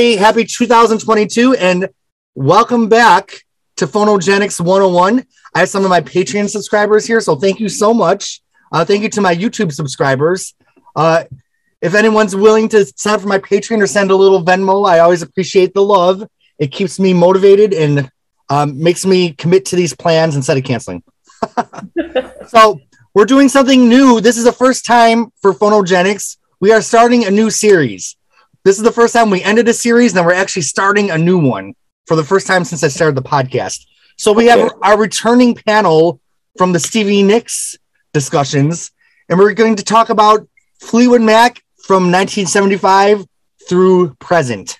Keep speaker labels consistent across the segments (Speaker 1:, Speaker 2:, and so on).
Speaker 1: everybody. Happy 2022 and welcome back to Phonogenics 101. I have some of my Patreon subscribers here, so thank you so much. Uh, thank you to my YouTube subscribers. Uh, if anyone's willing to sign up for my Patreon or send a little Venmo, I always appreciate the love. It keeps me motivated and um, makes me commit to these plans instead of canceling. so we're doing something new. This is the first time for Phonogenics. We are starting a new series. This is the first time we ended a series, and we're actually starting a new one for the first time since I started the podcast. So we have our returning panel from the Stevie Nicks discussions, and we're going to talk about Fleetwood Mac from 1975 through present.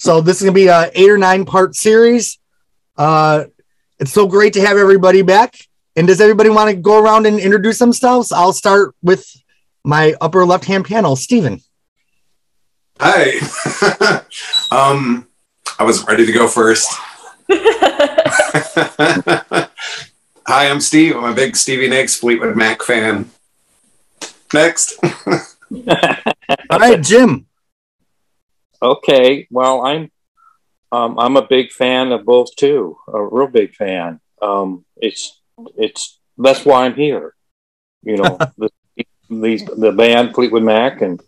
Speaker 1: So this is going to be a eight or nine part series. Uh, it's so great to have everybody back. And does everybody want to go around and introduce themselves? I'll start with my upper left hand panel, Stephen.
Speaker 2: Hi. um, I was ready to go first. Hi, I'm Steve. I'm a big Stevie Nicks Fleetwood Mac fan. Next.
Speaker 1: All right, Jim.
Speaker 3: Okay. Well, I'm um, I'm a big fan of both too. A real big fan. Um, it's it's that's why I'm here. You know, the, these the band Fleetwood Mac and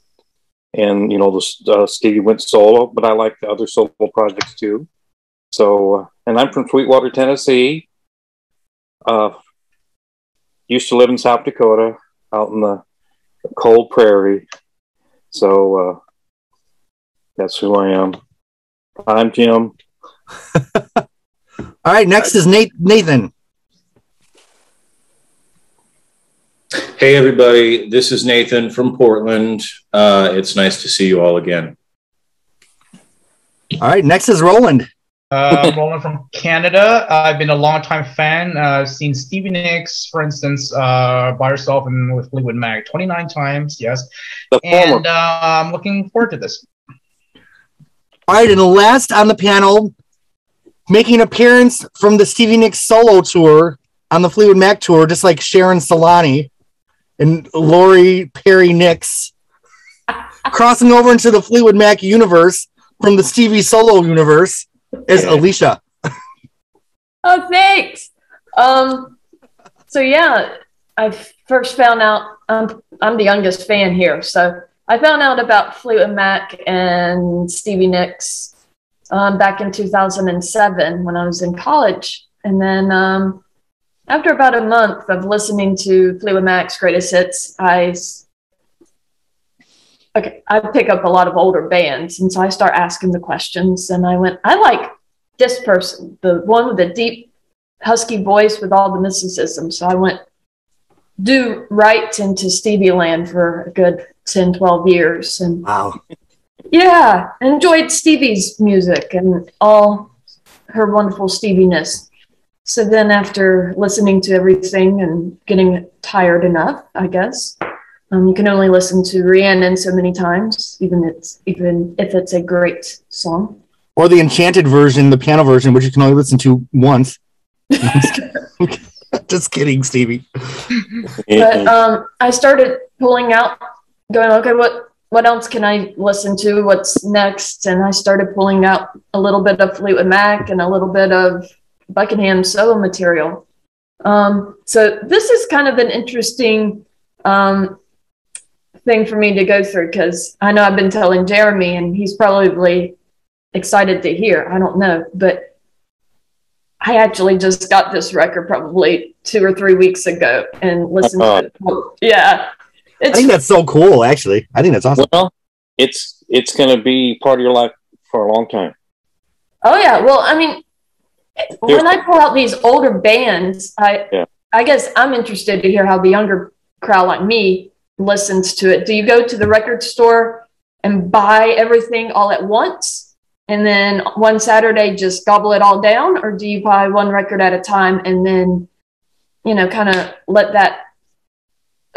Speaker 3: and you know the uh, Stevie went solo, but I like the other solo projects too. So, and I'm from Sweetwater, Tennessee. Uh, used to live in South Dakota, out in the cold prairie. So uh, that's who I am. I'm Jim.
Speaker 1: All right, next is Nate Nathan.
Speaker 4: Hey, everybody. This is Nathan from Portland. Uh, it's nice to see you all again.
Speaker 1: All right, next is Roland.
Speaker 5: Uh, Roland from Canada. I've been a longtime fan. Uh, seen Stevie Nicks, for instance, uh, by herself and with Fleetwood Mac 29 times. Yes. And uh, I'm looking forward to this.
Speaker 1: All right, and last on the panel, making an appearance from the Stevie Nicks solo tour on the Fleetwood Mac tour, just like Sharon Celani and Lori Perry Nicks crossing over into the Fleetwood Mac universe from the Stevie solo universe is Alicia.
Speaker 6: Oh, thanks. Um, so yeah, I first found out I'm I'm the youngest fan here, so I found out about Fleetwood Mac and Stevie Nicks um, back in 2007 when I was in college, and then um, after about a month of listening to Fleetwood Mac's greatest hits, I okay, I pick up a lot of older bands, and so I start asking the questions, and I went, I like this person, the one with the deep husky voice with all the mysticism. So I went do right into Stevie Land for a good 10, 12 years, and
Speaker 1: wow,
Speaker 6: yeah, enjoyed Stevie's music and all her wonderful Steviness. So then, after listening to everything and getting tired enough, I guess, um, you can only listen to Rhiannon so many times, even it's even if it's a great song.
Speaker 1: Or the enchanted version, the piano version, which you can only listen to once. Just kidding, Stevie.
Speaker 6: But um, I started pulling out, going, okay, what what else can I listen to? What's next? And I started pulling out a little bit of Fleetwood Mac and a little bit of Buckingham solo material. Um, so this is kind of an interesting um, thing for me to go through because I know I've been telling Jeremy, and he's probably excited to hear. I don't know, but I actually just got this record probably two or three weeks ago and listened uh, to it. Yeah.
Speaker 1: I think that's so cool, actually. I think that's awesome.
Speaker 3: Well, it's it's going to be part of your life for a long time.
Speaker 6: Oh yeah. Well, I mean, when I pull out these older bands, I yeah. I guess I'm interested to hear how the younger crowd like me listens to it. Do you go to the record store and buy everything all at once? And then one Saturday just gobble it all down? Or do you buy one record at a time and then, you know, kind of let that,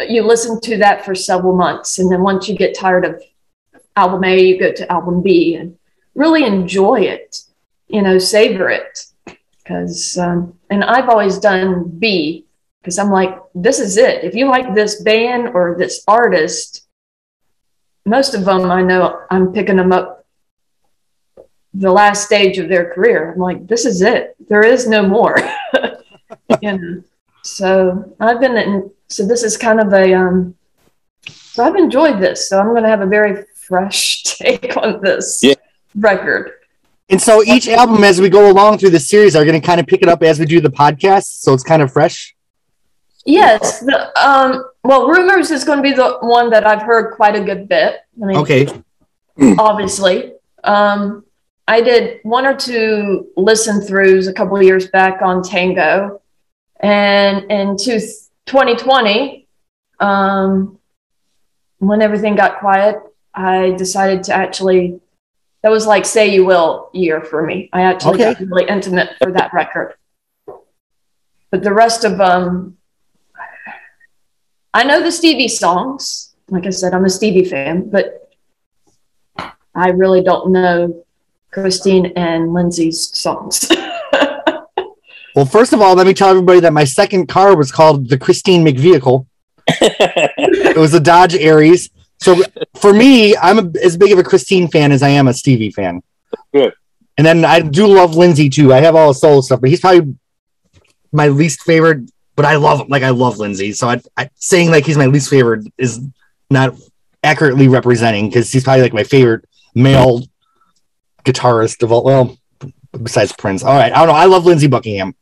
Speaker 6: you listen to that for several months. And then once you get tired of album A, you go to album B and really enjoy it, you know, savor it because um, and I've always done B because I'm like, this is it. If you like this band or this artist, most of them I know I'm picking them up the last stage of their career. I'm like, this is it. There is no more. you know. So I've been in, so this is kind of a um so I've enjoyed this. So I'm going to have a very fresh take on this yeah. record.
Speaker 1: And so each album, as we go along through the series, are going to kind of pick it up as we do the podcast. So it's kind of fresh.
Speaker 6: Yes. The, um, well, Rumors is going to be the one that I've heard quite a good bit.
Speaker 1: I mean, okay.
Speaker 6: Obviously. Um, I did one or two listen throughs a couple years back on Tango. And in two, 2020, um, when everything got quiet, I decided to actually, that was like Say You Will year for me. I actually okay. got really intimate for that record. But the rest of them, um, I know the Stevie songs. Like I said, I'm a Stevie fan, but I really don't know Christine and Lindsey's songs.
Speaker 1: well, first of all, let me tell everybody that my second car was called the Christine McVehicle. it was a Dodge Aries. So for me, I'm a, as big of a Christine fan as I am a Stevie fan.
Speaker 3: Good.
Speaker 1: And then I do love Lindsey too. I have all the solo stuff, but he's probably my least favorite. But I love him. like I love Lindsey, so I, I saying like he's my least favorite is not accurately representing because he's probably like my favorite male guitarist of all. Well, besides Prince. All right, I don't know. I love Lindsey Buckingham.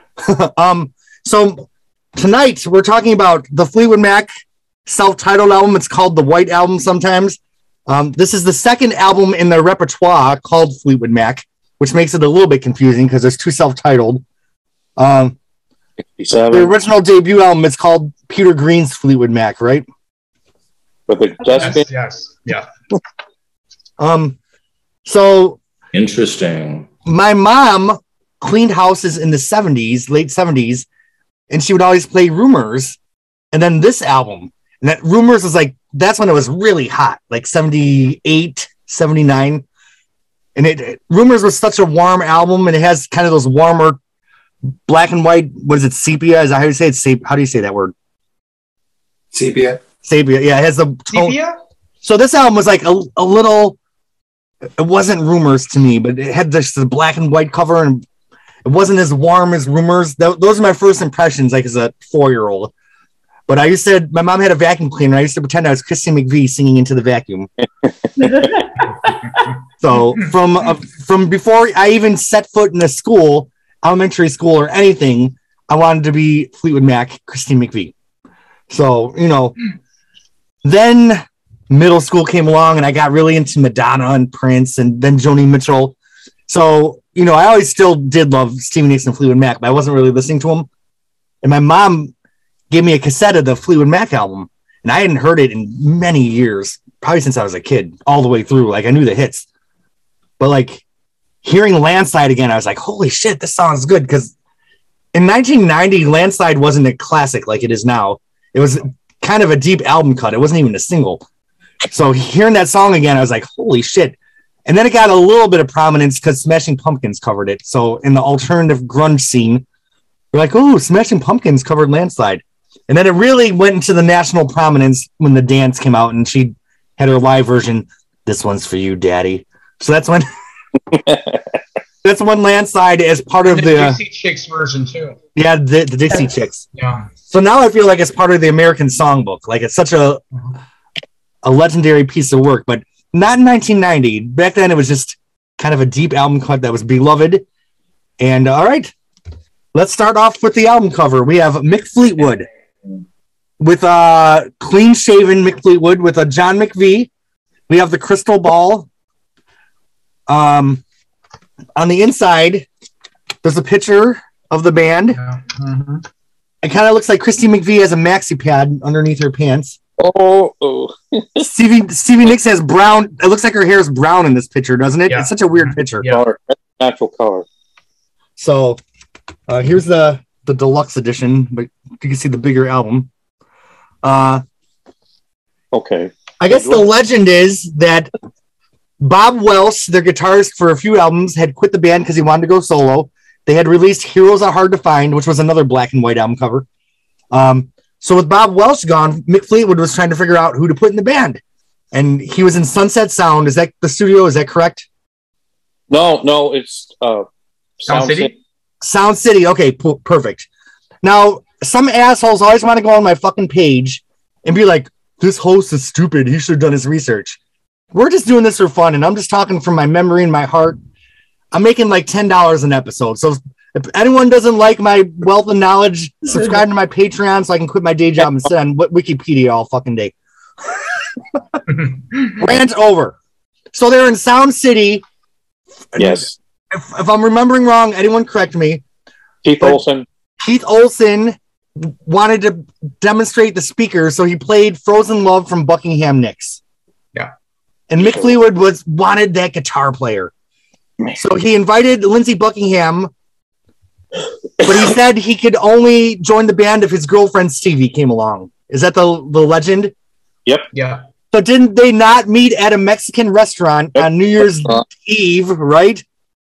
Speaker 1: um, so tonight we're talking about the Fleetwood Mac self-titled album. It's called the White Album sometimes. Um, this is the second album in their repertoire called Fleetwood Mac, which makes it a little bit confusing because there's two self-titled. Um, the original debut album is called Peter Green's Fleetwood Mac, right?
Speaker 3: But the
Speaker 5: yes, yes, yeah.
Speaker 1: um, so
Speaker 4: interesting.
Speaker 1: My mom cleaned houses in the 70s, late 70s, and she would always play Rumors. And then this album, and that Rumors was like, that's when it was really hot, like 78, 79. And it, it Rumors was such a warm album, and it has kind of those warmer black and white. What is it? Sepia? Is that how you say it? Sep- how do you say that word?
Speaker 2: Sepia.
Speaker 1: Sepia. Yeah, it has the tone. Sepia. So this album was like a, a little. It wasn't rumors to me, but it had this the black and white cover, and it wasn't as warm as rumors. Th- those are my first impressions, like as a four year old. But I used to. My mom had a vacuum cleaner. I used to pretend I was Christine McVie singing into the vacuum. so from uh, from before I even set foot in a school, elementary school or anything, I wanted to be Fleetwood Mac, Christine McVie. So you know, then middle school came along and I got really into Madonna and Prince and then Joni Mitchell. So, you know, I always still did love Stevie Nicks and Fleetwood Mac, but I wasn't really listening to them. And my mom gave me a cassette of the Fleetwood Mac album, and I hadn't heard it in many years, probably since I was a kid, all the way through. Like I knew the hits. But like hearing Landslide again, I was like, holy shit, this song's good. Because in 1990, Landslide wasn't a classic like it is now. It was kind of a deep album cut. It wasn't even a single. So hearing that song again, I was like, holy shit. And then it got a little bit of prominence because Smashing Pumpkins covered it. So in the alternative grunge scene, we're like, oh, Smashing Pumpkins covered Landslide. And then it really went into the national prominence when the dance came out and she had her live version. This one's for you, Daddy. So that's when that's when Landslide as part of the,
Speaker 5: the Dixie Chicks version too.
Speaker 1: Yeah, the, the Dixie Chicks.
Speaker 5: Yeah.
Speaker 1: So now I feel like it's part of the American Songbook. Like it's such a a legendary piece of work, but not in 1990. Back then, it was just kind of a deep album cut that was beloved. And all right, let's start off with the album cover. We have Mick Fleetwood with a clean shaven Mick Fleetwood with a John McVie. We have the crystal ball. Um, on the inside, there's a picture of the band. Yeah. Mm-hmm. It kind of looks like Christy McVie has a maxi pad underneath her pants.
Speaker 3: Oh, oh.
Speaker 1: Stevie Stevie Nicks has brown. It looks like her hair is brown in this picture, doesn't it? Yeah. It's such a weird picture.
Speaker 3: Yeah. Natural color.
Speaker 1: So uh, here's the the deluxe edition, but you can see the bigger album. Uh,
Speaker 3: okay.
Speaker 1: I guess the legend is that Bob Welch, their guitarist for a few albums, had quit the band because he wanted to go solo. They had released Heroes Are Hard to Find, which was another black and white album cover. Um, so with Bob Welch gone, Mick Fleetwood was trying to figure out who to put in the band. And he was in Sunset Sound. Is that the studio? Is that correct?
Speaker 3: No, no, it's uh,
Speaker 5: Sound, Sound City? City.
Speaker 1: Sound City. Okay, p- perfect. Now, some assholes always want to go on my fucking page and be like, "This host is stupid. He should have done his research." We're just doing this for fun, and I'm just talking from my memory and my heart. I'm making like ten dollars an episode, so if anyone doesn't like my wealth of knowledge, subscribe to my Patreon so I can quit my day job and sit on Wikipedia all fucking day. Rant over. So they're in Sound City.
Speaker 3: Yes.
Speaker 1: If, if I'm remembering wrong, anyone correct me.
Speaker 3: Keith Olsen.
Speaker 1: Keith Olsen wanted to demonstrate the speaker, so he played "Frozen Love" from Buckingham Nicks.
Speaker 5: Yeah.
Speaker 1: And Mick Fleetwood was wanted that guitar player. So he invited Lindsey Buckingham but he said he could only join the band if his girlfriend Stevie came along. Is that the the legend?
Speaker 3: Yep.
Speaker 5: Yeah.
Speaker 1: So didn't they not meet at a Mexican restaurant yep. on New Year's uh, Eve, right?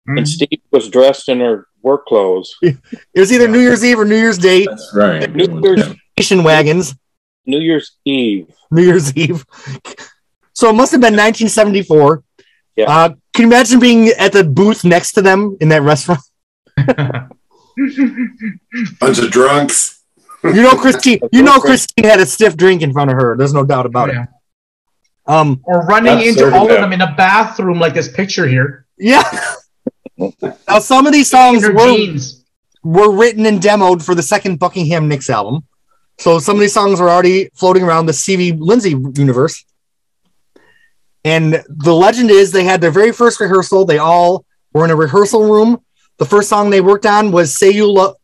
Speaker 3: And mm-hmm. Steve was dressed in her work clothes.
Speaker 1: it was either New Year's Eve or New Year's Day.
Speaker 4: That's right.
Speaker 3: New Year's
Speaker 1: station wagons.
Speaker 3: New Year's Eve.
Speaker 1: New Year's Eve. So it must have been 1974. Yeah. Uh, can you imagine being at the booth next to them in that restaurant?
Speaker 2: Bunch of drunks.
Speaker 1: You know, Christine. You know, Christine had a stiff drink in front of her. There's no doubt about yeah. it. Um,
Speaker 5: or running into all of them in a bathroom, like this picture here.
Speaker 1: Yeah. Now, some of these songs were, were written and demoed for the second Buckingham Nicks album. So some of these songs are already floating around the Stevie Lindsey universe. And the legend is they had their very first rehearsal. They all were in a rehearsal room the first song they worked on was "Say You Love,"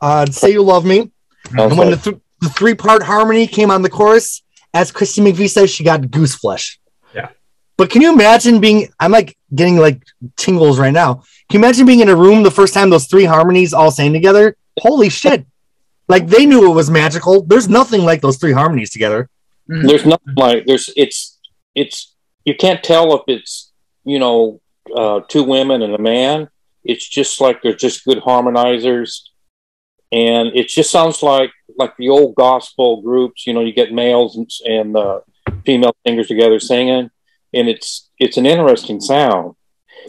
Speaker 1: uh, "Say You Love Me," okay. and when the, th- the three part harmony came on the chorus, as Christy McVie says, she got goose flesh.
Speaker 5: Yeah.
Speaker 1: But can you imagine being? I'm like getting like tingles right now. Can you imagine being in a room the first time those three harmonies all sang together? Holy shit! Like they knew it was magical. There's nothing like those three harmonies together.
Speaker 3: Mm-hmm. There's nothing like there's it's it's you can't tell if it's you know uh, two women and a man it's just like they're just good harmonizers, and it just sounds like like the old gospel groups. You know, you get males and, and uh, female singers together singing, and it's it's an interesting sound.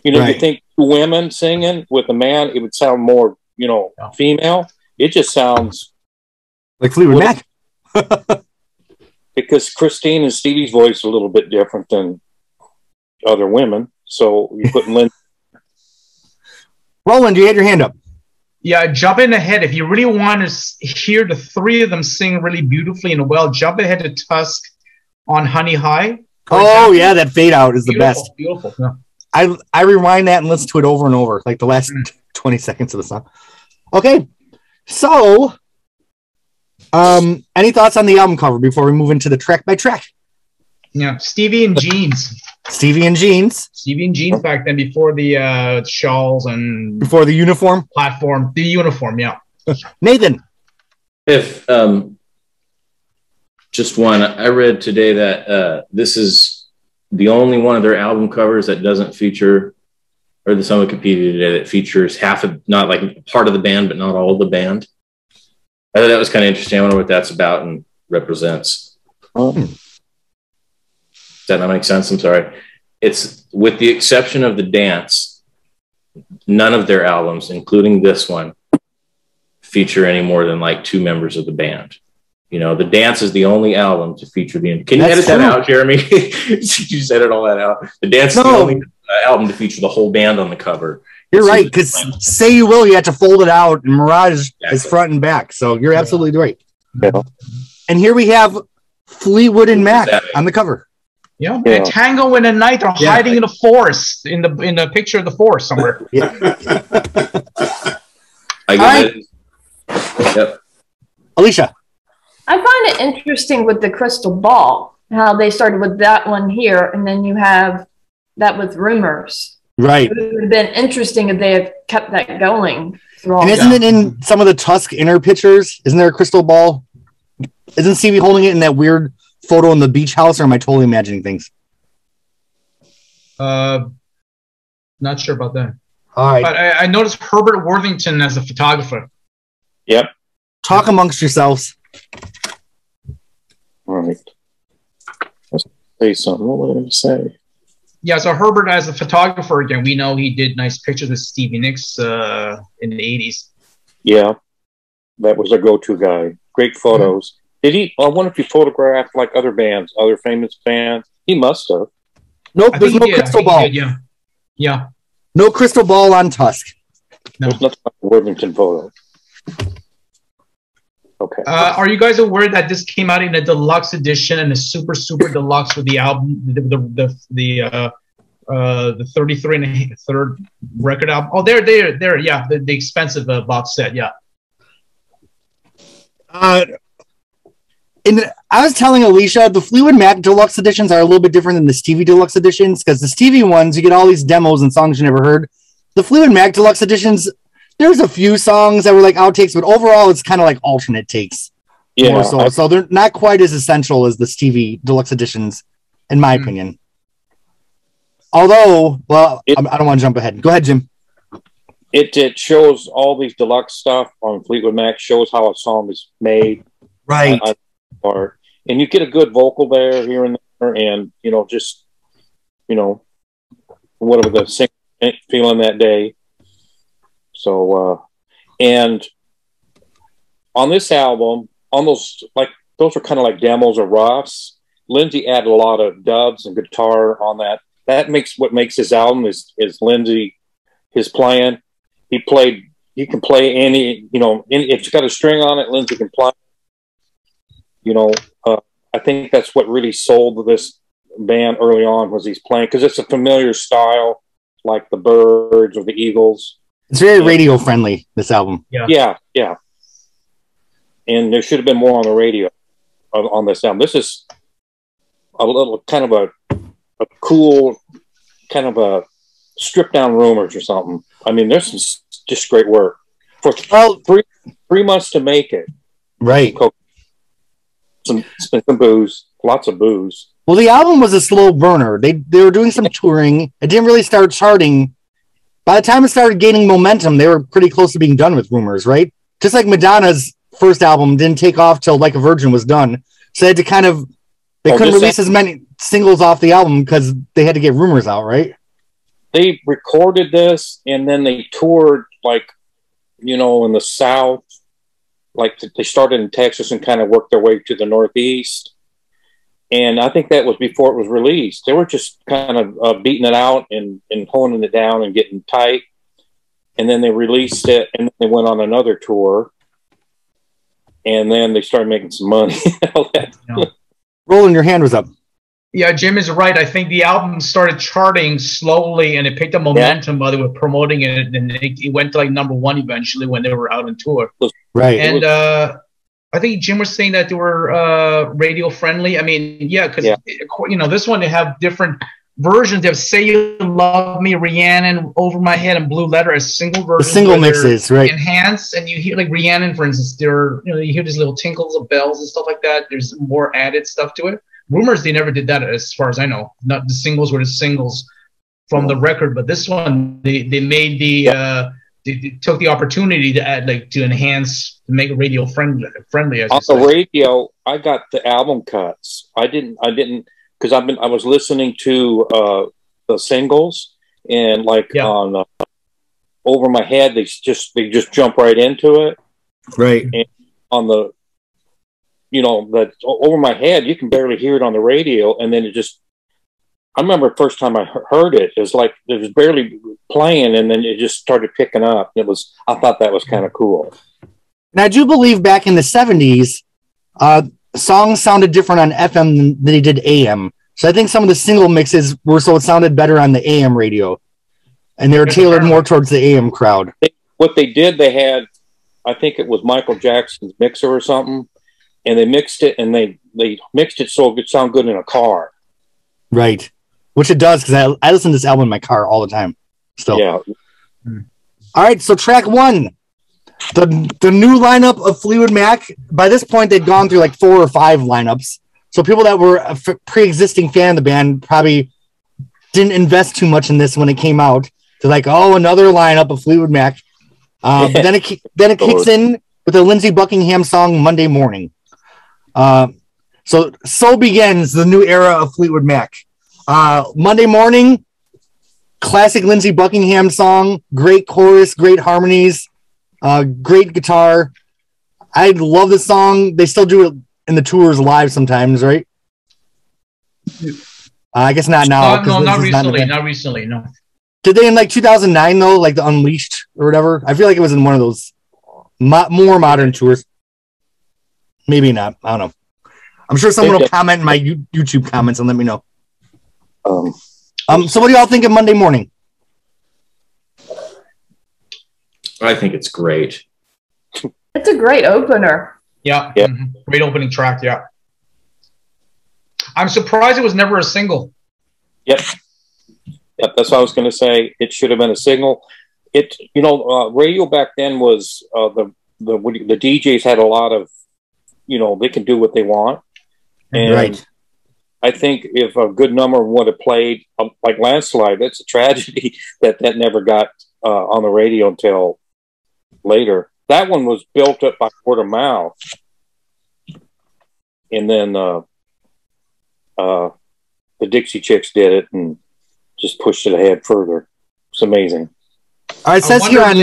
Speaker 3: You know, right. you think women singing with a man, it would sound more, you know, female. It just sounds
Speaker 1: like Fleetwood Mac.
Speaker 3: because Christine and Stevie's voice is a little bit different than other women. So you put Lynn
Speaker 1: Roland, you had your hand up.
Speaker 5: Yeah, jump in ahead. If you really want to hear the three of them sing really beautifully and well, jump ahead to Tusk on Honey Hi.
Speaker 1: Oh example. yeah, that fade out is
Speaker 5: beautiful,
Speaker 1: the best.
Speaker 5: Beautiful. Yeah.
Speaker 1: I I rewind that and listen to it over and over, like the last mm. twenty seconds of the song. Okay, so um, any thoughts on the album cover before we move into the track by track?
Speaker 5: Yeah, Stevie and Jeans.
Speaker 1: Stevie and jeans.
Speaker 5: Stevie and jeans back then, before the uh, shawls and
Speaker 1: before the uniform
Speaker 5: platform. The uniform, yeah.
Speaker 1: Nathan,
Speaker 4: if um, just one, I read today that uh, this is the only one of their album covers that doesn't feature, or the some Wikipedia today that features half of not like part of the band, but not all of the band. I thought that was kind of interesting. I wonder what that's about and represents. Oh. Does that not make sense? I'm sorry. It's with the exception of the dance, none of their albums, including this one, feature any more than like two members of the band. You know, the dance is the only album to feature the. Can you That's edit true. that out, Jeremy? you said it all that out. The dance no. is the only uh, album to feature the whole band on the cover.
Speaker 1: You're right, because say you will, you have to fold it out, and Mirage exactly. is front and back. So you're absolutely right. Yeah. And here we have Fleetwood and Mac on the cover.
Speaker 5: Yeah, yeah. Tango in the night are yeah. hiding in the forest in the in the picture of the forest somewhere.
Speaker 4: I got it.
Speaker 1: Yep. Alicia.
Speaker 6: I find it interesting with the crystal ball, how they started with that one here, and then you have that with rumors.
Speaker 1: Right.
Speaker 6: It would have been interesting if they had kept that going.
Speaker 1: And isn't it in some of the Tusk inner pictures? Isn't there a crystal ball? Isn't Stevie holding it in that weird photo in the beach house, or am I totally imagining things?
Speaker 5: Uh, not sure about that.
Speaker 1: All right.
Speaker 5: But I, I noticed Herbert Worthington as a photographer.
Speaker 3: Yep.
Speaker 1: Talk amongst yourselves.
Speaker 3: All right. Let's say something. What would I say?
Speaker 5: yeah, so Herbert as a photographer again, we know he did nice pictures with Stevie Nicks uh, in the eighties.
Speaker 3: Yeah, that was a go-to guy. Great photos. Mm-hmm. Did he? I wonder if he photographed like other bands, other famous bands. He must have.
Speaker 1: Nope, there's no crystal ball.
Speaker 5: Did, yeah, yeah.
Speaker 1: No crystal ball on Tusk.
Speaker 3: No. There's nothing like a Worthington photo.
Speaker 5: Okay. Uh, are you guys aware that this came out in a deluxe edition and a super super deluxe with the album, the the the, the uh, uh, the 33 and a third record album? Oh, there, there, there. Yeah, the, the expensive uh, box set. Yeah.
Speaker 1: Uh, in the, I was telling Alicia the Fleetwood Mac deluxe editions are a little bit different than the Stevie deluxe editions because the Stevie ones you get all these demos and songs you never heard. The Fleetwood Mac deluxe editions there's a few songs that were like outtakes, but overall it's kind of like alternate takes. Yeah. so. I, so they're not quite as essential as the Stevie deluxe editions, in my mm-hmm. opinion. Although, well, it, I don't want to jump ahead. Go ahead, Jim.
Speaker 3: It it shows all these deluxe stuff on Fleetwood Mac shows how a song is made,
Speaker 1: right?
Speaker 3: Part, and you get a good vocal there here and there, and you know just you know whatever the singer feeling that day. So, uh, and on this album, almost like those are kind of like demos or roughs. Lindsey added a lot of dubs and guitar on that. That makes what makes his album is is Lindsey his playing. He played. He can play any. You know, if it's got a string on it, Lindsey can play. You know, uh, I think that's what really sold this band early on was he's playing because it's a familiar style, like the Byrds or the Eagles.
Speaker 1: It's very radio friendly. This album.
Speaker 3: Yeah. Yeah. Yeah. And there should have been more on the radio on, on this album. This is a little kind of a, a cool, kind of a stripped down rumors or something. I mean, there's some just great work for well, three three months to make it.
Speaker 1: Right.
Speaker 3: Some some booze, lots of booze.
Speaker 1: Well, the album was a slow burner. They they were doing some touring. It didn't really start charting by the time it started gaining momentum, they were pretty close to being done with rumors, right? Just like Madonna's first album didn't take off till Like a Virgin was done. So they had to kind of they oh, couldn't release as many singles off the album because they had to get rumors out, right?
Speaker 3: They recorded this and then they toured like you know in the south like they started in Texas and kind of worked their way to the northeast and I think that was before it was released. They were just kind of uh, beating it out and, and honing it down and getting tight. And then they released it and they went on another tour. And then they started making some money.
Speaker 1: yeah. Roland, your hand was up.
Speaker 5: Yeah, Jim is right. I think the album started charting slowly and it picked up momentum yeah. while they were promoting it. And it, it, went to like number one eventually when they were out on tour.
Speaker 1: Right.
Speaker 5: And uh, I think Jim was saying that they were uh, radio friendly. I mean, yeah, because yeah. you know this one they have different versions. They have "Say You Love Me," Rhiannon, "Over My Head," and "Blue Letter" as single versions.
Speaker 1: Single mixes, right?
Speaker 5: Enhanced, and you hear like Rhiannon, for instance. There, you know, you hear these little tinkles of bells and stuff like that. There's more added stuff to it. Rumors they never did that, as far as I know. Not the singles were the singles from the record, but this one they they made the. Uh, they, they took the opportunity to add like to enhance to make it radio friendly friendly
Speaker 3: on the say. radio i got the album cuts i didn't i didn't because i've been i was listening to uh the singles and like yeah. on uh, over my head they just they just jump right into it
Speaker 1: right
Speaker 3: and on the you know that over my head you can barely hear it on the radio and then it just I remember the first time I heard it, it was like it was barely playing, and then it just started picking up. It was I thought that was kind of cool.
Speaker 1: Now, I do believe back in the '70s, uh, songs sounded different on FM than they did AM. So I think some of the single mixes were so it sounded better on the AM radio, and they were tailored more towards the AM crowd.
Speaker 3: what they did, they had, I think it was Michael Jackson's mixer or something, and they mixed it, and they they mixed it so it could sound good in a car.
Speaker 1: Right which it does because I, I listen to this album in my car all the time. Still.
Speaker 3: Yeah.
Speaker 1: All right, so track one, the the new lineup of Fleetwood Mac. By this point, they'd gone through like four or five lineups. So people that were a f- pre-existing fan of the band probably didn't invest too much in this when it came out. They're like, oh, another lineup of Fleetwood Mac. Uh, but then it then it kicks in with the Lindsey Buckingham song "Monday Morning." Uh, so so begins the new era of Fleetwood Mac. Uh, Monday morning, classic Lindsey Buckingham song, great chorus, great harmonies, uh, great guitar. I love this song. They still do it in the tours live sometimes, right? Uh, I guess not now.
Speaker 5: Uh, no, not recently. Not, not, recently. No.
Speaker 1: Did they in like 2009 though, like the Unleashed or whatever? I feel like it was in one of those mo- more modern tours. Maybe not. I don't know. I'm sure someone will comment in my YouTube comments and let me know. Um, um, so what do y'all think of Monday morning?
Speaker 4: I think it's great.
Speaker 6: It's a great opener.
Speaker 5: Yeah. yeah. Mm-hmm. Great opening track. Yeah. I'm surprised it was never a single.
Speaker 3: Yep. Yep. That's what I was going to say. It should have been a single. It, you know, uh, radio back then was uh, the, the, the DJs had a lot of, you know, they can do what they want. And right. I think if a good number would have played, um, like Landslide, that's a tragedy that that never got uh, on the radio until later. That one was built up by word of mouth, and then uh, uh, the Dixie Chicks did it and just pushed it ahead further. It's amazing.
Speaker 1: All right, it says here on,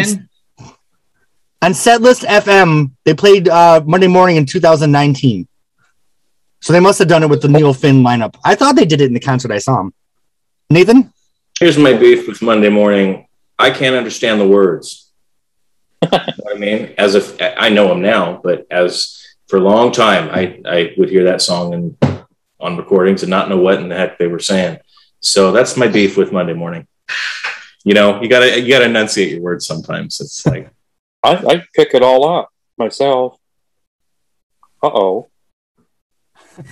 Speaker 1: on Setlist FM, they played uh, Monday morning in 2019. So they must have done it with the Neil Finn lineup. I thought they did it in the concert I saw him. Nathan?
Speaker 4: Here's my beef with Monday morning. I can't understand the words. You know I mean, as if I know them now, but as for a long time, I, I would hear that song and on recordings and not know what in the heck they were saying. So that's my beef with Monday morning. You know, you gotta you gotta enunciate your words sometimes. It's like
Speaker 3: I, I pick it all up myself. Uh oh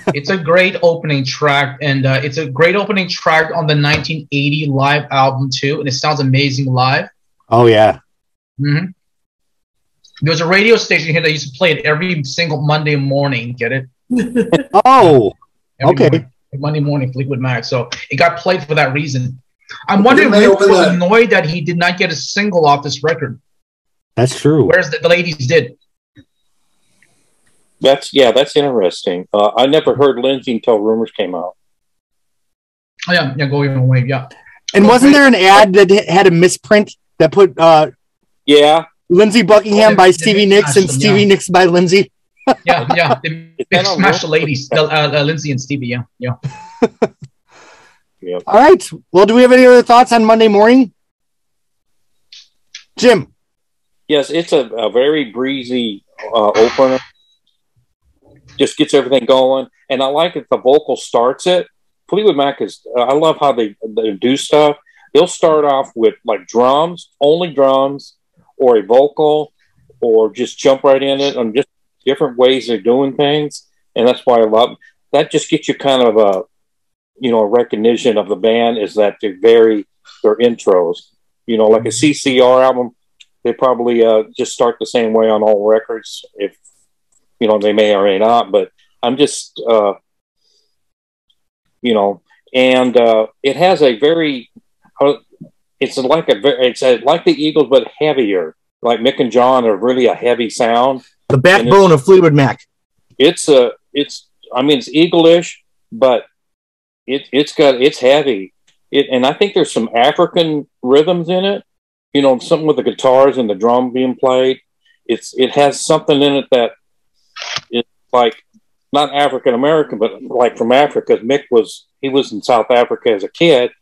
Speaker 5: it's a great opening track, and uh, it's a great opening track on the 1980 live album too, and it sounds amazing live.
Speaker 1: Oh yeah.
Speaker 5: Mm-hmm. There's a radio station here that used to play it every single Monday morning. Get it?
Speaker 1: oh, every okay.
Speaker 5: Morning, Monday morning, Fleetwood Mac. So it got played for that reason. I'm wondering if was that? annoyed that he did not get a single off this record.
Speaker 1: That's true.
Speaker 5: Whereas the, the ladies did.
Speaker 3: That's yeah, that's interesting. Uh, I never heard Lindsey until rumors came out.
Speaker 5: Oh, yeah, yeah, go even away, yeah.
Speaker 1: And wasn't there an ad that had a misprint that put uh
Speaker 3: yeah
Speaker 1: Lindsey Buckingham oh, by Stevie Nicks and them, Stevie yeah. Nicks by Lindsey?
Speaker 5: yeah, yeah, they, they smashed the ladies, uh, uh, Lindsey and Stevie. Yeah, yeah.
Speaker 1: yep. All right. Well, do we have any other thoughts on Monday morning, Jim?
Speaker 3: Yes, it's a, a very breezy uh, opener just gets everything going. And I like it. The vocal starts it. Fleetwood Mac is. Uh, I love how they they do stuff. They'll start off with like drums, only drums, or a vocal, or just jump right in it on just different ways of doing things. And that's why I love that. Just gets you kind of a, you know, a recognition of the band is that they're very their intros. You know, like a CCR album, they probably uh, just start the same way on all records. If you know, they may or may not, but I'm just, uh, you know, and uh, it has a very, uh, it's like a it's a, like the Eagles, but heavier. Like Mick and John are really a heavy sound.
Speaker 1: The backbone of Fleetwood Mac.
Speaker 3: It's a, it's, I mean, it's Eagle-ish, but it, it's got, it's heavy. It, and I think there's some African rhythms in it. You know, something with the guitars and the drum being played. It's, it has something in it that is like not African American, but like from Africa. Mick was he was in South Africa as a kid,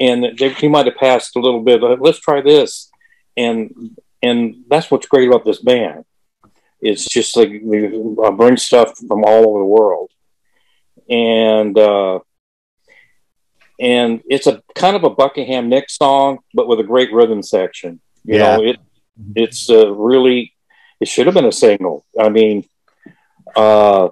Speaker 3: and they, he might have passed a little bit. Of, Let's try this, and and that's what's great about this band. It's just like we bring stuff from all over the world, and uh, and it's a kind of a Buckingham Nick song, but with a great rhythm section. You yeah. know, it it's uh, really it should have been a single. I mean, uh,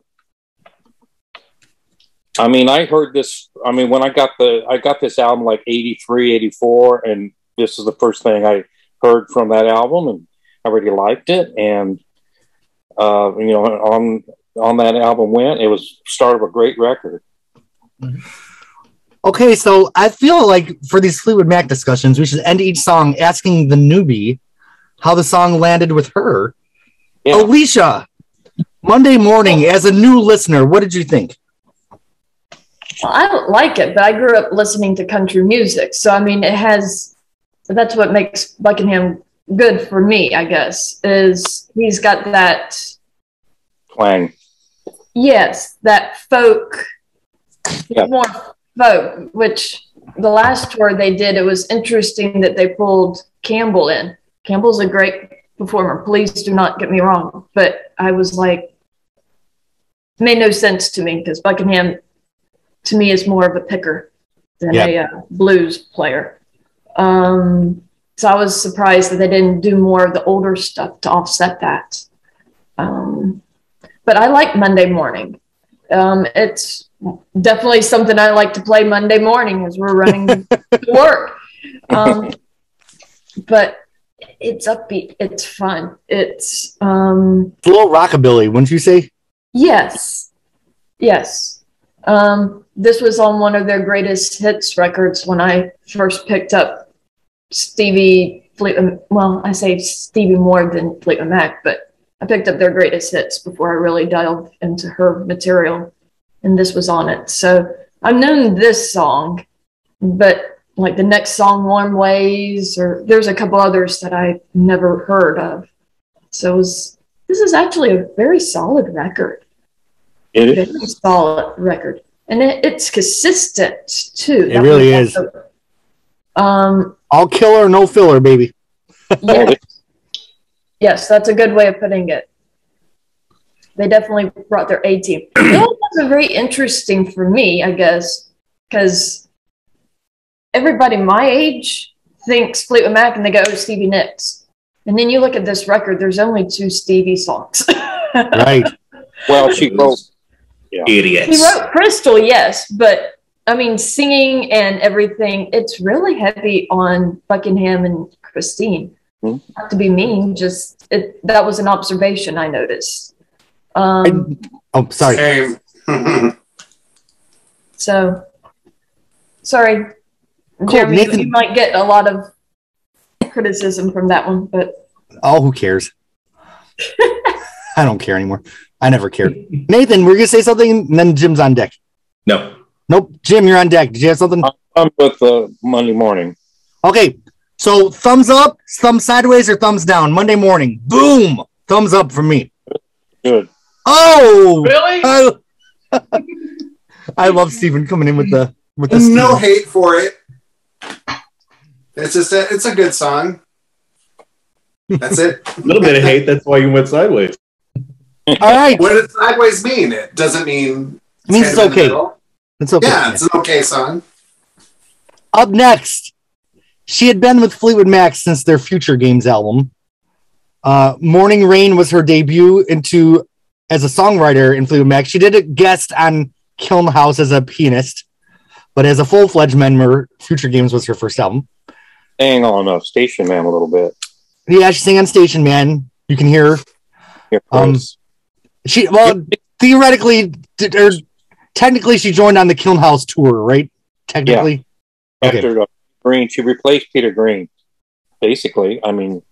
Speaker 3: I mean, I heard this. I mean, when I got the, I got this album like 83, 84, and this is the first thing I heard from that album, and I really liked it. And, uh, you know, on, on that album went, it was start of a great record.
Speaker 1: Okay, so I feel like for these Fleetwood Mac discussions, we should end each song asking the newbie how the song landed with her. Yeah. Alicia, Monday morning, as a new listener, what did you think?
Speaker 6: Well, I don't like it, but I grew up listening to country music. So, I mean, it has, that's what makes Buckingham good for me, I guess, is he's got that
Speaker 3: twang.
Speaker 6: Yes, that folk, yeah. more folk, which the last tour they did, it was interesting that they pulled Campbell in. Campbell's a great performer. Please do not get me wrong. But I was like, made no sense to me because Buckingham, to me, is more of a picker than yep. a uh, blues player. Um, so I was surprised that they didn't do more of the older stuff to offset that. Um, but I like Monday morning. Um, it's definitely something I like to play Monday morning as we're running to work. Um, but it's upbeat. It's fun. It's um,
Speaker 1: a little rockabilly, wouldn't you say?
Speaker 6: Yes, yes. Um, this was on one of their greatest hits records when I first picked up Stevie Fleetwood. Well, I say Stevie more than Fleetwood Mac, but I picked up their greatest hits before I really delved into her material, and this was on it. So I've known this song, but like the next song, Warm Ways, or there's a couple others that I've never heard of. So it was, this is actually a very solid record.
Speaker 3: It is. Very
Speaker 6: solid record. And it, it's consistent too.
Speaker 1: It that really is.
Speaker 6: Um,
Speaker 1: All killer, no filler, baby.
Speaker 6: yeah. Yes, that's a good way of putting it. They definitely brought their A team. It was very interesting for me, I guess, because everybody my age thinks Fleetwood Mac and they go oh, Stevie Nicks. And then you look at this record, there's only two Stevie songs.
Speaker 1: right.
Speaker 3: Well, she wrote
Speaker 4: yeah. idiots.
Speaker 6: He wrote Crystal, yes, but I mean, singing and everything, it's really heavy on Buckingham and Christine. Mm-hmm. Not to be mean, just it, that was an observation I noticed. Um,
Speaker 1: I, oh, sorry.
Speaker 6: so, sorry, cool. Jeremy. Nathan, you might get a lot of criticism from that one, but
Speaker 1: oh, who cares? I don't care anymore. I never cared. Nathan, we're gonna say something, and then Jim's on deck.
Speaker 4: No.
Speaker 1: Nope. Jim, you're on deck. Did you have something?
Speaker 3: I'm with uh, Monday morning.
Speaker 1: Okay. So thumbs up, thumbs sideways, or thumbs down. Monday morning. Boom. Thumbs up for me.
Speaker 3: Good.
Speaker 1: Oh,
Speaker 5: really?
Speaker 1: I, I love Stephen coming in with the with the.
Speaker 2: No hate for it. It's just a, it's a good song. That's it.
Speaker 4: a little bit of hate. That's why you went sideways.
Speaker 1: All right.
Speaker 2: What does sideways mean? It doesn't mean.
Speaker 1: It means it's okay. It's okay.
Speaker 2: Yeah, it's an okay song.
Speaker 1: Up next, she had been with Fleetwood Mac since their Future Games album. Uh, Morning Rain was her debut into as a songwriter in Fleetwood Mac. She did a guest on Kiln House as a pianist, but as a full fledged member, Future Games was her first album.
Speaker 3: Sang on a Station Man a little bit.
Speaker 1: Yeah, she sang on Station Man. You can hear.
Speaker 3: Her. Um,
Speaker 1: she well theoretically or technically she joined on the Kiln House tour, right? Technically.
Speaker 3: Yeah. Okay. After Green, she replaced Peter Green. Basically, I mean,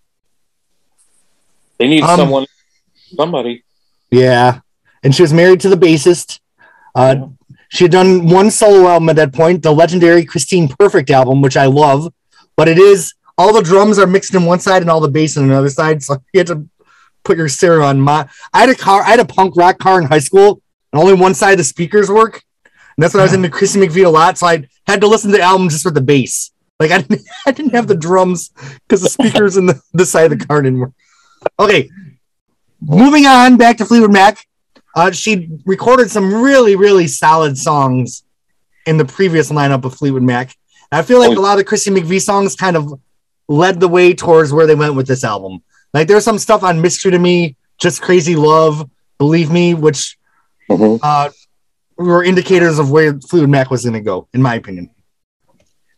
Speaker 3: they need um, someone, somebody.
Speaker 1: Yeah, and she was married to the bassist. Uh, she had done one solo album at that point, the legendary Christine Perfect album, which I love. But it is all the drums are mixed in one side and all the bass in another side. So you had to put your stereo on my. I had a car. I had a punk rock car in high school, and only one side of the speakers work. And that's when I was into Chrissy McVie a lot. So I had to listen to the album just with the bass. Like I didn't, I didn't have the drums because the speakers in the, the side of the car didn't work. Okay, moving on back to Fleetwood Mac. Uh, she recorded some really, really solid songs in the previous lineup of Fleetwood Mac. I feel like a lot of Chrissy McVie songs kind of led the way towards where they went with this album. Like there's some stuff on Mystery to Me, Just Crazy Love, Believe Me, which mm-hmm. uh, were indicators of where Fleetwood Mac was going to go, in my opinion.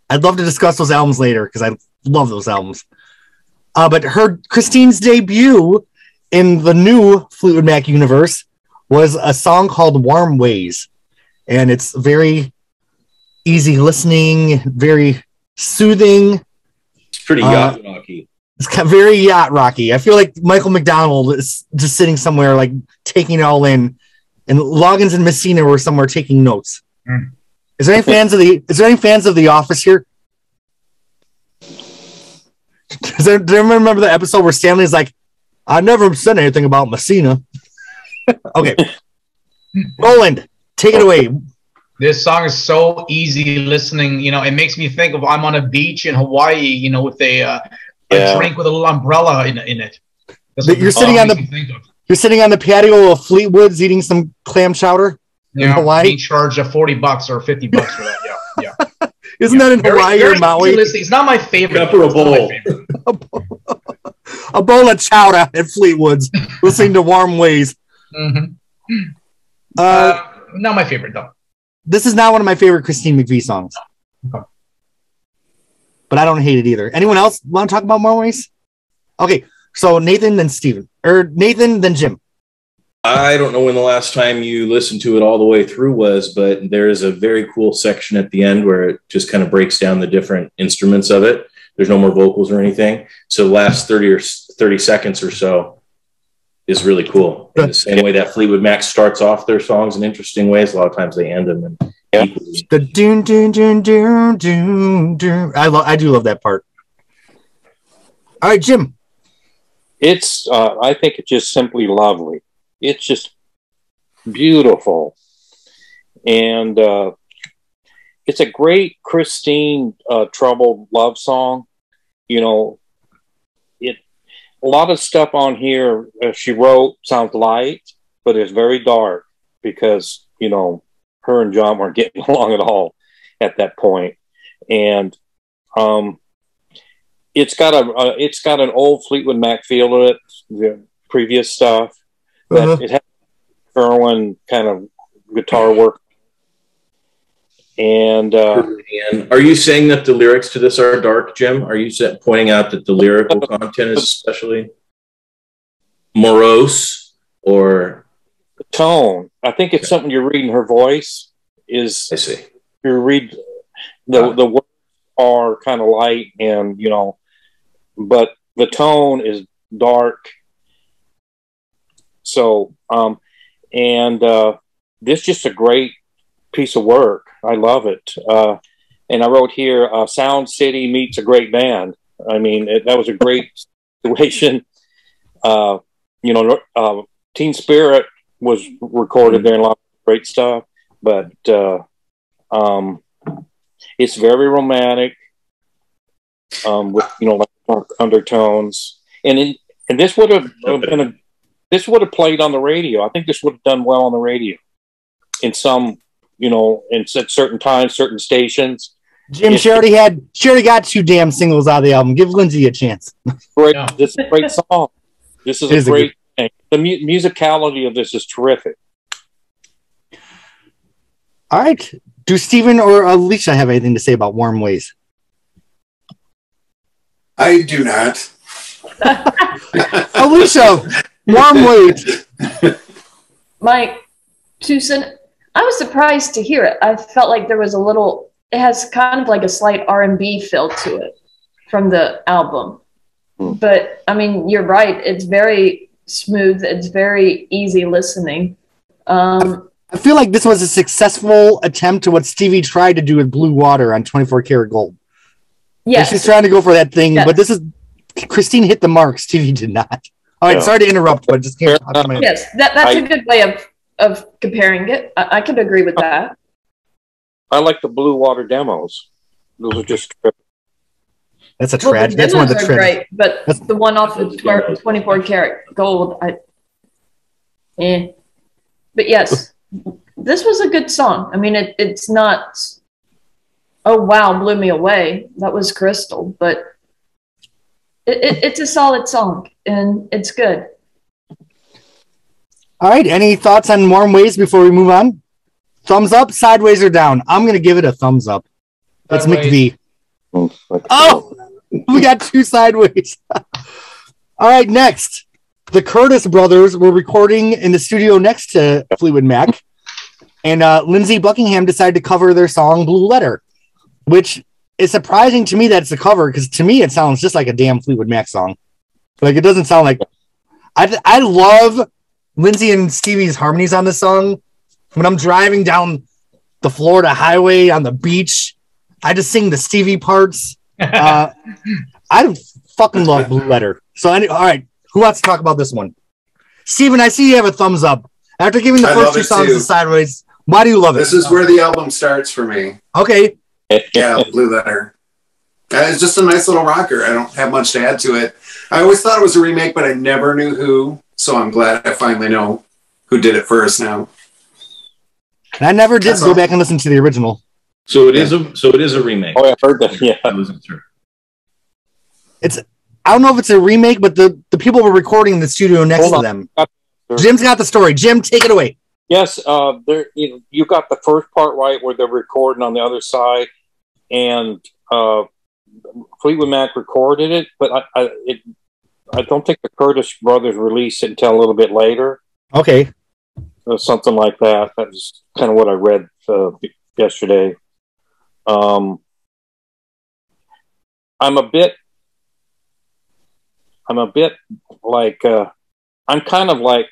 Speaker 1: I'd love to discuss those albums later because I love those albums. Uh, but her Christine's debut in the new Fleetwood Mac universe was a song called Warm Ways. And it's very easy listening, very soothing.
Speaker 4: It's pretty uh, yacht rocky.
Speaker 1: It's very yacht rocky. I feel like Michael McDonald is just sitting somewhere, like taking it all in, and Loggins and Messina were somewhere taking notes. Mm. Is there any fans of the? Is there any fans of The Office here? Does there, do you remember the episode where Stanley's like, "I never said anything about Messina." okay, Roland, take it away.
Speaker 5: This song is so easy listening. You know, it makes me think of I'm on a beach in Hawaii. You know, with a, uh, yeah. a drink with a little umbrella in, in it.
Speaker 1: you're sitting on the you're sitting on the patio of Fleetwood's eating some clam chowder
Speaker 5: yeah, in Hawaii. Being charged a forty bucks or fifty bucks for that. Yeah,
Speaker 1: yeah. Isn't yeah. that in very, Hawaii very or Maui?
Speaker 5: It's not my favorite.
Speaker 4: Up for a bowl.
Speaker 1: a bowl of chowder at Fleetwood's, listening to Warm Ways.
Speaker 5: Mm-hmm. Uh, uh, not my favorite though.
Speaker 1: This is not one of my favorite Christine McVie songs. Okay. But I don't hate it either. Anyone else want to talk about Warm Ways? Okay, so Nathan, then Steven. Or Nathan, then Jim.
Speaker 4: I don't know when the last time you listened to it all the way through was, but there is a very cool section at the end where it just kind of breaks down the different instruments of it. There's no more vocals or anything. So last 30 or 30 seconds or so is really cool. In the same way that Fleetwood Mac starts off their songs in interesting ways, a lot of times they end them in
Speaker 1: yeah. the doon doon doon doon doon doon. I love I do love that part. All right, Jim.
Speaker 3: It's uh, I think it's just simply lovely. It's just beautiful, and uh, it's a great Christine uh, troubled love song. You know, it a lot of stuff on here uh, she wrote sounds light, but it's very dark because you know her and John weren't getting along at all at that point, and um, it's got a uh, it's got an old Fleetwood Mac feel to it, the previous stuff. Uh-huh. It has Kirwan kind of guitar work and, uh,
Speaker 4: and are you saying that the lyrics to this are dark, Jim? Are you pointing out that the lyrical content is especially morose or
Speaker 3: the tone? I think it's something you're reading her voice. Is
Speaker 4: I see
Speaker 3: you read the the words are kind of light and you know, but the tone is dark. So, um, and uh, this just a great piece of work. I love it. Uh, and I wrote here, uh, Sound City meets a great band. I mean, it, that was a great situation. Uh, you know, uh, Teen Spirit was recorded there and a lot of great stuff, but uh, um, it's very romantic um, with, you know, like dark undertones. And, in, and this would have been a, this would have played on the radio. I think this would have done well on the radio in some you know, and at certain times, certain stations.
Speaker 1: Jim, she already had, she already got two damn singles out of the album. Give Lindsey a chance.
Speaker 3: Great, yeah. this is a great song. This is a great a thing. The mu- musicality of this is terrific.
Speaker 1: All right. Do Stephen or Alicia have anything to say about Warm Ways?
Speaker 2: I do not.
Speaker 1: Alicia, Warm Ways.
Speaker 6: Mike, Susan, I was surprised to hear it. I felt like there was a little. It has kind of like a slight R and B feel to it from the album. Mm. But I mean, you're right. It's very smooth. It's very easy listening. Um,
Speaker 1: I feel like this was a successful attempt to what Stevie tried to do with Blue Water on 24 Karat Gold.
Speaker 6: Yes.
Speaker 1: she's trying to go for that thing, yes. but this is Christine hit the mark. Stevie did not. All right, sorry to interrupt, but just can't.
Speaker 6: Yes, that, that's I, a good way of of comparing it. I, I could agree with that.
Speaker 3: I like the Blue Water demos. Those are just.
Speaker 1: That's a tragedy. Well, That's one of the tragedies. Great,
Speaker 6: but That's, the one off the 24 karat gold, I. Eh. But yes, this was a good song. I mean, it, it's not. Oh wow, blew me away. That was Crystal, but it, it, it's a solid song and it's good.
Speaker 1: All right. Any thoughts on warm ways before we move on? Thumbs up, sideways, or down? I'm going to give it a thumbs up. That's McVie. Oh, we got two sideways. All right. Next, the Curtis brothers were recording in the studio next to Fleetwood Mac, and uh, Lindsey Buckingham decided to cover their song Blue Letter, which is surprising to me that it's a cover because to me it sounds just like a damn Fleetwood Mac song. Like it doesn't sound like. I I love Lindsey and Stevie's harmonies on this song. When I'm driving down the the Florida highway on the beach. I just sing the Stevie parts. Uh, I fucking love Blue Letter. So, any, all right, who wants to talk about this one? Steven, I see you have a thumbs up. After giving the
Speaker 2: I
Speaker 1: first two songs to Sideways, why do you love it?
Speaker 2: This is where the album starts for me.
Speaker 1: okay.
Speaker 2: Yeah, Blue Letter. Uh, It's just a nice little rocker. I don't have much to add to it. I always thought it was a remake, but I never knew who. So I'm glad I finally know who did it first now.
Speaker 1: And I never did
Speaker 2: That's
Speaker 1: go
Speaker 2: all.
Speaker 1: back and listen to the original.
Speaker 4: So it is a so it is a remake.
Speaker 3: Oh, I've heard that. Yeah.
Speaker 4: I wasn't sure.
Speaker 1: It's I don't know if it's a remake, but the, the people were recording in the studio next
Speaker 3: Hold
Speaker 1: to
Speaker 3: on.
Speaker 1: them. Jim's got the story. Jim, take it away.
Speaker 3: Yes, uh, there. You, you got the first part right where they're recording on the other side, and uh, Fleetwood Mac recorded it, but I, I, it, I don't think the Curtis brothers released it until a little bit later,
Speaker 1: Okay.
Speaker 3: or something like that. That was kind of what I read uh, yesterday. Um, I'm a bit, I'm a bit like, uh, I'm kind of like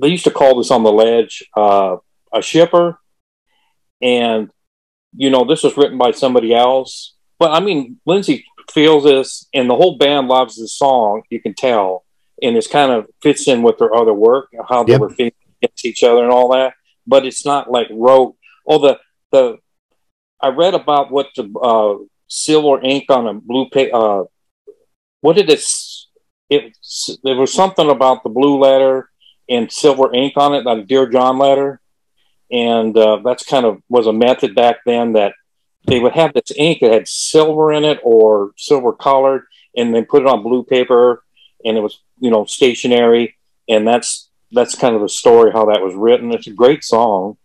Speaker 3: they used to call this on the ledge uh, a shipper, and you know this was written by somebody else. But I mean, Lindsey feels this, and the whole band loves this song. You can tell, and it's kind of fits in with their other work, how they
Speaker 1: Yep.
Speaker 3: were feeling against each other and all that. But it's not like wrote. Oh, the the I read about what the uh, silver ink on a blue paper. uh, what did it? It there was something about the blue letter and silver ink on it, like a Dear John letter, and uh, that's kind of was a method back then that they would have this ink that had silver in it or silver colored, and then put it on blue paper, and it was you know stationary, and that's that's kind of the story how that was written. It's a great song,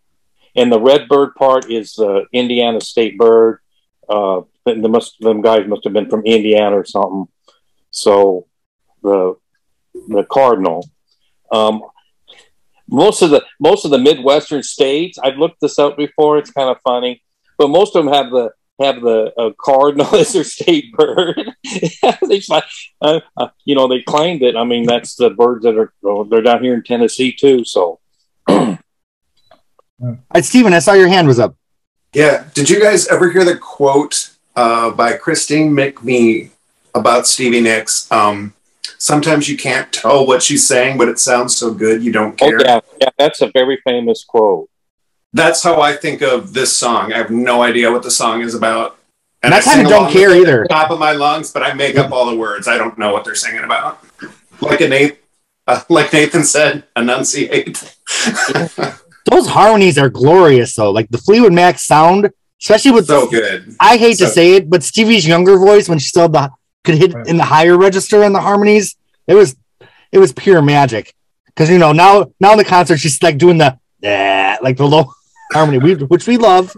Speaker 3: and the red bird part is the Indiana state bird. Uh, the must them guys must have been from Indiana or something. So the the cardinal. Um, most of the most of the Midwestern states, I've looked this up before. It's kind of funny, but most of them have the have the uh, cardinal as their state bird. they uh, uh, you know, they claimed it. I mean, that's the birds that are they're down here in Tennessee too. So
Speaker 1: All right, Steven, I saw your hand was up.
Speaker 2: Yeah. Did you guys ever hear the quote uh, by Christine McVie about Stevie Nicks? Um, Sometimes you can't tell what she's saying, but it sounds so good you don't
Speaker 3: oh
Speaker 2: care.
Speaker 3: yeah, yeah, that's a very famous quote.
Speaker 2: That's how I think of this song. I have no idea what the song is about.
Speaker 1: And I kind of don't care either.
Speaker 2: top of my lungs, but I make up all the words. I don't know what they're singing about. Like a Nathan, uh, like Nathan said, enunciate.
Speaker 1: Those harmonies are glorious, though. Like the Fleetwood Mac sound, especially with
Speaker 2: so good.
Speaker 1: I hate to say it, but Stevie's younger voice when she still the, could hit in the higher register in the harmonies, it was it was pure magic. Because you know now now in the concert she's like doing the eh, like the low harmony, we, which we love.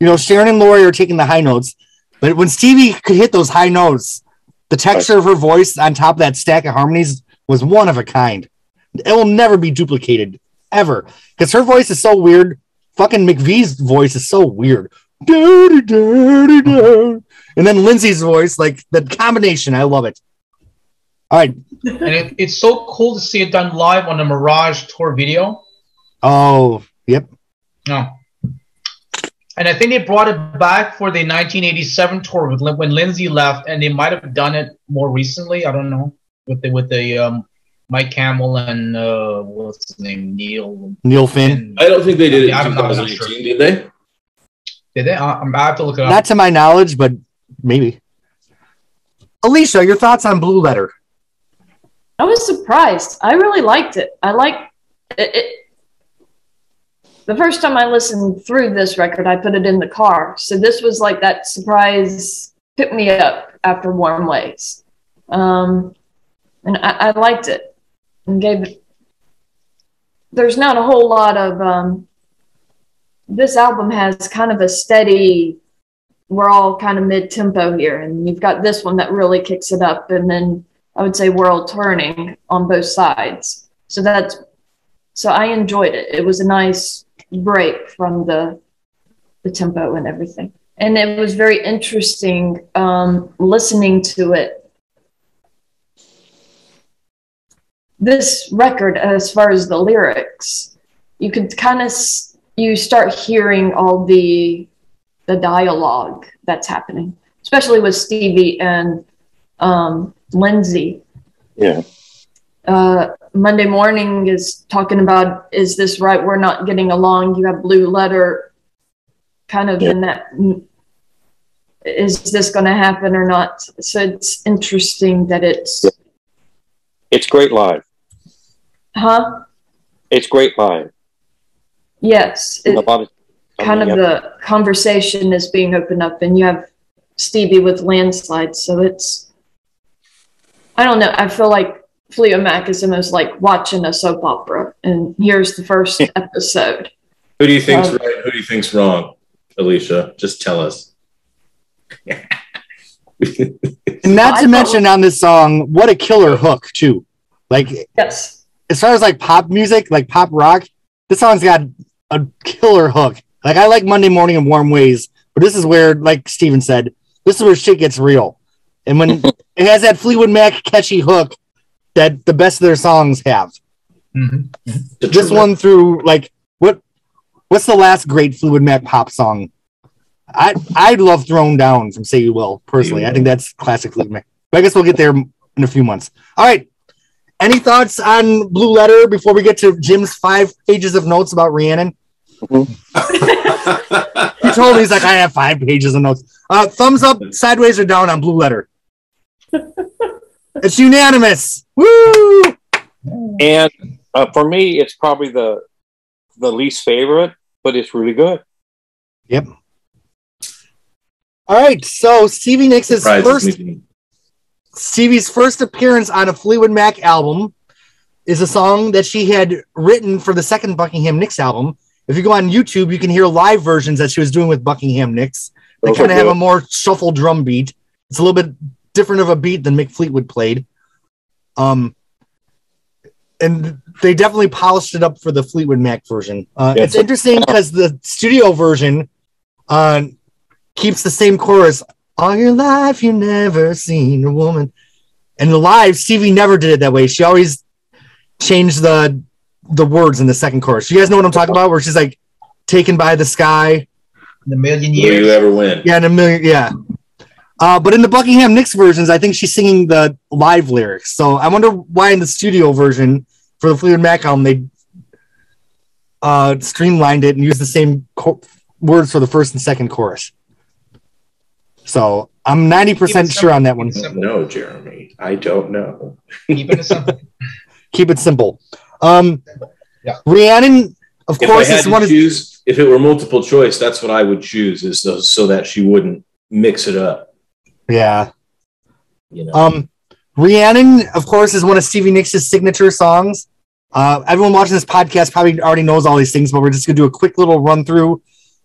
Speaker 1: You know Sharon and Lori are taking the high notes, but when Stevie could hit those high notes, the texture of her voice on top of that stack of harmonies was one of a kind. It will never be duplicated ever because her voice is so weird. Fucking McVie's voice is so weird. And then Lindsey's voice, like the combination, I love it. All right.
Speaker 5: and it, it's so cool to see it done live on the Mirage tour video.
Speaker 1: Oh, yep.
Speaker 5: No. And I think they brought it back for the 1987 tour with when Lindsay left, and they might have done it more recently. I don't know with the with the um, Mike Campbell and uh, what's his name Neil.
Speaker 1: Neil Finn.
Speaker 4: I don't think they did it
Speaker 5: I'm not- I'm
Speaker 4: 2018,
Speaker 5: sure.
Speaker 4: did they?
Speaker 5: Did they? I, I have to look it up.
Speaker 1: Not to my knowledge, but maybe. Alicia, your thoughts on Blue Letter?
Speaker 6: I was surprised. I really liked it. I like it, it. The first time I listened through this record, I put it in the car. So this was like that surprise pick me up after Warm Ways. Um, and I, I liked it and gave. There's not a whole lot of. Um, this album has kind of a steady. We're all kind of mid tempo here, and you've got this one that really kicks it up, and then I would say world turning on both sides. So that's so I enjoyed it. It was a nice break from the the tempo and everything. And it was very interesting um, listening to it. This record, as far as the lyrics, you can kind of you start hearing all the the dialogue that's happening, especially with Stevie and um, Lindsey.
Speaker 3: Yeah.
Speaker 6: Uh, Monday morning is talking about is this right? We're not getting along. You have Blue Letter, kind of yeah. in that. Is this going to happen or not? So it's interesting that it's.
Speaker 3: It's great live.
Speaker 6: Huh?
Speaker 3: It's great live.
Speaker 6: Yes. It, of, kind of the conversation is being opened up, and you have Stevie with landslides. So it's, I don't know. I feel like Fleetwood Mac is almost like watching a soap opera, and here's the first episode.
Speaker 4: Who do you think's um, right? Who do you think's wrong, Alicia? Just tell us.
Speaker 1: and not to mention on this song, what a killer hook too. Like
Speaker 6: yes,
Speaker 1: as far as like pop music, like pop rock, this song's got a killer hook. Like I like Monday Morning in Warm Ways, but this is where, like Steven said, this is where shit gets real. And when it has that Fleetwood Mac catchy hook that the best of their songs have. Mm-hmm. This one through like what what's the last great Fleetwood Mac pop song? I I love Throw Down from Say You Will personally. I think that's classic Fleetwood Mac. But I guess we'll get there in a few months. All right. Any thoughts on Blue Letter before we get to Jim's five pages of notes about Rhiannon? Mm-hmm. he told me he's like, I have five pages of notes. Uh, thumbs up, sideways, or down on Blue Letter. it's unanimous. Woo!
Speaker 3: And uh, for me, it's probably the the least favorite, but it's really good.
Speaker 1: Yep. All right, so Stevie Nicks' first Stevie's first appearance on a Fleetwood Mac album is a song that she had written for the second Buckingham Nicks album. If you go on YouTube, you can hear live versions that she was doing with Buckingham Nicks. They kind of have a more shuffle drum beat. It's a little bit different of a beat than Mick Fleetwood played. Um, and they definitely polished it up for the Fleetwood Mac version. Uh, yeah. It's interesting because the studio version uh, keeps the same chorus. All your life, you never seen a woman. And the live, Stevie never did it that way. She always changed the the words in the second chorus. You guys know what I'm talking about? Where she's like taken by the sky.
Speaker 5: The million years.
Speaker 4: Will you ever win?
Speaker 1: Yeah, in a million. Yeah. Uh, but in the Buckingham Nicks versions, I think she's singing the live lyrics. So I wonder why in the studio version for the Fleetwood Mac album they uh, streamlined it and used the same co- words for the first and second chorus. So I'm 90% sure on that one.
Speaker 4: No, Jeremy, I don't know.
Speaker 5: Keep it simple.
Speaker 1: Keep it simple. Um, yeah. Rhiannon, of if course, is one
Speaker 4: choose, of. If it were multiple choice, that's what I would choose, is so, so that she wouldn't mix it up.
Speaker 1: Yeah. You know. Um, Rhiannon, of course, is one of Stevie Nicks' signature songs. Uh, everyone watching this podcast probably already knows all these things, but we're just going to do a quick little run through.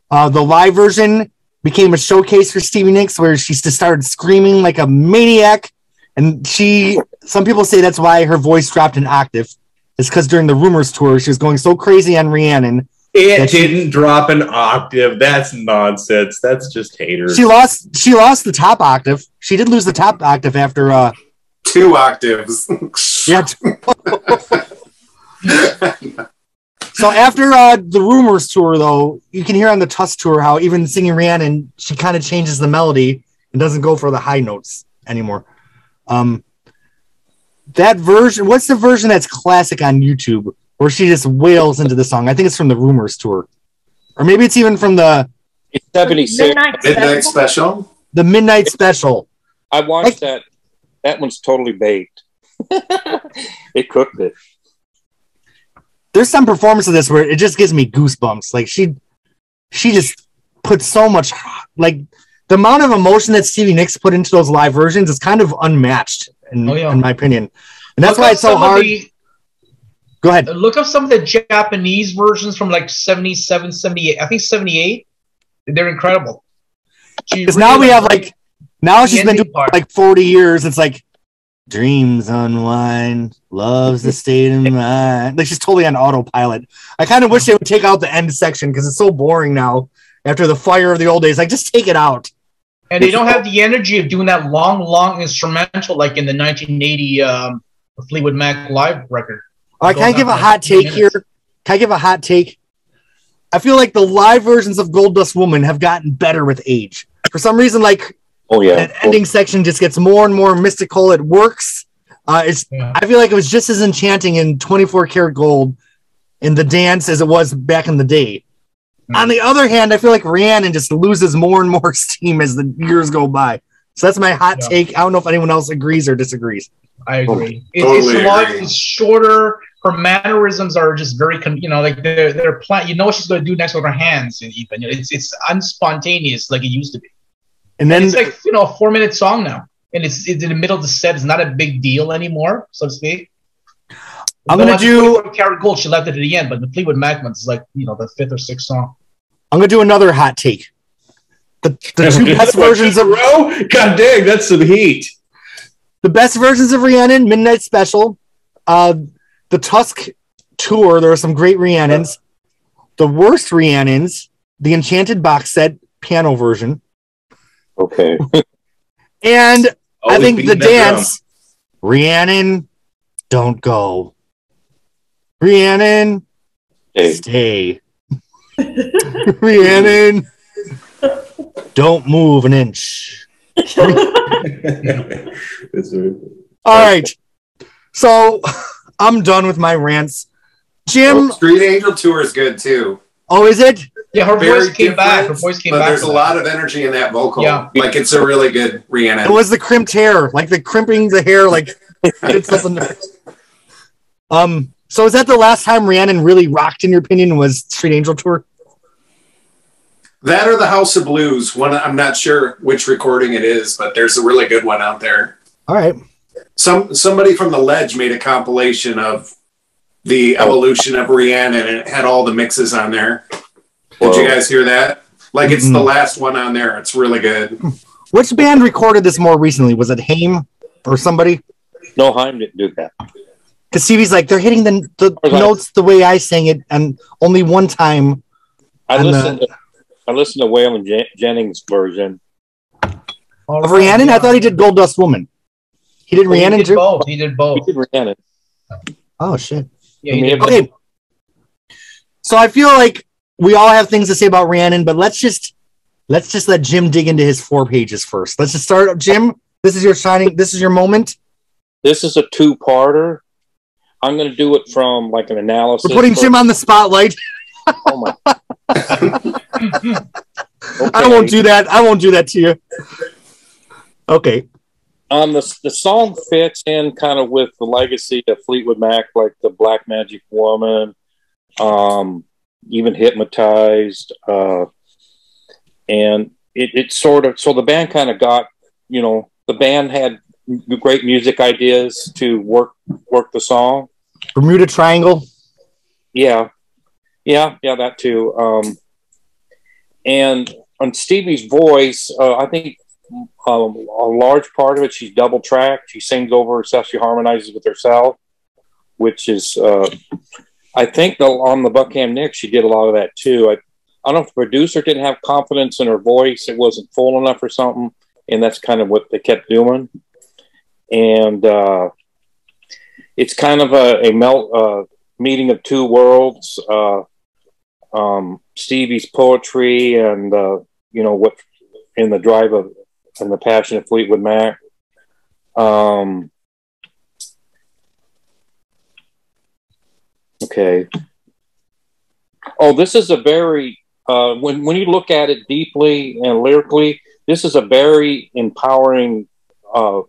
Speaker 1: Uh, the live version became a showcase for Stevie Nicks where she just started screaming like a maniac. And she, some people say that's why her voice dropped an octave It's because during the rumors tour, she was going so crazy on Rhiannon.
Speaker 4: It didn't drop an octave. That's nonsense. That's just haters.
Speaker 1: She lost. She lost the top octave. She did lose the top octave after uh,
Speaker 2: two octaves.
Speaker 1: yeah. so after uh, the rumors tour, though, you can hear on the Tusk tour how even singing Rhiannon, she kind of changes the melody and doesn't go for the high notes anymore. Um, that version what's the version that's classic on youtube where she just wails into the song? I think it's from the rumors tour. Or maybe it's even from the
Speaker 3: it's 76
Speaker 2: midnight, midnight special?
Speaker 1: The midnight special.
Speaker 3: I watched I, that. That one's totally baked. It cooked it
Speaker 1: there's some performance of this where it just gives me goosebumps like she she just put so much like the amount of emotion that Stevie Nicks put into those live versions is kind of unmatched in, oh, yeah. in my opinion. And that's look why it's so hard. The, Go ahead.
Speaker 5: Look up some of the Japanese versions from like 77, 78. I think 78. They're incredible.
Speaker 1: Because really now we have like, now she's been doing part. like 40 years. It's like, dreams unwind, love's the state of mind. Like she's totally on autopilot. I kind of wish they would take out the end section because it's so boring now after the fire of the old days. Like just take it out
Speaker 5: and they don't have the energy of doing that long, long instrumental like in the 1980 um, Fleetwood Mac live record.
Speaker 1: All right, can I give a hot take minutes. here? Can I give a hot take? I feel like the live versions of Gold Dust Woman have gotten better with age. For some reason, like
Speaker 3: oh yeah,
Speaker 1: that ending section just gets more and more mystical. It works. Uh, it's yeah. I feel like it was just as enchanting in 24 karat gold in the dance as it was back in the day. Mm. On the other hand, I feel like Rhiannon just loses more and more steam as the years go by. So that's my hot yeah. take. I don't know if anyone else agrees or disagrees.
Speaker 5: I agree. It, totally it's a lot. It's shorter. Her mannerisms are just very, you know, like they're they're plan. You know what she's going to do next with her hands, and even you know, it's it's unspontaneous like it used to be. And then and it's like you know a four minute song now, and it's, it's in the middle of the set. It's not a big deal anymore, so to speak.
Speaker 1: I'm gonna do
Speaker 5: Karat Gold. She left it at the end, but the Fleetwood Mac ones is like you know the fifth or sixth song.
Speaker 1: I'm gonna do another hot take. The, the two best versions of
Speaker 4: row. God dang, that's some heat.
Speaker 1: The best versions of Rhiannon, Midnight Special, uh, the Tusk tour. There are some great Rhiannons. The worst Rhiannons, the Enchanted box set piano version.
Speaker 3: Okay.
Speaker 1: and I think the dance, drum. Rhiannon, don't go. Rhiannon, stay. stay. Rhiannon, don't move an inch. All right. So I'm done with my rants. Jim.
Speaker 2: Oh, Street Angel Tour is good too.
Speaker 1: Oh, is it?
Speaker 5: Yeah, her voice came back. Her voice came
Speaker 2: but
Speaker 5: back.
Speaker 2: There's a lot of energy in that vocal. Yeah. Like it's a really good Rhiannon.
Speaker 1: It was the crimped hair, like the crimping the hair, like did something. Um, so is that the last time Rhiannon really rocked, in your opinion, was Street Angel Tour?
Speaker 2: That or the House of Blues. One I'm not sure which recording it is, but there's a really good one out there.
Speaker 1: All right.
Speaker 2: Some somebody from the Ledge made a compilation of the evolution of Rhiannon, and it had all the mixes on there. Did you guys hear that? Like it's mm-hmm. the last one on there. It's really good.
Speaker 1: Which band recorded this more recently? Was it Haim or somebody?
Speaker 3: No, Haim didn't do that.
Speaker 1: Because Stevie's like they're hitting the, the notes the way I sang it, and only one time.
Speaker 3: I listened. The, to, I listened to Waylon J- Jennings' version
Speaker 1: of Rhiannon. I thought he did Gold Dust Woman. He did well, Rhiannon he did
Speaker 5: too. Both. He did both.
Speaker 3: He did Rhiannon.
Speaker 1: Oh shit. Yeah. He did okay. So I feel like we all have things to say about Rhiannon, but let's just let's just let Jim dig into his four pages first. Let's just start. Jim, this is your shining. This is your moment.
Speaker 3: This is a two-parter. I'm going to do it from like an analysis.
Speaker 1: We're putting Jim on the spotlight. oh my! okay. I won't do that. I won't do that to you. Okay.
Speaker 3: Um, the the song fits in kind of with the legacy of Fleetwood Mac, like the Black Magic Woman, um, even Hypnotized, uh, and it, it sort of so the band kind of got you know the band had great music ideas to work work the song.
Speaker 1: Bermuda Triangle.
Speaker 3: Yeah, yeah, yeah, that too. Um, and on Stevie's voice, uh, I think um, a large part of it, she's double tracked. She sings over herself. She harmonizes with herself, which is, uh, I think, on the Buckingham Nicks, she did a lot of that too. I, I don't know if the producer didn't have confidence in her voice; it wasn't full enough or something, and that's kind of what they kept doing. And uh, it's kind of a, a melt, uh, meeting of two worlds. Uh, um, Stevie's poetry and uh, you know what in the drive of and the passion of Fleetwood Mac. Um, okay. Oh, this is a very uh, when when you look at it deeply and lyrically, this is a very empowering uh,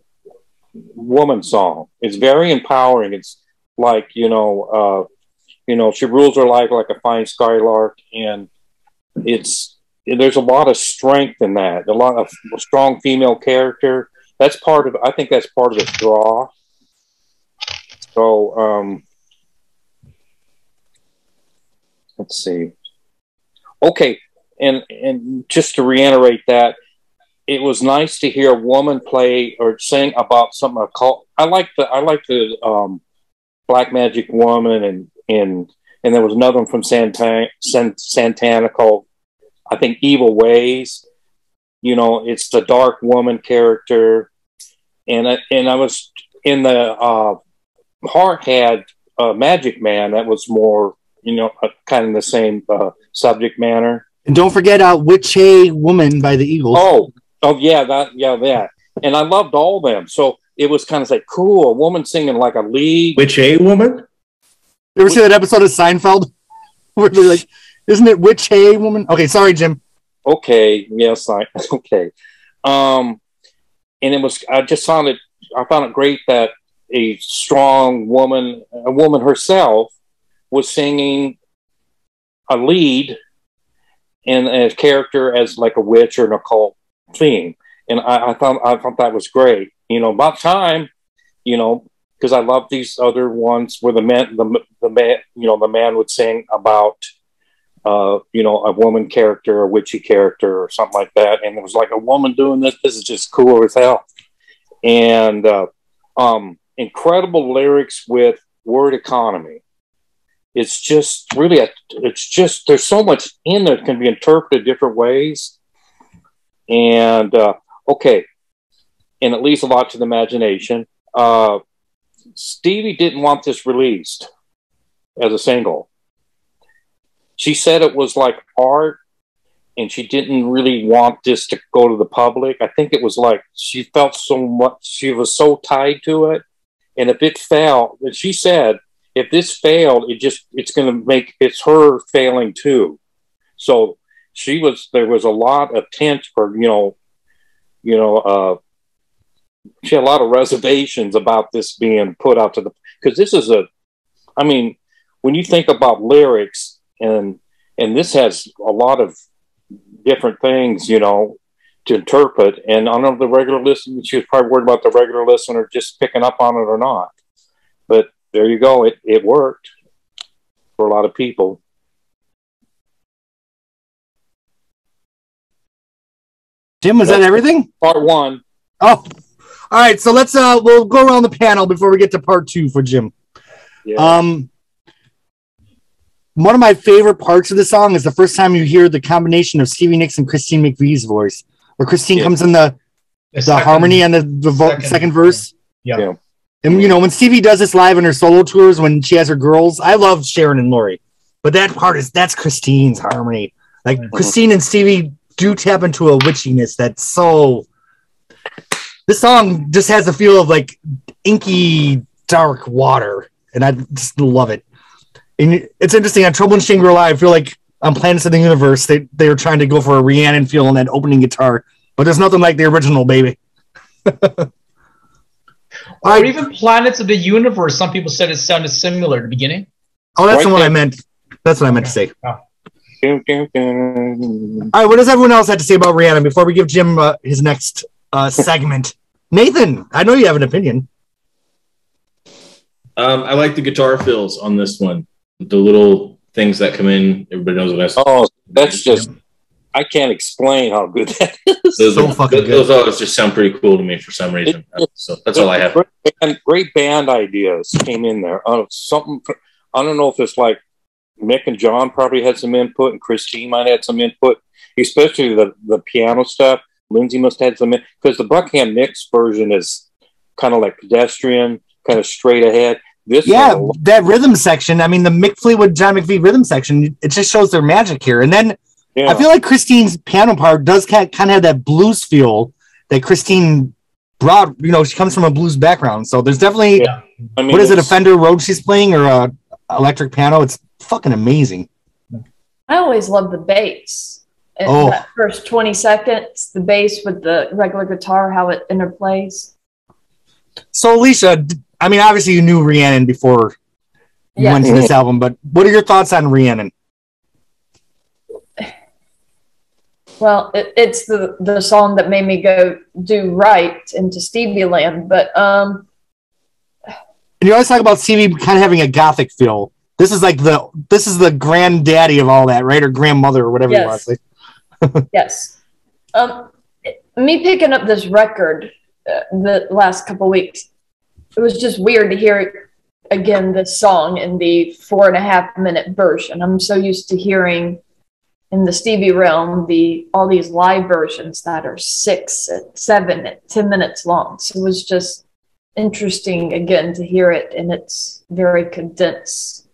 Speaker 3: woman song. It's very empowering. It's like you know uh, you know, she rules her life like a fine skylark, and it's there's a lot of strength in that, a lot of strong female character. That's part of. I think that's part of the draw. So, um, let's see. Okay, and and just to reiterate that, it was nice to hear a woman play or sing about something. I like the I like the um, Black Magic Woman and and and there was another one from Santana, Santana called I think Evil Ways. You know, it's the dark woman character, and I, and I was in the uh, had a Magic Man that was more you know kind of the same uh, subject matter.
Speaker 1: And don't forget uh, "Witch A Woman" by the Eagles.
Speaker 3: Oh, oh yeah, that yeah that. And I loved all them. So it was kind of like cool, a woman singing like a lead.
Speaker 4: Witch A Woman?
Speaker 1: You ever see that episode of Seinfeld where they're like, "Isn't it Witch A Woman?" Okay, sorry, Jim.
Speaker 3: Okay, yes, I okay. Um, and it was I just found it I found it great that a strong woman, a woman herself, was singing a lead in a character as like a witch or an occult theme, and I, I thought I thought that was great. You know, about time, you know, because I love these other ones where the man, the the man, you know, the man would sing about, uh, you know, a woman character, a witchy character, or something like that, and it was like a woman doing this. This is just cool as hell, and uh, um, incredible lyrics with word economy it's just really a, it's just there's so much in there that can be interpreted different ways. And uh, okay. And it leaves a lot to the imagination. Uh, stevie didn't want this released as a single. She said it was like art and she didn't really want this to go to the public. I think it was like she felt so much she was so tied to it. And if it fell, failed she said if this failed, it just it's going to make it's her failing too. So she was there was a lot of tense or you know, you know, uh, she had a lot of reservations about this being put out to the because this is a, I mean, when you think about lyrics and and this has a lot of different things, you know, to interpret. And I don't know the regular listener, she was probably worried about the regular listener just picking up on it or not. But there you go. It it worked for a lot of people.
Speaker 1: Jim, was That's that everything?
Speaker 3: Part one.
Speaker 1: Oh, all right. So let's uh, we'll go around the panel before we get to part two for Jim. Yeah. Um, one of my favorite parts of the song is the first time you hear the combination of Stevie Nicks and Christine McVie's voice, where Christine yeah. comes in the the, the second, harmony and the, the second, second verse.
Speaker 5: yeah. yeah.
Speaker 1: And you know, when Stevie does this live on her solo tours, when she has her girls, I love Sharon and Lori, but that part is that's Christine's harmony. Like mm-hmm. Christine and Stevie do tap into a witchiness that's so. This song just has a feel of like inky, dark water, and I just love it. And it's interesting on Trouble in Shangri La. I feel like on Planets of the Universe, they they were trying to go for a Rhiannon feel on that opening guitar, but there's nothing like the original, baby.
Speaker 5: Or I, even planets of the universe. Some people said it sounded similar at the beginning.
Speaker 1: Oh, that's right the one I meant. That's what I meant to say. Oh. All right, what does everyone else have to say about Rhiannon before we give Jim uh, his next uh, segment? Nathan, I know you have an opinion.
Speaker 4: Um, I like the guitar fills on this one. The little things that come in. Everybody knows what I.
Speaker 3: Oh, that's just I can't explain how good that is.
Speaker 4: Those, so are, fucking those, those always just sound pretty cool to me for some reason. It, so that's all I have.
Speaker 3: Great band, great band ideas came in there. Uh, something I don't know if it's like Mick and John probably had some input, and Christine might have had some input, especially the the piano stuff. Lindsey must have had some because the Buckingham Nicks version is kind of like pedestrian, kind of straight ahead.
Speaker 1: This yeah, that rhythm section. I mean, the Mick Fleetwood, John McVie rhythm section. It just shows their magic here, and then yeah. I feel like Christine's piano part does kind of have that blues feel that Christine brought. You know, she comes from a blues background, so there's definitely yeah. I mean, what is it? A Fender Rhodes she's playing or a electric piano? It's fucking amazing.
Speaker 6: I always love the bass. In oh. that first 20 seconds, the bass with the regular guitar, how it interplays.
Speaker 1: So, Alicia, I mean, obviously you knew Rhiannon before you yeah. went to this album, but what are your thoughts on Rhiannon?
Speaker 6: Well, it, it's the the song that made me go do right into Stevie Land, but um.
Speaker 1: And you always talk about Stevie kind of having a gothic feel. This is like the this is the granddaddy of all that, right? Or grandmother or whatever yes. you
Speaker 6: want to say. yes. Um, me picking up this record uh, the last couple weeks, it was just weird to hear again this song in the four and a half minute version. I'm so used to hearing in the Stevie realm, the all these live versions that are six, seven, ten minutes long. So it was just interesting again to hear it in its very condensed,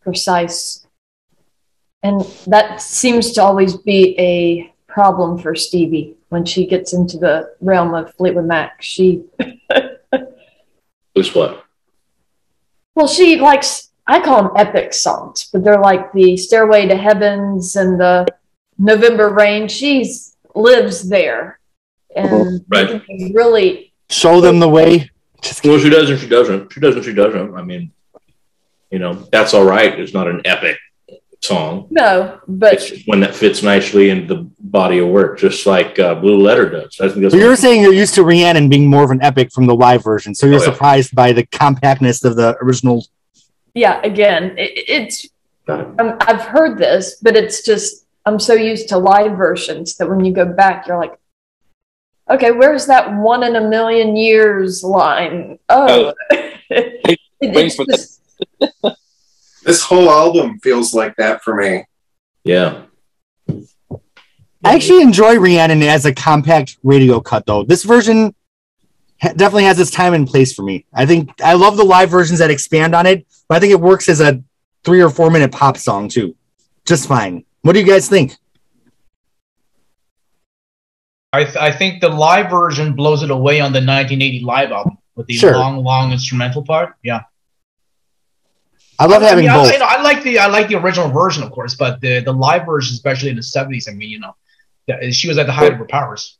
Speaker 6: precise And that seems to always be a problem for Stevie when she gets into the realm of Fleetwood Mac. She.
Speaker 4: Who's what?
Speaker 6: Well, she likes, I call them epic songs, but they're like the Stairway to Heavens and the November Rain. She's lives there. And right. really
Speaker 1: show them the way.
Speaker 4: Well, she doesn't, she doesn't. She doesn't, she doesn't. I mean, you know, that's all right. It's not an epic song.
Speaker 6: No, but
Speaker 4: it's one that fits nicely in the body of work, just like uh, Blue Letter does. I think
Speaker 1: so you're saying you're used to Rhiannon being more of an epic from the live version, so you're oh, yeah. surprised by the compactness of the original.
Speaker 6: Yeah, again, it, it's. Um, I've heard this, but it's just I'm so used to live versions that when you go back, you're like, okay, where's that one in a million years line? Oh, uh, it,
Speaker 2: it's just, this whole album feels like that for me.
Speaker 4: Yeah.
Speaker 1: I actually enjoy Rhiannon as a compact radio cut, though. This version ha- definitely has its time and place for me. I think I love the live versions that expand on it, but I think it works as a three or four minute pop song, too. Just fine. What do you guys think?
Speaker 5: I, th- I think the live version blows it away on the 1980 live album with the sure. long, long instrumental part. Yeah.
Speaker 1: I love having I mean, both.
Speaker 5: I, I, like the I like the original version, of course, but the the live version, especially in the seventies, I mean, you know, she was at the height of her powers.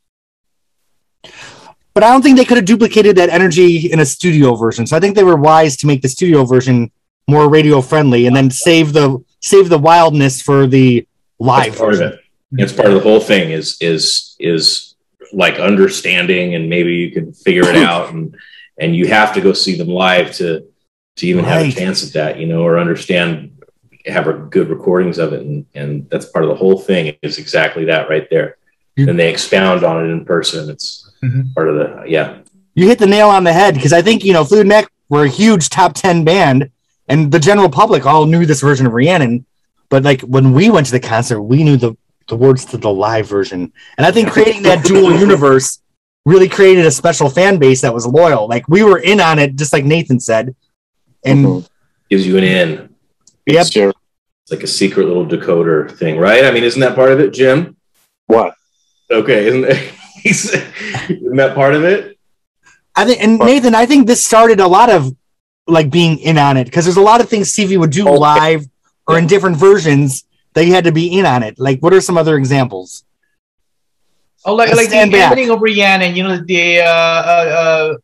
Speaker 1: But I don't think they could have duplicated that energy in a studio version. So I think they were wise to make the studio version more radio friendly, and then save the save the wildness for the live.
Speaker 4: That's part version. of it. It's part of the whole thing. Is is is like understanding, and maybe you can figure it out, and and you have to go see them live to to even right. have a chance at that, you know, or understand, have a good recordings of it. And, and that's part of the whole thing is exactly that right there. And they expound on it in person. It's mm-hmm. part of the, yeah.
Speaker 1: You hit the nail on the head because I think, you know, Fleetwood Mac were a huge top 10 band and the general public all knew this version of Rhiannon. But like when we went to the concert, we knew the, the words to the live version. And I think creating that dual universe really created a special fan base that was loyal. Like we were in on it, just like Nathan said and mm-hmm.
Speaker 4: gives you an in.
Speaker 1: Yep.
Speaker 4: It's like a secret little decoder thing, right? I mean, isn't that part of it, Jim?
Speaker 3: What?
Speaker 4: Okay, isn't, isn't that part of it?
Speaker 1: I think, and Nathan, I think this started a lot of like being in on it because there's a lot of things Stevie would do okay. live or in different versions that you had to be in on it. Like, what are some other examples?
Speaker 5: Oh, like, like the ending of Rhiannon, you know, the uh, uh,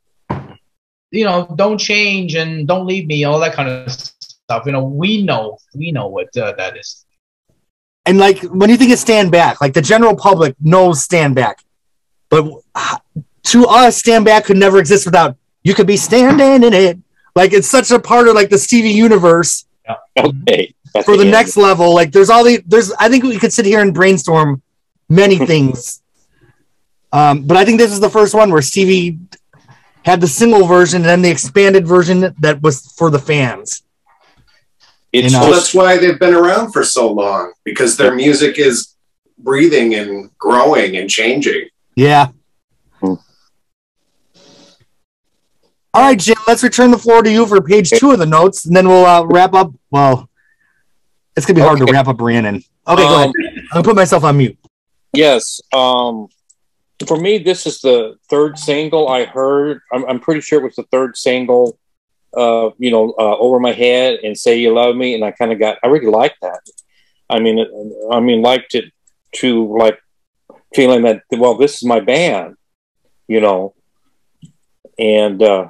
Speaker 5: you know, don't change and don't leave me, all that kind of stuff. You know, we know, we know what uh, that is.
Speaker 1: And like when you think of stand back, like the general public knows stand back, but to us, stand back could never exist without you could be standing in it. Like it's such a part of like the Stevie universe.
Speaker 3: Yeah. Okay.
Speaker 1: That's for the, the next level, like there's all the there's I think we could sit here and brainstorm many things. Um, but I think this is the first one where Stevie had the single version and then the expanded version that was for the fans.
Speaker 2: It's you know? that's why they've been around for so long because their music is breathing and growing and changing.
Speaker 1: Yeah. Hmm. All right, Jim, let's return the floor to you for page two of the notes, and then we'll uh, wrap up. Well, it's going to be hard okay. to wrap up Rhiannon. Okay, um, go ahead. Um, I'll put myself on mute.
Speaker 3: Yes. Um, for me, this is the third single I heard. I'm, I'm pretty sure it was the third single. Uh, you know, uh, over my head and say you love me, and I kind of got. I really liked that. I mean, I mean, liked it to like feeling that well, this is my band, you know, and uh,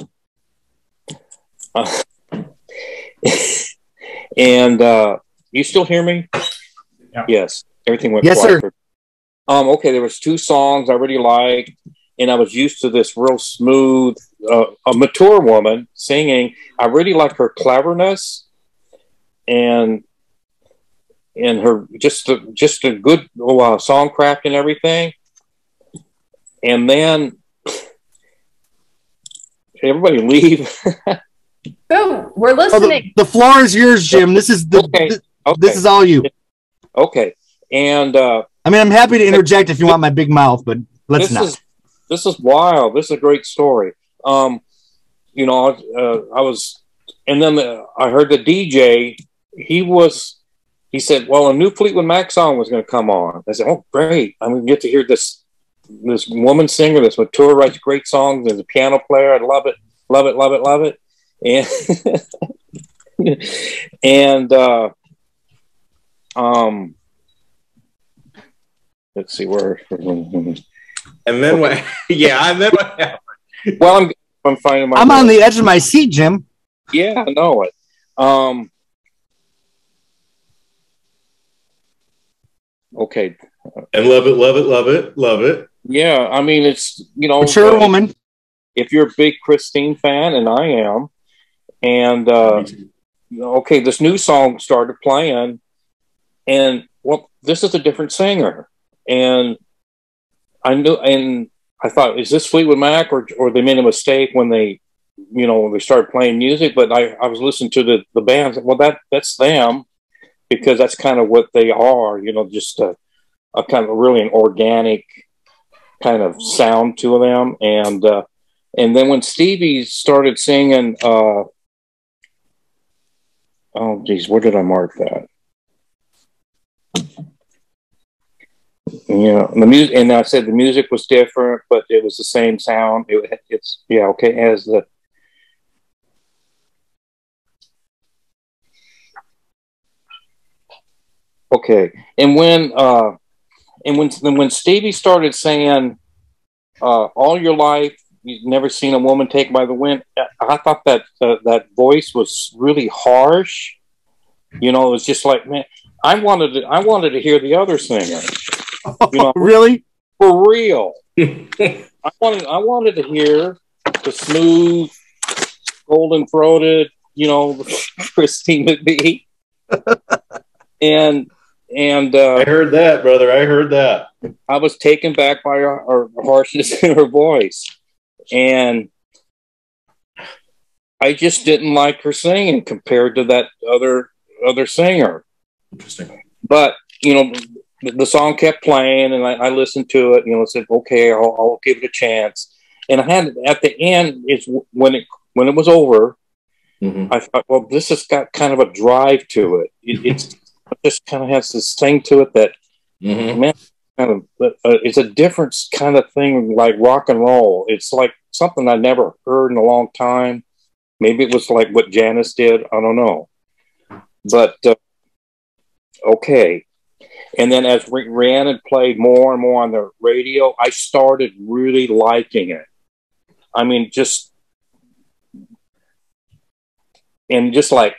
Speaker 3: and uh, you still hear me? Yeah. Yes, everything went.
Speaker 1: Yes, sir.
Speaker 3: Um, okay, there was two songs I really liked, and I was used to this real smooth, uh, a mature woman singing. I really like her cleverness, and and her just a, just a good uh, songcraft and everything. And then everybody leave.
Speaker 6: oh, we're listening.
Speaker 1: Oh, the, the, floor is yours, Jim. This is the okay. This, okay. this is all you.
Speaker 3: Okay, and uh,
Speaker 1: I mean, I'm happy to interject if you want my big mouth, but let's
Speaker 3: this
Speaker 1: not.
Speaker 3: Is, this is wild. This is a great story. Um, you know, uh, I was, and then the, I heard the DJ. He was he said, "Well, a new Fleetwood Mac song was going to come on." I said, "Oh, great! I'm going to get to hear this this woman singer, this mature, writes great songs, as a piano player. I love it, love it, love it, love it." And and uh, um, let's see where.
Speaker 4: And then what? Yeah, and then what happened?
Speaker 3: Well, I'm I'm finding my.
Speaker 1: I'm on the edge of my seat, Jim.
Speaker 3: Yeah, I know it. Um, okay.
Speaker 4: And love it, love it, love it, love it.
Speaker 3: Yeah, I mean it's you know
Speaker 1: mature uh, woman.
Speaker 3: If you're a big Christine fan, and I am, and uh, okay, this new song started playing, and well, this is a different singer, and I knew, and I thought, is this Fleetwood Mac, or or they made a mistake when they, you know, when they started playing music? But I, I was listening to the the band. Well, that that's them, because that's kind of what they are. You know, just a, a kind of really an organic kind of sound to them, and uh, and then when Stevie started singing, uh, oh geez, where did I mark that? Yeah, the music, and I said the music was different, but it was the same sound. It, it's yeah, okay, as the okay, and when uh, and when when Stevie started saying, uh, "All your life, you've never seen a woman taken by the wind," I thought that uh, that voice was really harsh. You know, it was just like, man, I wanted to, I wanted to hear the other singer.
Speaker 1: You know, really?
Speaker 3: For real. I wanted I wanted to hear the smooth, golden throated, you know, Christine McVie. and and uh,
Speaker 4: I heard that, brother. I heard that.
Speaker 3: I was taken back by her, her harshness in her voice, and I just didn't like her singing compared to that other other singer.
Speaker 4: Interesting.
Speaker 3: But you know, the song kept playing and I, I listened to it, you know, said, okay, I'll, I'll, give it a chance. And I had at the end is when it, when it was over, mm-hmm. I thought, well, this has got kind of a drive to it. it it's it just kind of has this thing to it that, mm-hmm. man, kind of, uh, it's a different kind of thing like rock and roll. It's like something I never heard in a long time. Maybe it was like what Janis did. I don't know. But, uh, okay and then as Rhiannon played more and more on the radio, I started really liking it. I mean, just and just like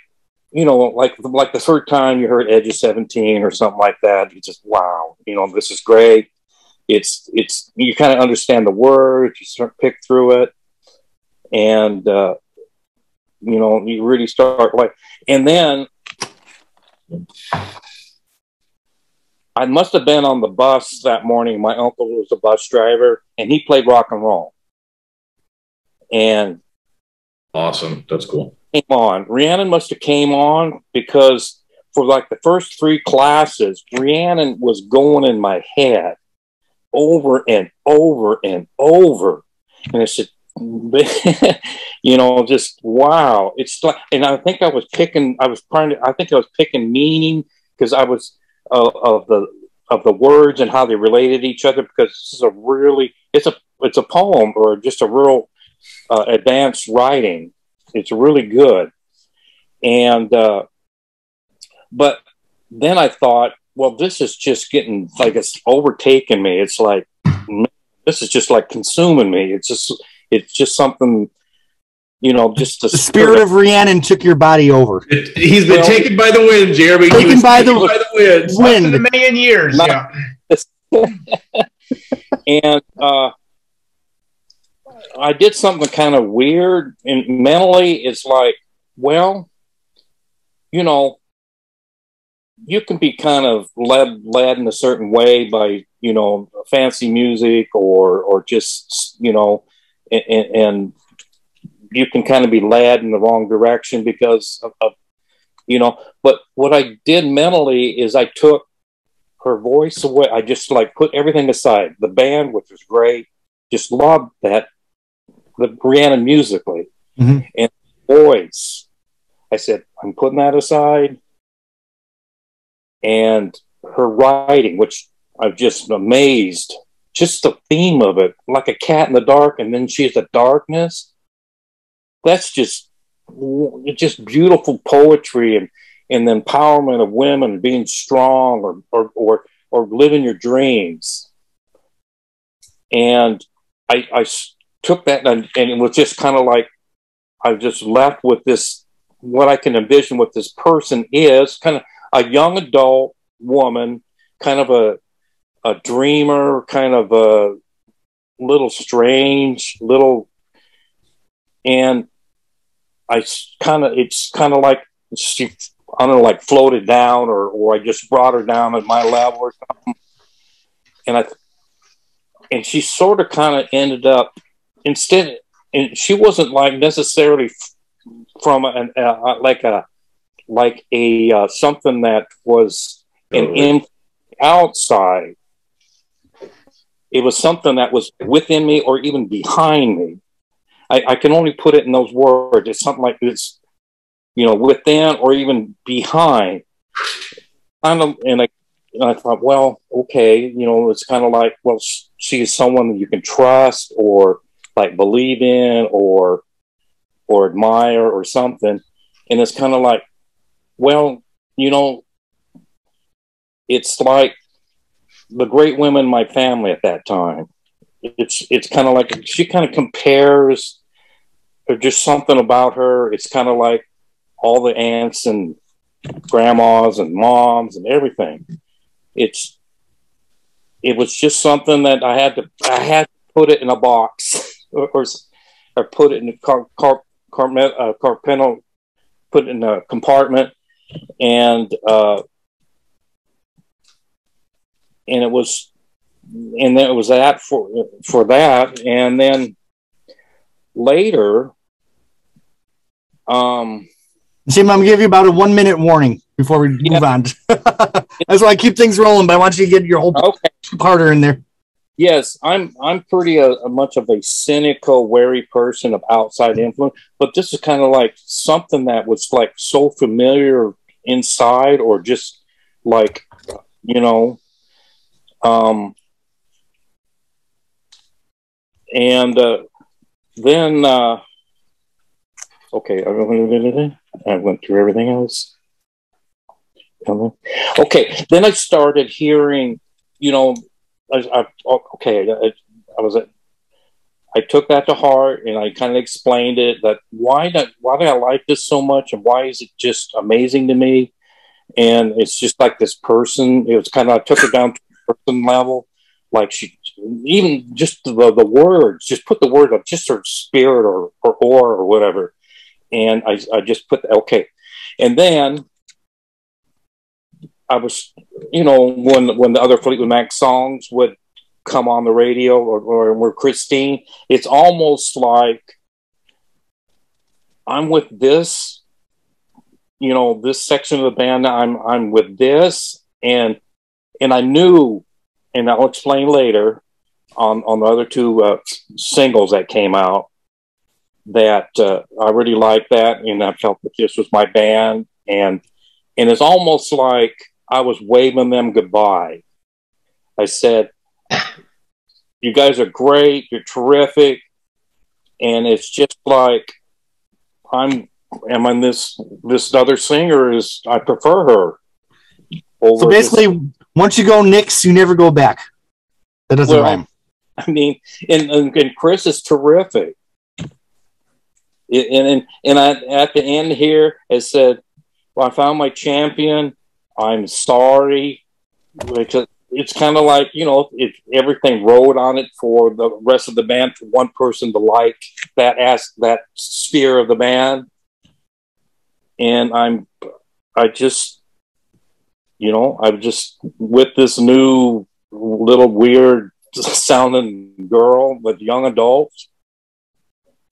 Speaker 3: you know, like like the third time you heard Edge of Seventeen or something like that, you just wow, you know, this is great. It's it's you kind of understand the words, you start pick through it, and uh, you know, you really start like, and then I must have been on the bus that morning. My uncle was a bus driver, and he played rock and roll. And
Speaker 4: awesome, that's cool.
Speaker 3: Came on. Rhiannon must have came on because for like the first three classes, Rhiannon was going in my head over and over and over, and I said, you know, just wow. It's like, and I think I was picking. I was trying to. I think I was picking meaning because I was of, of the of the words and how they related to each other because this is a really it's a it's a poem or just a real uh, advanced writing. It's really good, and uh, but then I thought, well, this is just getting like it's overtaking me. It's like this is just like consuming me. It's just it's just something you know, just
Speaker 1: the, the spirit of Rhiannon took your body over.
Speaker 4: It, he's been well, taken by the wind, Jeremy.
Speaker 1: Taken by the, by the wind.
Speaker 5: Wind. a million years. Not,
Speaker 3: yeah. and uh, I did something kind of weird, and mentally, it's like, well, you know, you can be kind of led led in a certain way by you know fancy music or or just you know and, and you can kind of be led in the wrong direction because of, of, you know. But what i did mentally is i took her voice away. I just like put everything aside. The band which was great just loved that the rhiannon musically mm-hmm. and voice i said i'm putting that aside and her writing, which I'm just amazed. Just the theme of it, like a cat in the dark, and then she's the darkness. That's just just beautiful poetry and and the empowerment of women being strong or or or, or living your dreams. And I, I took that and, and it was just kind of like I just left with this what I can envision what this person is kind of a young adult woman, kind of a a dreamer, kind of a little strange, little, and I kind of it's kind of like she I don't know, like floated down, or or I just brought her down at my level or something, and I and she sort of kind of ended up instead, and she wasn't like necessarily from an uh, like a like a uh, something that was an in outside. It was something that was within me or even behind me. I, I can only put it in those words. It's something like this, you know, within or even behind. Kind of, and I, and I thought, well, okay, you know, it's kind of like, well, she is someone that you can trust or like believe in or or admire or something. And it's kind of like, well, you know, it's like the great women in my family at that time. It's it's kind of like she kind of compares or just something about her. It's kind of like all the aunts and grandmas and moms and everything. It's it was just something that I had to I had to put it in a box or, or, or put it in a car, car, car, uh, put it in a compartment and uh, and it was and then it was that for for that and then later um
Speaker 1: Jim, I'm gonna give you about a one minute warning before we yeah. move on. That's why I keep things rolling, but I want you to get your whole okay. parter in there.
Speaker 3: Yes, I'm I'm pretty a, uh, a much of a cynical, wary person of outside influence, but this is kind of like something that was like so familiar inside or just like you know um and uh, then uh okay i went through everything else. Okay then i started hearing you know I, I oh, okay I, I was I took that to heart and I kind of explained it that why do, why do I like this so much and why is it just amazing to me? And it's just like this person. It was kind of I took it down to a person level, like she even just the the words, just put the word of just her spirit or or or or whatever. And I I just put the, okay, and then I was you know when when the other Fleetwood Mac songs would come on the radio or, or we're Christine, it's almost like I'm with this, you know, this section of the band. I'm I'm with this, and and I knew, and I'll explain later on on the other two uh, singles that came out that uh, I really liked that, and I felt that this was my band, and and it's almost like I was waving them goodbye. I said, you guys are great. You're terrific. And it's just like I'm am I this this other singer is I prefer her.
Speaker 1: so basically this. once you go Nicks, you never go back. That doesn't well, rhyme.
Speaker 3: I mean, and, and, and Chris is terrific. And and, and I, at the end here, it said, well, I found my champion. I'm sorry. Because it's kind of like you know if everything rode on it for the rest of the band for one person to like that ask that sphere of the band and i'm i just you know i'm just with this new little weird sounding girl with young adults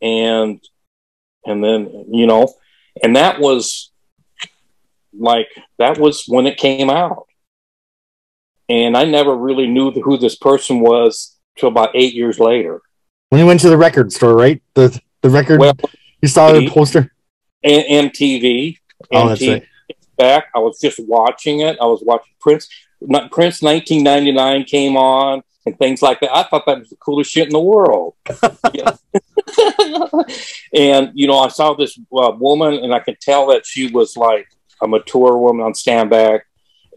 Speaker 3: and and then you know and that was like that was when it came out and I never really knew who this person was till about eight years later.
Speaker 1: When you went to the record store, right? The the record well, you saw the poster.
Speaker 3: And MTV.
Speaker 1: Oh, that's right.
Speaker 3: back. I was just watching it. I was watching Prince. Prince 1999 came on and things like that. I thought that was the coolest shit in the world. and you know, I saw this uh, woman, and I could tell that she was like a mature woman on stand back.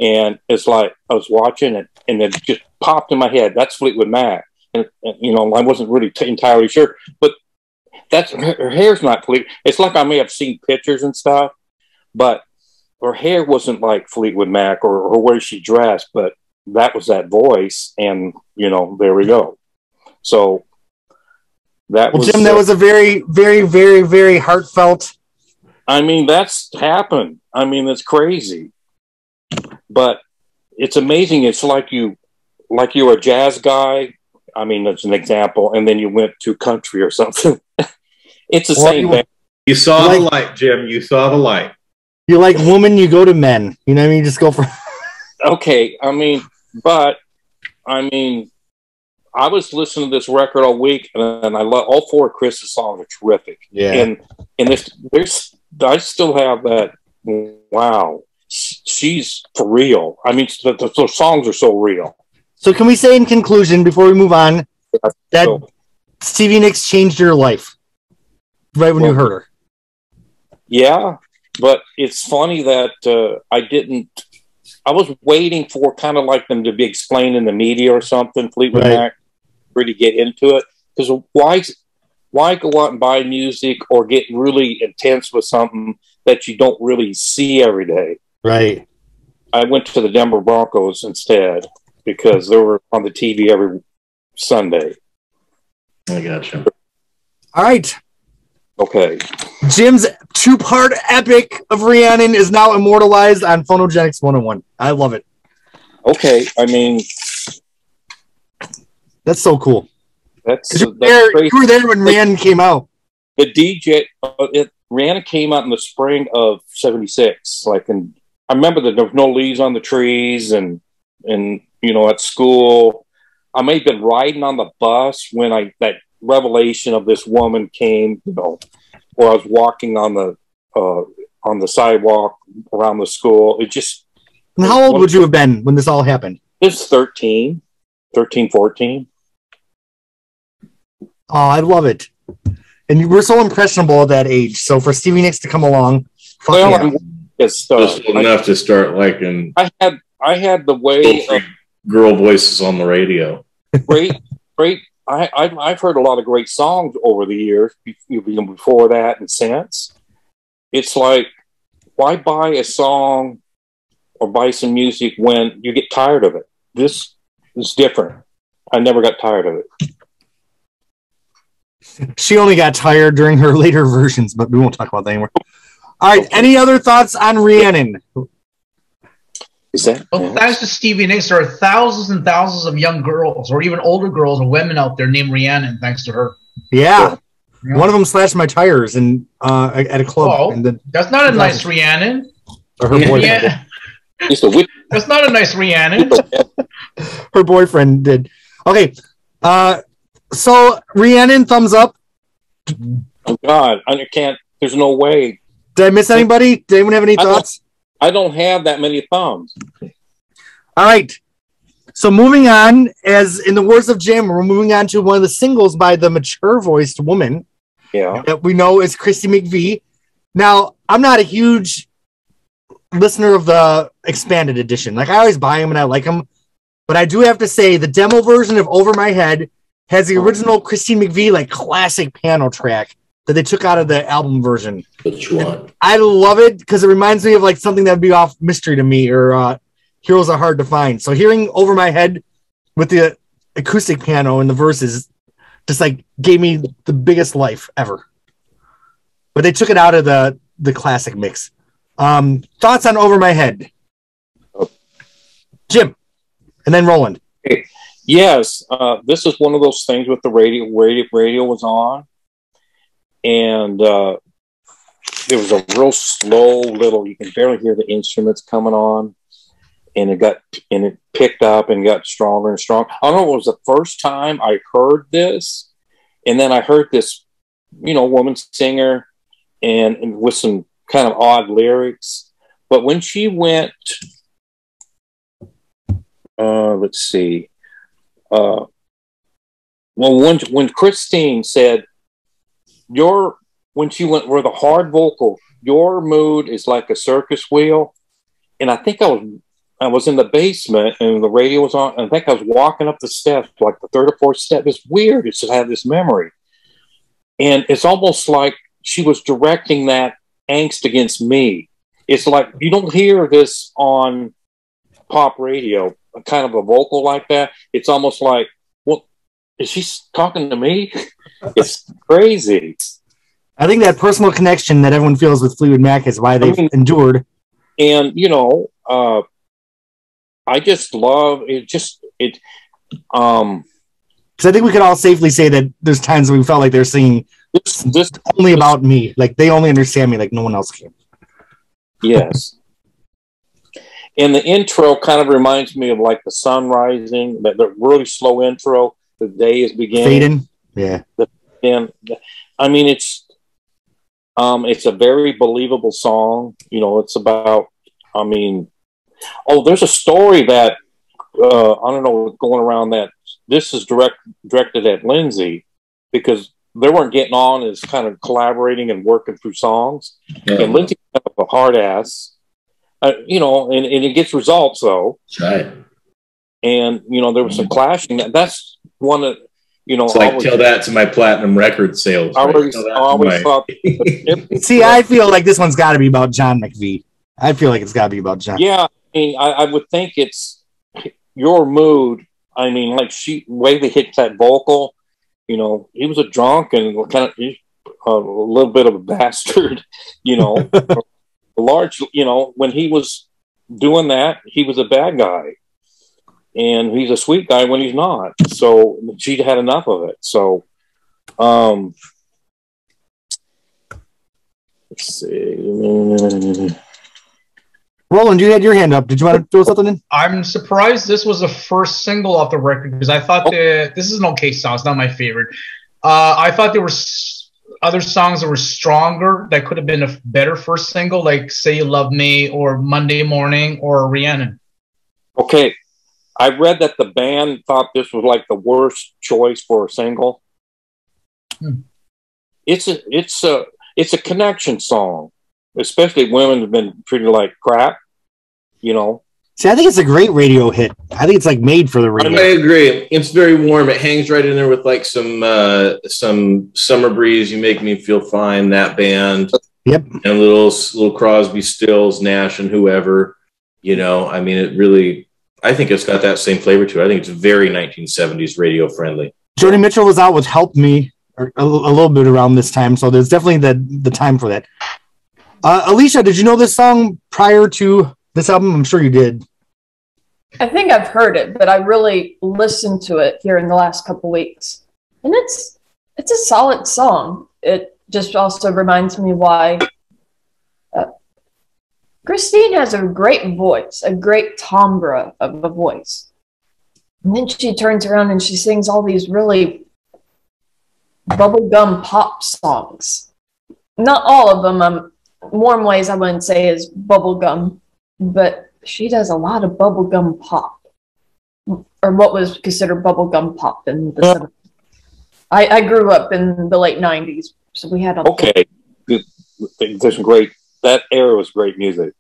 Speaker 3: And it's like I was watching it, and it just popped in my head. That's Fleetwood Mac, and, and you know, I wasn't really t- entirely sure, but that's her, her hair's not Fleet. It's like I may have seen pictures and stuff, but her hair wasn't like Fleetwood Mac or, or where she dressed, but that was that voice, and you know, there we go. So
Speaker 1: that well, was Jim. That uh, was a very, very, very, very heartfelt.
Speaker 3: I mean, that's happened. I mean, it's crazy, but it's amazing. It's like you, like you're a jazz guy. I mean, that's an example, and then you went to country or something. it's the well, same
Speaker 4: you,
Speaker 3: thing.
Speaker 4: You saw like, the light, Jim. You saw the light.
Speaker 1: You're like woman, you go to men. You know what I mean? Just go for.
Speaker 3: okay, I mean, but I mean, I was listening to this record all week, and I love all four of Chris's songs are terrific.
Speaker 1: Yeah,
Speaker 3: and and this there's I still have that. Wow, she's for real. I mean, the, the, the songs are so real.
Speaker 1: So, can we say in conclusion before we move on that so. Stevie Nicks changed your life right when well, you heard her?
Speaker 3: Yeah, but it's funny that uh, I didn't I was waiting for kind of like them to be explained in the media or something, Fleetwood right. Mac, really get into it. Because why, why go out and buy music or get really intense with something that you don't really see every day?
Speaker 1: Right.
Speaker 3: I went to the Denver Broncos instead because they were on the TV every Sunday.
Speaker 4: I gotcha.
Speaker 1: All right.
Speaker 3: Okay.
Speaker 1: Jim's two part epic of Rhiannon is now immortalized on Phonogenics 101. I love it.
Speaker 3: Okay. I mean,
Speaker 1: that's so cool.
Speaker 3: That's,
Speaker 1: you, were you were there when Rhiannon came out.
Speaker 3: The DJ, uh, it, Rhiannon came out in the spring of 76. Like, and I remember that there was no leaves on the trees and, and, you know, at school. I may have been riding on the bus when I, that revelation of this woman came, you know, or I was walking on the uh, on the sidewalk around the school. It just.
Speaker 1: And how old would you have been when this all happened?
Speaker 3: It's 13, 13, 14.
Speaker 1: Oh, I love it. And you were so impressionable at that age. So for Stevie Nicks to come along, well,
Speaker 3: yeah. it's
Speaker 4: uh, just enough to start liking.
Speaker 3: I had I had the way of
Speaker 4: girl voices on the radio.
Speaker 3: Great, great I, I've, I've heard a lot of great songs over the years, even before that and since. It's like, why buy a song or buy some music when you get tired of it? This is different. I never got tired of it.
Speaker 1: She only got tired during her later versions, but we won't talk about that anymore. All right. Okay. Any other thoughts on Rhiannon?
Speaker 5: Is that? Well, thanks to Stevie Nicks, there are thousands and thousands of young girls, or even older girls or women out there named Rhiannon, thanks to her.
Speaker 1: Yeah. yeah. One of them slashed my tires and uh, at a club. Oh, and then,
Speaker 5: that's not a nice Rhiannon.
Speaker 1: Or her boyfriend. Yeah.
Speaker 5: that's not a nice Rhiannon.
Speaker 1: her boyfriend did. Okay. Uh, so Rhiannon, thumbs up.
Speaker 3: Oh God, I can't. There's no way.
Speaker 1: Did I miss anybody? Did anyone have any thoughts?
Speaker 3: I don't have that many thumbs.
Speaker 1: All right. So moving on, as in the words of Jim, we're moving on to one of the singles by the mature voiced woman.
Speaker 3: Yeah.
Speaker 1: That we know is Christy McVie. Now, I'm not a huge listener of the expanded edition. Like I always buy them and I like them. But I do have to say the demo version of Over My Head has the original Christine McVie like classic piano track that they took out of the album version.
Speaker 4: Which one?
Speaker 1: I love it because it reminds me of like something that'd be off Mystery to Me or uh, Heroes Are Hard to Find. So hearing Over My Head with the acoustic piano and the verses just like gave me the biggest life ever. But they took it out of the the classic mix. Um, thoughts on Over My Head? Jim, and then Roland.
Speaker 3: Yes, uh, this is one of those things with the radio. Radio, radio was on, and uh, there was a real slow little. You can barely hear the instruments coming on, and it got and it picked up and got stronger and stronger. I don't know. It was the first time I heard this, and then I heard this, you know, woman singer, and, and with some kind of odd lyrics. but when she went, uh, let's see, uh, well, when when Christine said, "Your," when she went with a hard vocal, your mood is like a circus wheel, and I think I was I was in the basement and the radio was on. I think I was walking up the steps, like the third or fourth step. It's weird. It's to have this memory. And it's almost like she was directing that angst against me. It's like you don't hear this on pop radio, kind of a vocal like that. It's almost like, well, is she talking to me? it's crazy.
Speaker 1: I think that personal connection that everyone feels with Fleetwood Mac is why they've I mean, endured.
Speaker 3: And you know, uh, I just love it. Just it. Um,
Speaker 1: because I think we can all safely say that there's times we felt like they're singing this, this only about me. Like they only understand me, like no one else can.
Speaker 3: Yes. And the intro kind of reminds me of like the sun rising, that the really slow intro. The day is beginning.
Speaker 1: Fading. Yeah.
Speaker 3: And I mean, it's um, it's a very believable song. You know, it's about. I mean, oh, there's a story that uh, I don't know going around that this is direct directed at Lindsey because they weren't getting on as kind of collaborating and working through songs. Yeah. And Lindsey's kind of a hard ass, uh, you know, and, and it gets results though.
Speaker 4: That's right.
Speaker 3: And you know there was some clashing. That's one of you know.
Speaker 4: It's like always, tell that to my platinum record sales.
Speaker 3: I always, right? I always thought.
Speaker 1: See, I feel like this one's got to be about John McVie. I feel like it's got to be about John.
Speaker 3: Yeah, I, mean, I, I would think it's your mood I mean, like she way they hit that vocal, you know, he was a drunk and kind of a little bit of a bastard, you know, a large, you know, when he was doing that, he was a bad guy, and he's a sweet guy when he's not. So she had enough of it. So, um, let's see.
Speaker 1: Roland, you had your hand up. Did you want to throw something in?
Speaker 5: I'm surprised this was the first single off the record because I thought oh. the, this is an okay song. It's not my favorite. Uh, I thought there were s- other songs that were stronger that could have been a better first single, like "Say You Love Me" or "Monday Morning" or "Rhiannon."
Speaker 3: Okay, I read that the band thought this was like the worst choice for a single. Hmm. It's a it's a it's a connection song especially women have been treated like crap. You know.
Speaker 1: See, I think it's a great radio hit. I think it's like made for the radio.
Speaker 4: I agree. It's very warm. It hangs right in there with like some uh some summer breeze. You make me feel fine. That band.
Speaker 1: Yep.
Speaker 4: And little little Crosby, Stills, Nash, and whoever. You know, I mean, it really. I think it's got that same flavor to it. I think it's very 1970s radio friendly.
Speaker 1: Joni Mitchell was out with "Help Me" a, a little bit around this time, so there's definitely the the time for that. Uh, Alicia, did you know this song prior to this album? I'm sure you did.
Speaker 6: I think I've heard it, but I really listened to it here in the last couple weeks, and it's it's a solid song. It just also reminds me why uh, Christine has a great voice, a great timbre of a voice, and then she turns around and she sings all these really bubblegum pop songs. Not all of them I'm warm ways I wouldn't say is bubblegum, but she does a lot of bubblegum pop. Or what was considered bubblegum pop in the uh, I, I grew up in the late nineties, so we had a
Speaker 3: Okay. There's some great that era was great music.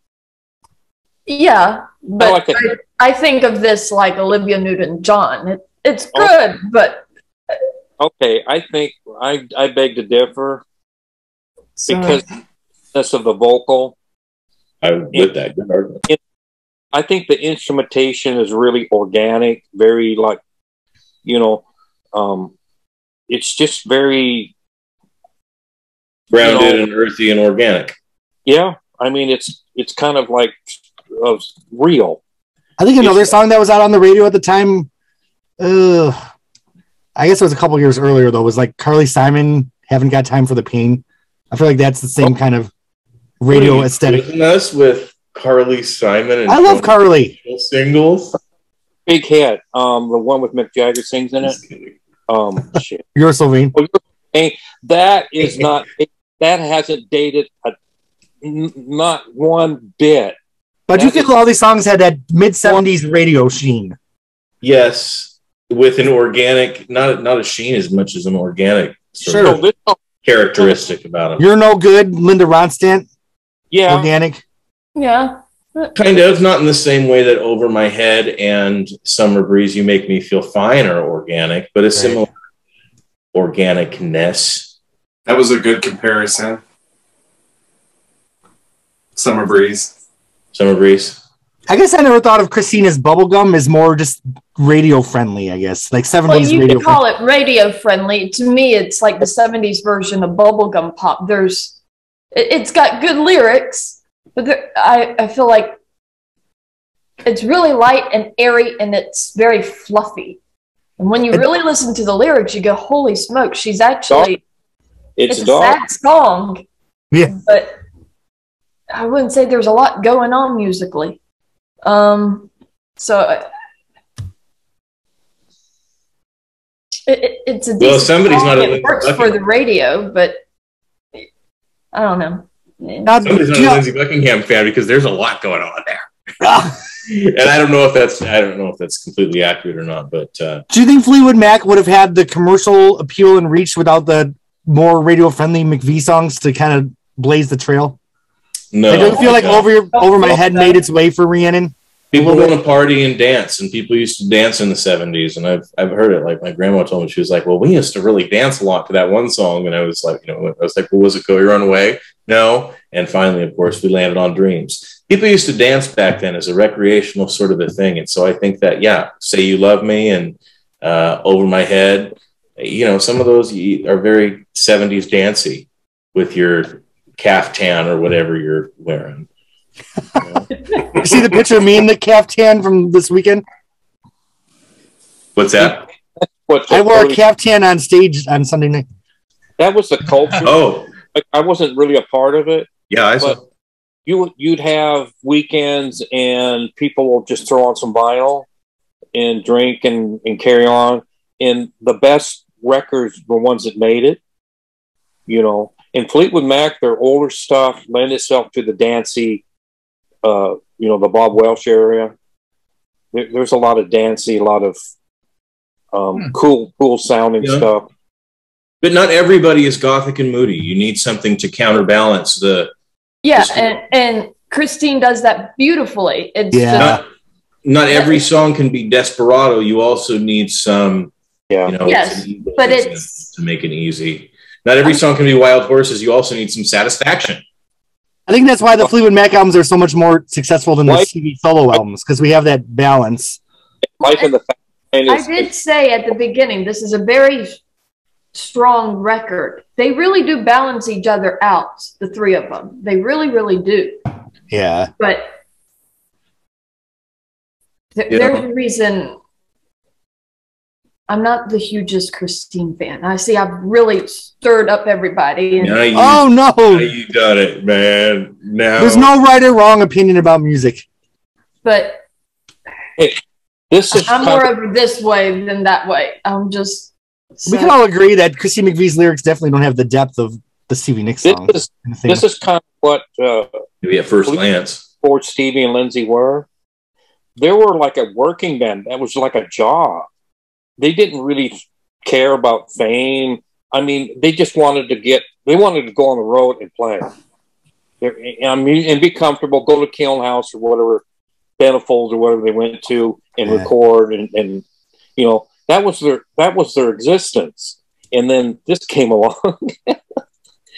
Speaker 6: Yeah, but I, like I, I, think of this like Olivia Newton John. It, it's good, okay. but
Speaker 3: okay. I think I I beg to differ so, because of the vocal.
Speaker 4: I with that. Good argument. It,
Speaker 3: I think the instrumentation is really organic, very like, you know, um, it's just very
Speaker 4: grounded you know, and earthy and organic.
Speaker 3: Yeah, I mean it's it's kind of like uh, real.
Speaker 1: I think another it's, song that was out on the radio at the time, uh, I guess it was a couple years earlier though, was like Carly Simon. Haven't got time for the pain. I feel like that's the same oh. kind of radio aesthetic.
Speaker 4: Us with Carly Simon and
Speaker 1: I love Carly
Speaker 4: singles.
Speaker 3: Big hit. Um, the one with Mick Jagger sings in it. Um, shit.
Speaker 1: You're So Vain.
Speaker 3: That is not. that hasn't dated a, not one bit.
Speaker 1: But you feel all these songs had that mid '70s radio sheen.
Speaker 4: Yes, with an organic, not not a sheen as much as an organic
Speaker 1: sure.
Speaker 4: characteristic about them.
Speaker 1: You're no good, Linda Ronstadt.
Speaker 3: Yeah,
Speaker 1: organic.
Speaker 6: Yeah.
Speaker 4: Kind of, not in the same way that Over My Head and Summer Breeze, You Make Me Feel Fine are organic, but a right. similar organicness.
Speaker 2: That was a good comparison. Summer Breeze.
Speaker 4: Summer Breeze.
Speaker 1: I guess I never thought of Christina's bubblegum as more just radio friendly, I guess. Like 70s
Speaker 6: well, you
Speaker 1: radio
Speaker 6: could call it radio friendly. To me, it's like the 70s version of bubblegum pop. There's it, has got good lyrics, but there, I, I feel like it's really light and airy and it's very fluffy. And when you really listen to the lyrics, you go, "Holy smoke, she's actually
Speaker 3: it's,
Speaker 6: it's a sad song."
Speaker 1: Yeah,
Speaker 6: but I wouldn't say there's a lot going on musically. Um, so it, it's a
Speaker 4: well, somebody's not.
Speaker 6: It works for the radio, but I don't know.
Speaker 4: Not, somebody's not a Lindsey Buckingham fan because there's a lot going on there. and I don't know if that's I don't know if that's completely accurate or not. But uh,
Speaker 1: do you think Fleetwood Mac would have had the commercial appeal and reach without the more radio friendly McVie songs to kind of blaze the trail?
Speaker 4: No,
Speaker 1: I don't feel like over your over my head made its way for Rhiannon.
Speaker 4: People want to party and dance, and people used to dance in the '70s, and I've I've heard it. Like my grandma told me, she was like, "Well, we used to really dance a lot to that one song," and I was like, you know, I was like, "Well, was it Go Your Own Way?" No, and finally, of course, we landed on Dreams. People used to dance back then as a recreational sort of a thing, and so I think that yeah, "Say You Love Me" and uh, "Over My Head," you know, some of those are very '70s dancey with your caftan or whatever you're wearing.
Speaker 1: you see the picture of me in the caftan from this weekend?
Speaker 4: What's that?
Speaker 1: What I wore a caftan on stage on Sunday night.
Speaker 3: That was the culture.
Speaker 4: oh,
Speaker 3: I wasn't really a part of it.
Speaker 4: Yeah, I saw.
Speaker 3: You you'd have weekends and people will just throw on some vinyl and drink and, and carry on. And the best records were ones that made it. You know, in Fleetwood Mac, their older stuff lend itself to the dancey, uh, you know, the Bob Welch area. There, there's a lot of dancey, a lot of um, hmm. cool, cool sounding yeah. stuff.
Speaker 4: But not everybody is gothic and moody. You need something to counterbalance the.
Speaker 6: Yeah, the and and Christine does that beautifully. It's
Speaker 1: yeah.
Speaker 4: Not, not every song can be desperado. You also need some.
Speaker 3: Yeah.
Speaker 4: You know,
Speaker 6: yes, but it's
Speaker 4: to make it easy. Not every song can be Wild Horses. You also need some satisfaction.
Speaker 1: I think that's why the Fleetwood Mac albums are so much more successful than the Stevie solo albums because we have that balance.
Speaker 3: Life in the
Speaker 6: I did say at the beginning this is a very strong record. They really do balance each other out, the three of them. They really, really do.
Speaker 1: Yeah.
Speaker 6: But th- yeah. there's a reason I'm not the hugest Christine fan. I see I've really stirred up everybody. And-
Speaker 4: you,
Speaker 1: oh no!
Speaker 4: Now you got it, man. Now
Speaker 1: there's no right or wrong opinion about music.
Speaker 6: But
Speaker 3: hey, this is
Speaker 6: I'm more of this way than that way. I'm just.
Speaker 1: So. We can all agree that Christine McVie's lyrics definitely don't have the depth of the Stevie Nicks song.
Speaker 3: This is, this is kind of what uh,
Speaker 4: maybe at first glance,
Speaker 3: Ford, Stevie, and Lindsey were. They were like a working band. That was like a job they didn't really care about fame. I mean, they just wanted to get, they wanted to go on the road and play. I and be comfortable, go to Kiln House or whatever, Benifolds or whatever they went to and yeah. record. And, and, you know, that was their, that was their existence. And then this came along.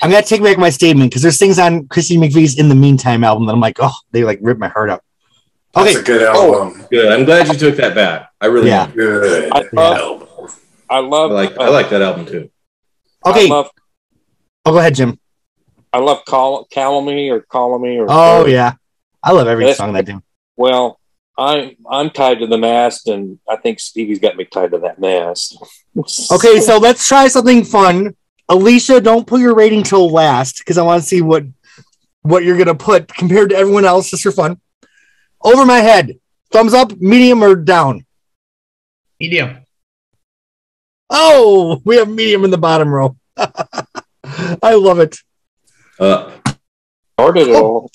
Speaker 1: I'm gonna take back my statement because there's things on Christine McVie's "In the Meantime" album that I'm like, oh, they like ripped my heart out.
Speaker 2: Okay, That's a good album.
Speaker 4: Oh, good. I'm glad you took that back. I really
Speaker 1: yeah.
Speaker 2: Good. I
Speaker 3: love, I love.
Speaker 4: I like. Uh, I like that album too.
Speaker 1: Okay. I love, oh, go ahead, Jim.
Speaker 3: I love Call Calamy or Calamy or.
Speaker 1: Oh or, yeah, I love every song that do.
Speaker 3: Well, I'm I'm tied to the mast, and I think Stevie's got me tied to that mast.
Speaker 1: okay, so let's try something fun. Alicia, don't put your rating till last because I want to see what what you're gonna put compared to everyone else, just for fun. Over my head. Thumbs up, medium, or down?
Speaker 5: Medium.
Speaker 1: Oh, we have medium in the bottom row. I love it.
Speaker 4: Uh,
Speaker 3: Started it all.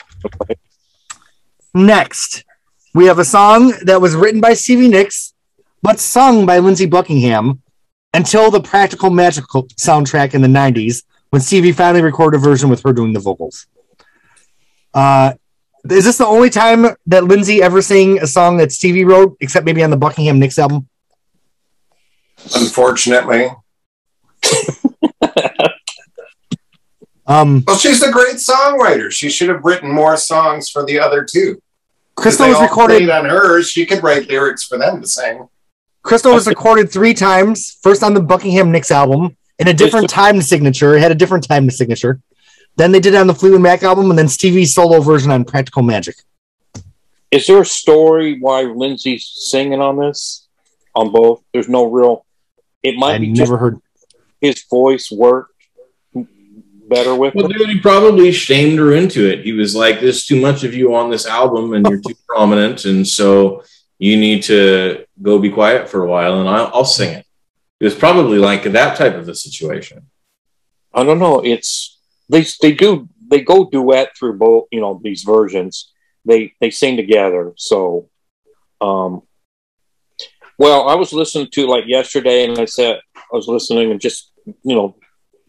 Speaker 1: Next, we have a song that was written by Stevie Nicks, but sung by Lindsey Buckingham until the Practical Magical soundtrack in the 90s when Stevie finally recorded a version with her doing the vocals. Uh, is this the only time that Lindsey ever sang a song that Stevie wrote, except maybe on the Buckingham Nicks album?
Speaker 2: Unfortunately.
Speaker 1: um,
Speaker 2: well, she's a great songwriter. She should have written more songs for the other two.
Speaker 1: Crystal was recorded
Speaker 2: on hers. She could write lyrics for them to sing.
Speaker 1: Crystal was recorded three times. First on the Buckingham Nicks album in a different time signature. It had a different time signature. Then they did it on the Fleetwood Mac album, and then Stevie's solo version on Practical Magic.
Speaker 3: Is there a story why Lindsey's singing on this? On both? There's no real. It might
Speaker 1: I
Speaker 3: be
Speaker 1: never heard
Speaker 3: his voice worked better with.
Speaker 4: Well, dude, he probably shamed her into it. He was like, "There's too much of you on this album, and you're too prominent, and so you need to go be quiet for a while, and I'll, I'll sing it." It was probably like that type of a situation.
Speaker 3: I don't know. It's they they do they go duet through both you know these versions. They they sing together. So, um, well, I was listening to like yesterday, and I said I was listening and just you know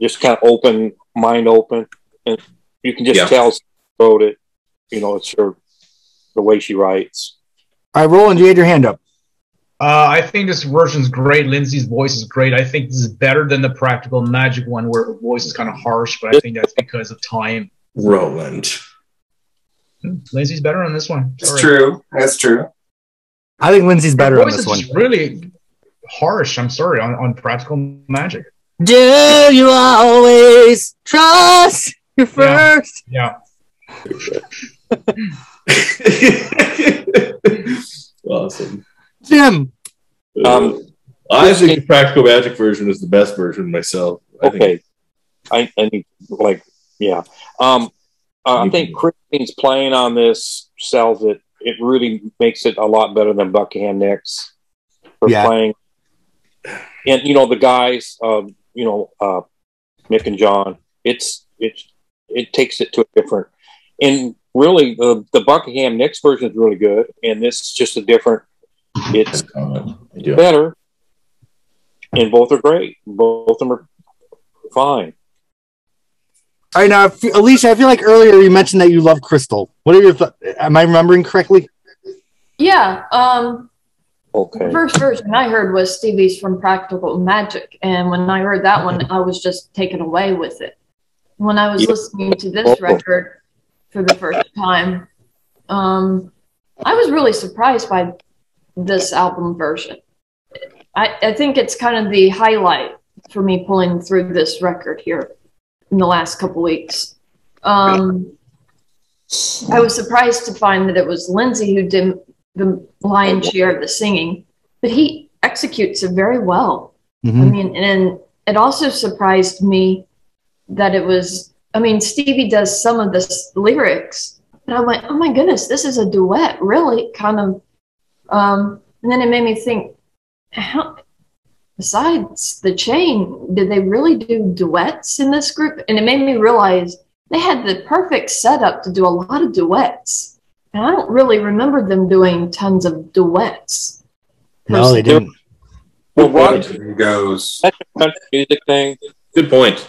Speaker 3: just kind of open mind open, and you can just yeah. tell wrote it. You know, it's her the way she writes.
Speaker 1: All right, Roland, you had your hand up.
Speaker 5: Uh, I think this version's great. Lindsey's voice is great. I think this is better than the Practical Magic one, where her voice is kind of harsh, but I think that's because of time.
Speaker 4: Roland.
Speaker 5: Lindsey's better on this one.
Speaker 2: It's true. That's true.
Speaker 1: I think Lindsey's better her on this one.
Speaker 5: really harsh. I'm sorry on, on Practical Magic.
Speaker 1: Do you always trust your first?
Speaker 5: Yeah.
Speaker 4: yeah. awesome.
Speaker 1: Jim.
Speaker 3: Um,
Speaker 4: I think the Practical Magic version is the best version myself.
Speaker 3: I okay. Think. I, I need, like, yeah. Um, uh, I think Christine's playing on this sells it. It really makes it a lot better than Buckingham Nicks for yeah. playing. And you know the guys, um, you know uh, Mick and John. It's it's it takes it to a different. And really, the the Buckingham Nicks version is really good, and this is just a different it's better, and both are great. Both of them are fine.
Speaker 1: All right, now, Alicia, I feel like earlier you mentioned that you love Crystal. What are your thoughts? Am I remembering correctly?
Speaker 6: Yeah. Um,
Speaker 3: okay.
Speaker 6: The first version I heard was Stevie's from Practical Magic, and when I heard that one, I was just taken away with it. When I was listening to this record for the first time, um, I was really surprised by this album version. I, I think it's kind of the highlight for me pulling through this record here in the last couple weeks. Um, I was surprised to find that it was Lindsey who did the lion's share of the singing, but he executes it very well. Mm-hmm. I mean, and it also surprised me that it was, I mean, Stevie does some of the lyrics, but I'm like, oh my goodness, this is a duet, really kind of um, and then it made me think, how, besides the chain, did they really do duets in this group? And it made me realize they had the perfect setup to do a lot of duets. And I don't really remember them doing tons of duets.
Speaker 1: No, they didn't.
Speaker 3: Well, what goes? country music thing.
Speaker 4: Good point.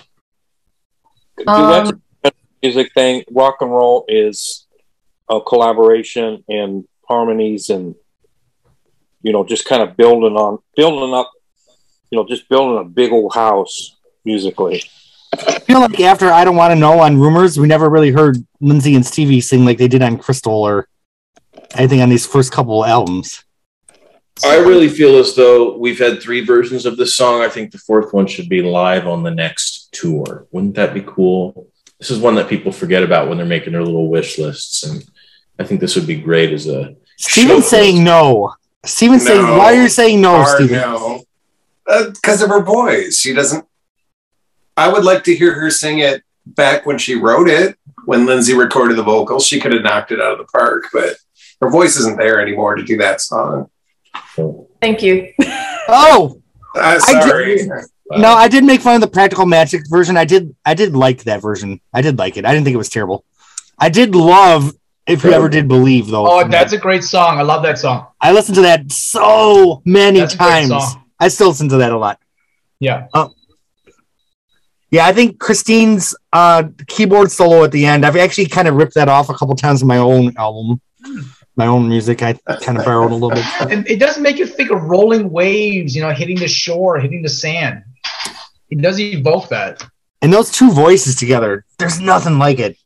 Speaker 3: Duets Um, music thing. Rock and roll is a collaboration and harmonies and you know, just kind of building on, building up, you know, just building a big old house musically.
Speaker 1: I feel like after I Don't Want to Know on Rumours, we never really heard Lindsey and Stevie sing like they did on Crystal or anything on these first couple albums.
Speaker 4: I really feel as though we've had three versions of this song. I think the fourth one should be live on the next tour. Wouldn't that be cool? This is one that people forget about when they're making their little wish lists. And I think this would be great as a.
Speaker 1: Steven's saying no. Steven no, saying, why are you saying no, Steven?
Speaker 2: No. Because uh, of her voice. She doesn't. I would like to hear her sing it back when she wrote it, when Lindsey recorded the vocals. She could have knocked it out of the park, but her voice isn't there anymore to do that song.
Speaker 6: Thank you.
Speaker 1: oh,
Speaker 2: uh, sorry.
Speaker 1: I did, no, I did make fun of the practical magic version. I did. I did like that version. I did like it. I didn't think it was terrible. I did love If we ever did believe, though.
Speaker 5: Oh, that's a great song. I love that song.
Speaker 1: I listened to that so many that's times. I still listen to that a lot.
Speaker 5: Yeah.
Speaker 1: Uh, yeah, I think Christine's uh, keyboard solo at the end. I've actually kind of ripped that off a couple times in my own album, my own music. I kind of borrowed a little bit.
Speaker 5: And it doesn't make you think of rolling waves, you know, hitting the shore, hitting the sand. It does evoke that.
Speaker 1: And those two voices together, there's nothing like it,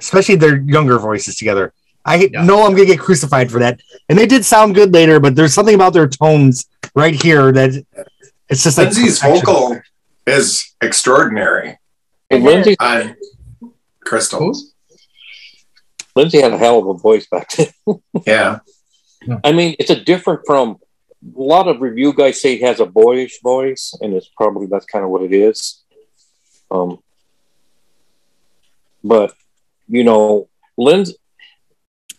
Speaker 1: especially their younger voices together. I yeah. know I'm gonna get crucified for that. And they did sound good later, but there's something about their tones right here that it's just like
Speaker 2: Lindsey's vocal is extraordinary.
Speaker 3: And Lindsey,
Speaker 2: uh, Crystal.
Speaker 3: Lindsey had a hell of a voice back then.
Speaker 2: yeah.
Speaker 3: I mean, it's a different from a lot of review guys say he has a boyish voice, and it's probably that's kind of what it is. Um, but you know, Lindsey,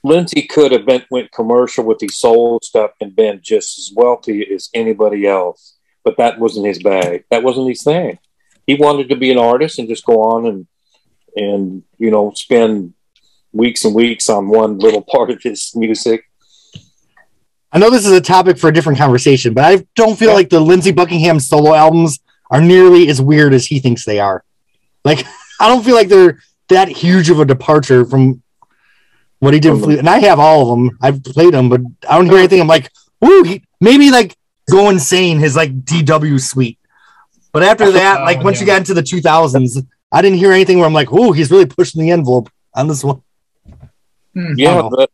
Speaker 3: Lindsey could have been went commercial with the soul stuff and been just as wealthy as anybody else but that wasn't his bag. That wasn't his thing. He wanted to be an artist and just go on and and you know spend weeks and weeks on one little part of his music.
Speaker 1: I know this is a topic for a different conversation, but I don't feel yeah. like the Lindsey Buckingham solo albums are nearly as weird as he thinks they are. Like I don't feel like they're that huge of a departure from what he did. and I have all of them. I've played them, but I don't hear anything. I'm like, ooh, he, maybe like go insane his like DW suite. But after that, like once yeah. you got into the 2000s, I didn't hear anything where I'm like, ooh, he's really pushing the envelope on this one."
Speaker 3: Hmm. Yeah, but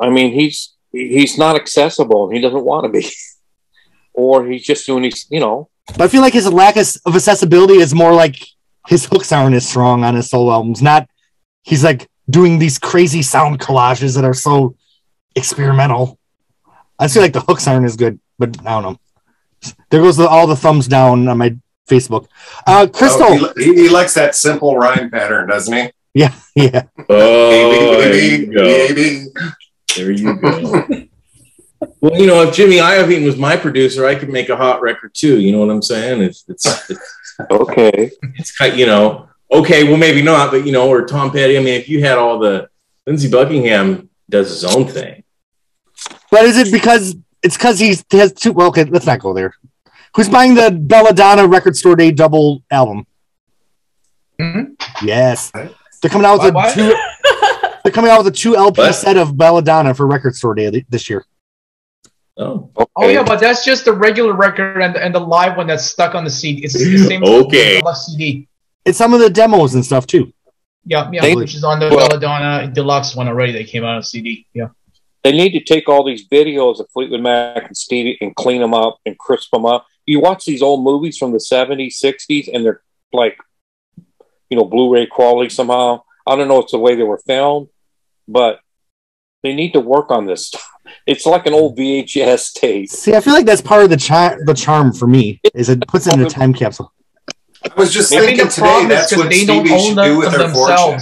Speaker 3: I mean, he's he's not accessible. He doesn't want to be, or he's just doing his, you know.
Speaker 1: But I feel like his lack of accessibility is more like his hooks aren't as strong on his solo albums. Not he's like doing these crazy sound collages that are so experimental. I feel like the hooks aren't as good, but I don't know. There goes the, all the thumbs down on my Facebook. Uh, Crystal, oh,
Speaker 2: he, he, likes that simple rhyme pattern, doesn't he?
Speaker 1: Yeah, yeah.
Speaker 4: Oh, there you go. There you go. well, you know, if Jimmy Iovine was my producer, I could make a hot record too. You know what I'm saying? It's it's, it's
Speaker 3: okay.
Speaker 4: It's kind, you know, okay. Well, maybe not, but you know, or Tom Petty. I mean, if you had all the Lindsey Buckingham does his own thing.
Speaker 1: But is it because it's because he has two? Well, okay, let's not go there. Who's buying the Belladonna Record Store Day double album? Mm-hmm. Yes, they're coming out with a two. they're coming out with a two LP what? set of Belladonna for Record Store Day this year.
Speaker 5: Oh, okay. oh yeah, but that's just the regular record and, and the live one that's stuck on the CD. It's the same
Speaker 4: okay.
Speaker 5: CD.
Speaker 1: It's some of the demos and stuff too.
Speaker 5: Yeah, yeah, which is on the well, Belladonna deluxe one already. They came out on CD. Yeah.
Speaker 3: They need to take all these videos of Fleetwood Mac and Stevie and clean them up and crisp them up. You watch these old movies from the 70s, 60s, and they're like, you know, Blu ray quality somehow. I don't know it's the way they were filmed, but they need to work on this stuff. It's like an old VHS tape.
Speaker 1: See, I feel like that's part of the, char- the charm for me, is it puts it in a time capsule.
Speaker 2: I was just thinking today that's what Stevie should do with her fortune.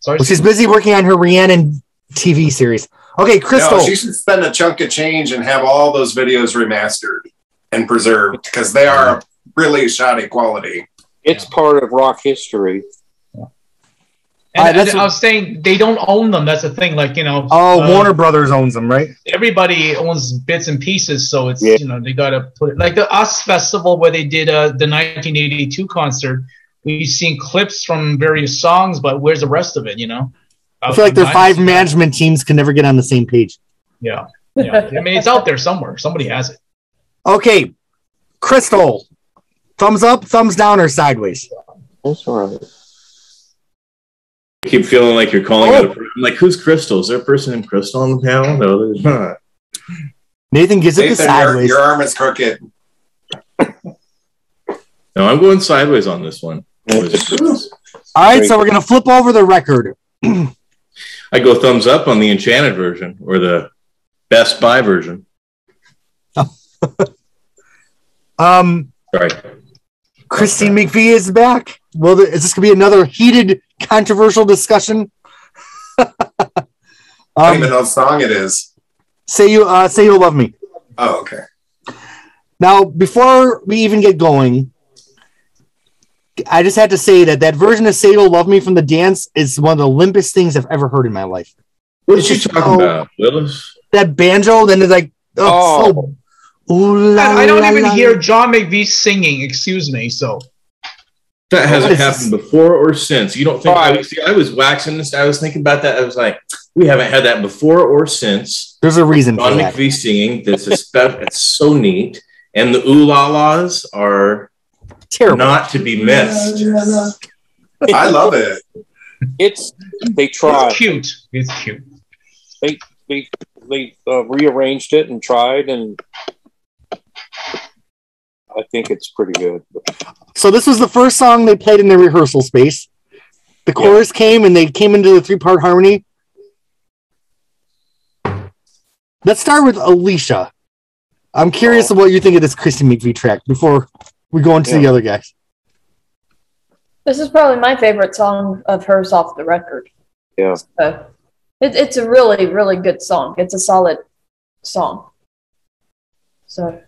Speaker 1: Sorry, well, she's busy working on her Rhiannon TV series. Okay, Crystal. No,
Speaker 2: she should spend a chunk of change and have all those videos remastered and preserved because they are really shoddy quality.
Speaker 3: It's part of rock history.
Speaker 5: And, uh, I was saying they don't own them. That's the thing. Like you know.
Speaker 1: Oh, uh, Warner Brothers owns them, right?
Speaker 5: Everybody owns bits and pieces, so it's yeah. you know they got to put it like the US Festival where they did uh, the 1982 concert. We've seen clips from various songs, but where's the rest of it? You know.
Speaker 1: I feel like their five management teams can never get on the same page.
Speaker 5: Yeah. Yeah. I mean, it's out there somewhere. Somebody has it.
Speaker 1: Okay. Crystal, thumbs up, thumbs down, or sideways?
Speaker 3: That's all right.
Speaker 4: I keep feeling like you're calling oh. out a like who's Crystal? Is there a person named Crystal on the panel? No, there's not.
Speaker 1: Nathan gives Nathan, it the sideways.
Speaker 2: Your, your arm is crooked.
Speaker 4: no, I'm going sideways on this one.
Speaker 1: All right, so we're gonna flip over the record.
Speaker 4: I go thumbs up on the enchanted version or the Best Buy version.
Speaker 1: um,
Speaker 4: sorry.
Speaker 1: Christine McVie is back. Well, is this going to be another heated, controversial discussion?
Speaker 2: um, I don't even know what song it is.
Speaker 1: Say you, uh, say you love me.
Speaker 2: Oh, okay.
Speaker 1: Now, before we even get going, I just had to say that that version of "Say You'll Love Me" from the dance is one of the limpest things I've ever heard in my life.
Speaker 4: What are you talking so, about, Willis?
Speaker 1: That banjo, then it's like, oh, oh.
Speaker 5: So, ooh, la, I don't la, even la, hear John McVie singing. Excuse me. So
Speaker 4: that hasn't happened before or since. You don't think? I, was, see, I was waxing this. I was thinking about that. I was like, we haven't had that before or since.
Speaker 1: There's a reason
Speaker 4: John for McVie singing. This is it's so neat, and the ooh la las are terrible, not to be missed.
Speaker 2: I love it.
Speaker 3: It's they try.
Speaker 5: It's cute. It's cute.
Speaker 3: They they they uh, rearranged it and tried and I think it's pretty good.
Speaker 1: So this was the first song they played in the rehearsal space. The chorus yeah. came and they came into the three part harmony. Let's start with Alicia. I'm curious oh. of what you think of this Christy McVie track before we go into yeah. the other guys.
Speaker 6: This is probably my favorite song of hers off the record.
Speaker 3: Yeah. So
Speaker 6: it, it's a really, really good song. It's a solid song. So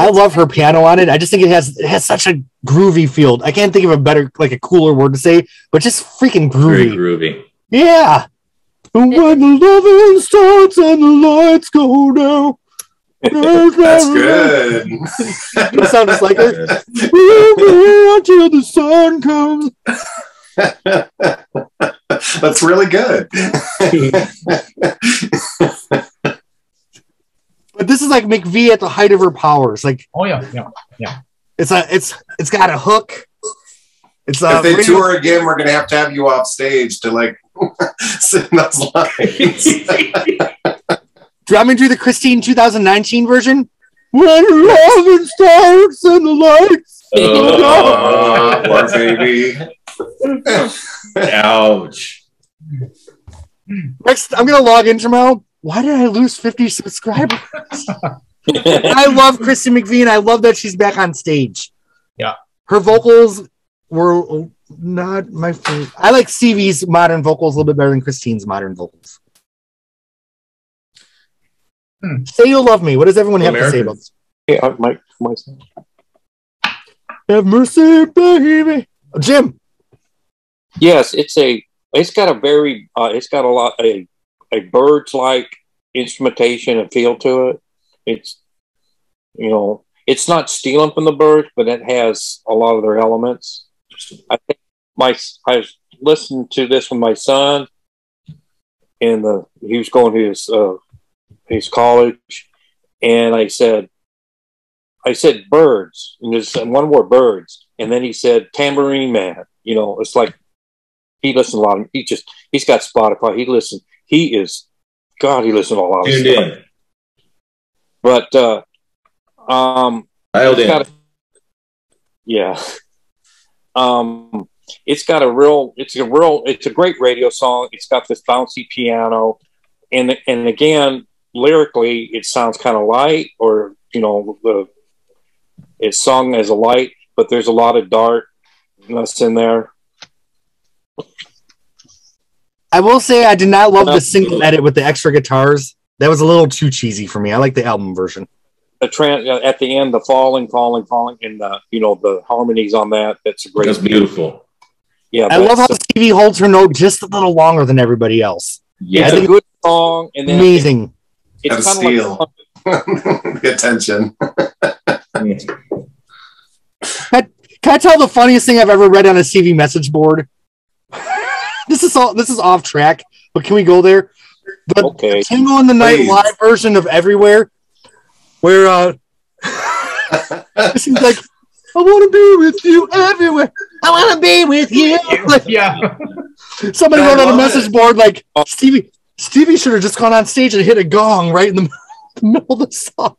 Speaker 1: I love her piano on it. I just think it has it has such a groovy feel. I can't think of a better, like a cooler word to say, but just freaking groovy.
Speaker 4: Very groovy.
Speaker 1: Yeah. when the loving starts and the lights go down.
Speaker 2: That's good.
Speaker 1: you sound just like her. until the sun comes.
Speaker 2: That's really good.
Speaker 1: But this is like McVie at the height of her powers. Like,
Speaker 5: oh yeah, yeah, yeah.
Speaker 1: It's a, it's, it's got a hook.
Speaker 2: It's uh, if they radio- tour again, we're gonna have to have you off stage to like sing those lines.
Speaker 1: Drumming through the Christine 2019 version. When love starts and the lights.
Speaker 2: Oh, poor baby.
Speaker 4: Ouch.
Speaker 1: Next, I'm gonna log in tomorrow why did I lose 50 subscribers? I love Christy McVie and I love that she's back on stage.
Speaker 5: Yeah.
Speaker 1: Her vocals were not my favorite. I like Stevie's modern vocals a little bit better than Christine's modern vocals. Hmm. Say you'll love me. What does everyone have to say about this?
Speaker 3: Yeah, my, my
Speaker 1: Have mercy, baby. Jim.
Speaker 3: Yes, it's a. It's got a very. Uh, it's got a lot. A a Byrds like instrumentation and feel to it. It's you know, it's not stealing from the Byrds, but it has a lot of their elements. I think my I listened to this with my son, and the he was going to his uh, his college, and I said, I said Byrds, and there's one word Byrds, and then he said tambourine man. You know, it's like he listened a lot. Of, he just he's got Spotify. He listened he is God. He listens to a lot of stuff. In. But uh, um,
Speaker 4: dialed in.
Speaker 3: A, yeah. Um, it's got a real. It's a real. It's a great radio song. It's got this bouncy piano, and and again, lyrically, it sounds kind of light, or you know, the it's sung as a light, but there's a lot of darkness in there.
Speaker 1: I will say I did not love the single edit with the extra guitars. That was a little too cheesy for me. I like the album version.
Speaker 3: The trans at the end, the falling, falling, falling, and the you know the harmonies on that. That's a great.
Speaker 4: That's beautiful.
Speaker 3: Yeah,
Speaker 1: I love how Stevie holds her note just a little longer than everybody else.
Speaker 3: Yeah, it's a good song and then
Speaker 1: amazing.
Speaker 2: It, it's kind of like attention.
Speaker 1: can, I, can I tell the funniest thing I've ever read on a Stevie message board? This is all this is off track, but can we go there? The okay. Tango in the Night Please. live version of Everywhere, where uh this is like I want to be with you everywhere. I want to be with you.
Speaker 5: Like, yeah.
Speaker 1: Somebody wrote on a message it. board like Stevie. Stevie should have just gone on stage and hit a gong right in the, the middle of the song.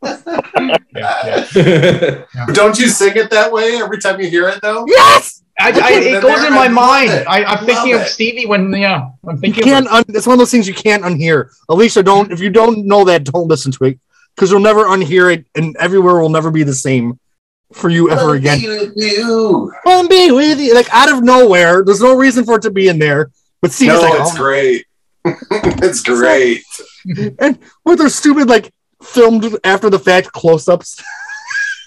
Speaker 2: yeah, yeah. Don't you sing it that way every time you hear it, though?
Speaker 1: Yes.
Speaker 5: I, I, it goes in my mind. I, am thinking it. of Stevie when yeah. I'm thinking.
Speaker 1: You can't. Un, it's one of those things you can't unhear. Alicia, don't. If you don't know that, don't listen to it because you'll never unhear it, and everywhere will never be the same for you ever I'll again. Be with you. I'll be with you. Like out of nowhere, there's no reason for it to be in there. But see,
Speaker 2: no,
Speaker 1: like,
Speaker 2: it's oh. great. it's great.
Speaker 1: and with their stupid like filmed after the fact close ups.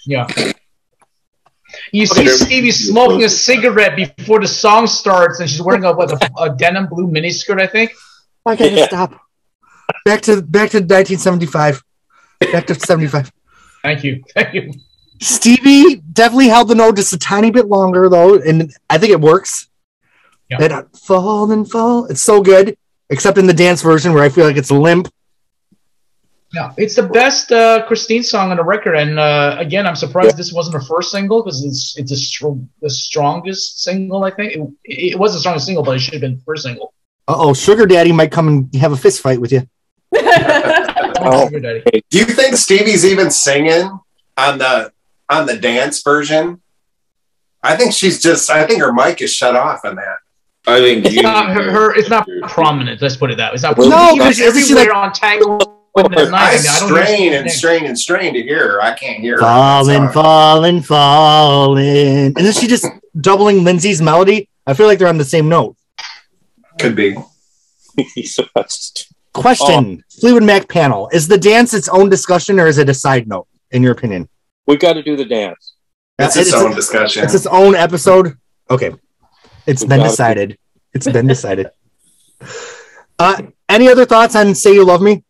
Speaker 5: yeah. You see Stevie smoking a cigarette before the song starts, and she's wearing a what a, a denim blue miniskirt, I think.
Speaker 1: I gotta yeah. stop. Back to back to 1975. Back to 75.
Speaker 5: Thank you. Thank you.
Speaker 1: Stevie definitely held the note just a tiny bit longer though, and I think it works. Yeah. That uh, fall and fall. It's so good, except in the dance version where I feel like it's limp.
Speaker 5: Yeah, it's the best uh, Christine song on the record, and uh, again, I'm surprised yeah. this wasn't her first single because it's it's a str- the strongest single. I think it, it was the strongest single, but it should have been first single.
Speaker 1: Uh oh, Sugar Daddy might come and have a fist fight with you.
Speaker 2: oh. Do you think Stevie's even singing on the on the dance version? I think she's just. I think her mic is shut off on that.
Speaker 4: I think
Speaker 5: it's not her, her, It's not prominent. Let's put it that way. It's not.
Speaker 1: No,
Speaker 5: because everywhere like, on Tango.
Speaker 2: I, I, strain and strain and strain to hear her. I can't hear
Speaker 1: falling, falling, falling, and then she just doubling Lindsey's melody. I feel like they're on the same note.
Speaker 2: Could be.
Speaker 1: Question: oh. Fleetwood Mac panel is the dance its own discussion or is it a side note? In your opinion,
Speaker 3: we've got to do the dance.
Speaker 2: It's its, its own discussion.
Speaker 1: It's its own episode. Okay, it's we been decided. Be. It's been decided. Uh, any other thoughts on "Say You Love Me"?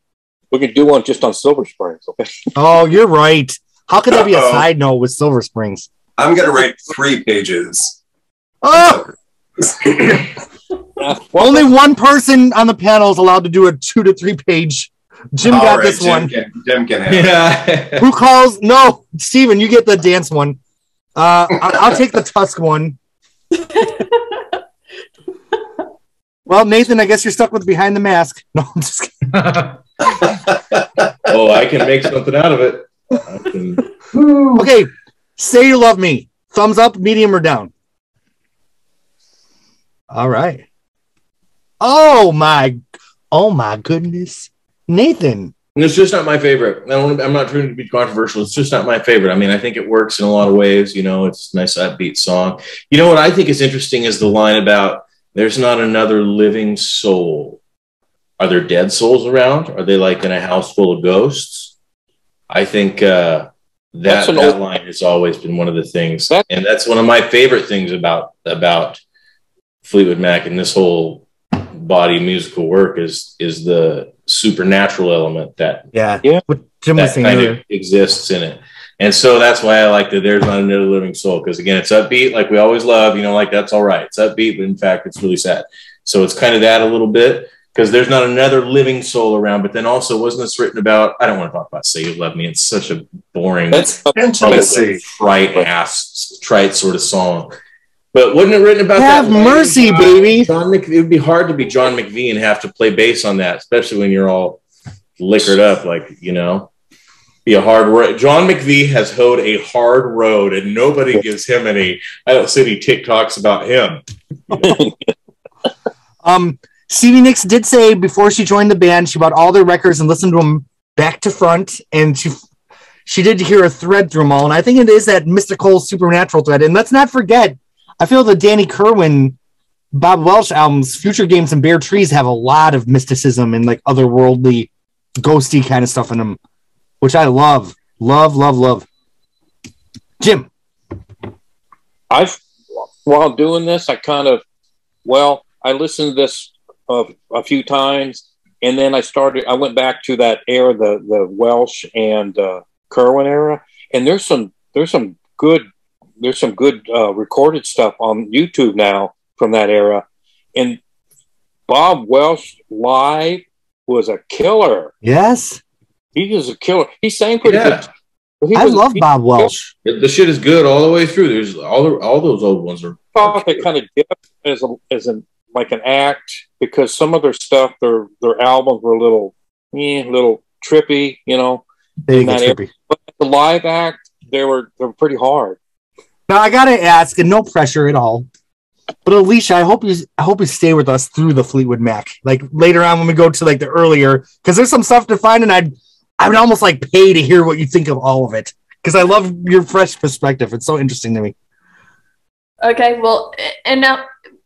Speaker 3: We can do one just on Silver Springs. Okay.
Speaker 1: Oh, you're right. How could that be a side note with Silver Springs?
Speaker 2: I'm gonna write three pages.
Speaker 1: Oh. Only one person on the panel is allowed to do a two to three page. Jim All got right, this
Speaker 2: Jim
Speaker 1: one.
Speaker 2: Can, Jim can have
Speaker 1: yeah. Who calls? No, Steven, you get the dance one. Uh, I'll, I'll take the Tusk one. Well, Nathan, I guess you're stuck with behind the mask. No, I'm just kidding.
Speaker 4: oh, I can make something out of it.
Speaker 1: Can... okay, say you love me. Thumbs up, medium, or down. All right. Oh my, oh my goodness, Nathan.
Speaker 4: It's just not my favorite. I don't, I'm not trying to be controversial. It's just not my favorite. I mean, I think it works in a lot of ways. You know, it's a nice upbeat song. You know what I think is interesting is the line about "There's not another living soul." Are there dead souls around? Are they like in a house full of ghosts? I think uh, that that old- line has always been one of the things, that- and that's one of my favorite things about about Fleetwood Mac and this whole body musical work is is the supernatural element that
Speaker 1: yeah yeah
Speaker 4: that kind of exists in it. And so that's why I like that there's not another living soul because again it's upbeat like we always love you know like that's all right it's upbeat but in fact it's really sad so it's kind of that a little bit because there's not another living soul around but then also wasn't this written about I don't want to talk about say you love me it's such a boring
Speaker 2: that's intimacy
Speaker 4: trite ass trite sort of song but wasn't it written about
Speaker 1: have that? mercy, baby.
Speaker 4: John Mc, it would be hard to be John McVie and have to play bass on that, especially when you're all liquored up, like you know. Be a hard road. John McVie has hoed a hard road, and nobody gives him any. I don't see any TikToks about him.
Speaker 1: um, Stevie Nicks did say before she joined the band, she bought all their records and listened to them back to front, and she she did hear a thread through them all, and I think it is that mystical supernatural thread. And let's not forget I feel the Danny Kirwan, Bob Welch albums, Future Games and Bare Trees have a lot of mysticism and like otherworldly, ghosty kind of stuff in them, which I love, love, love, love. Jim,
Speaker 3: I've while doing this, I kind of well, I listened to this uh, a few times, and then I started. I went back to that era, the the Welch and uh, Kirwan era, and there's some there's some good there's some good uh, recorded stuff on YouTube now from that era, and Bob Welch live was a killer.
Speaker 1: Yes,
Speaker 3: he was a killer. He sang pretty yeah.
Speaker 1: good. I was, love Bob Welch.
Speaker 4: The shit is good all the way through. There's all the, all those old ones are.
Speaker 3: I they kind of dip as a, as an like an act because some of their stuff, their their albums were a little, eh, little trippy, you know.
Speaker 1: They get trippy.
Speaker 3: But the live act, they were they were pretty hard.
Speaker 1: Now I gotta ask, and no pressure at all. But Alicia, I hope you I hope you stay with us through the Fleetwood Mac. Like later on when we go to like the earlier, because there's some stuff to find, and I'd I would almost like pay to hear what you think of all of it. Because I love your fresh perspective. It's so interesting to me.
Speaker 6: Okay, well, and now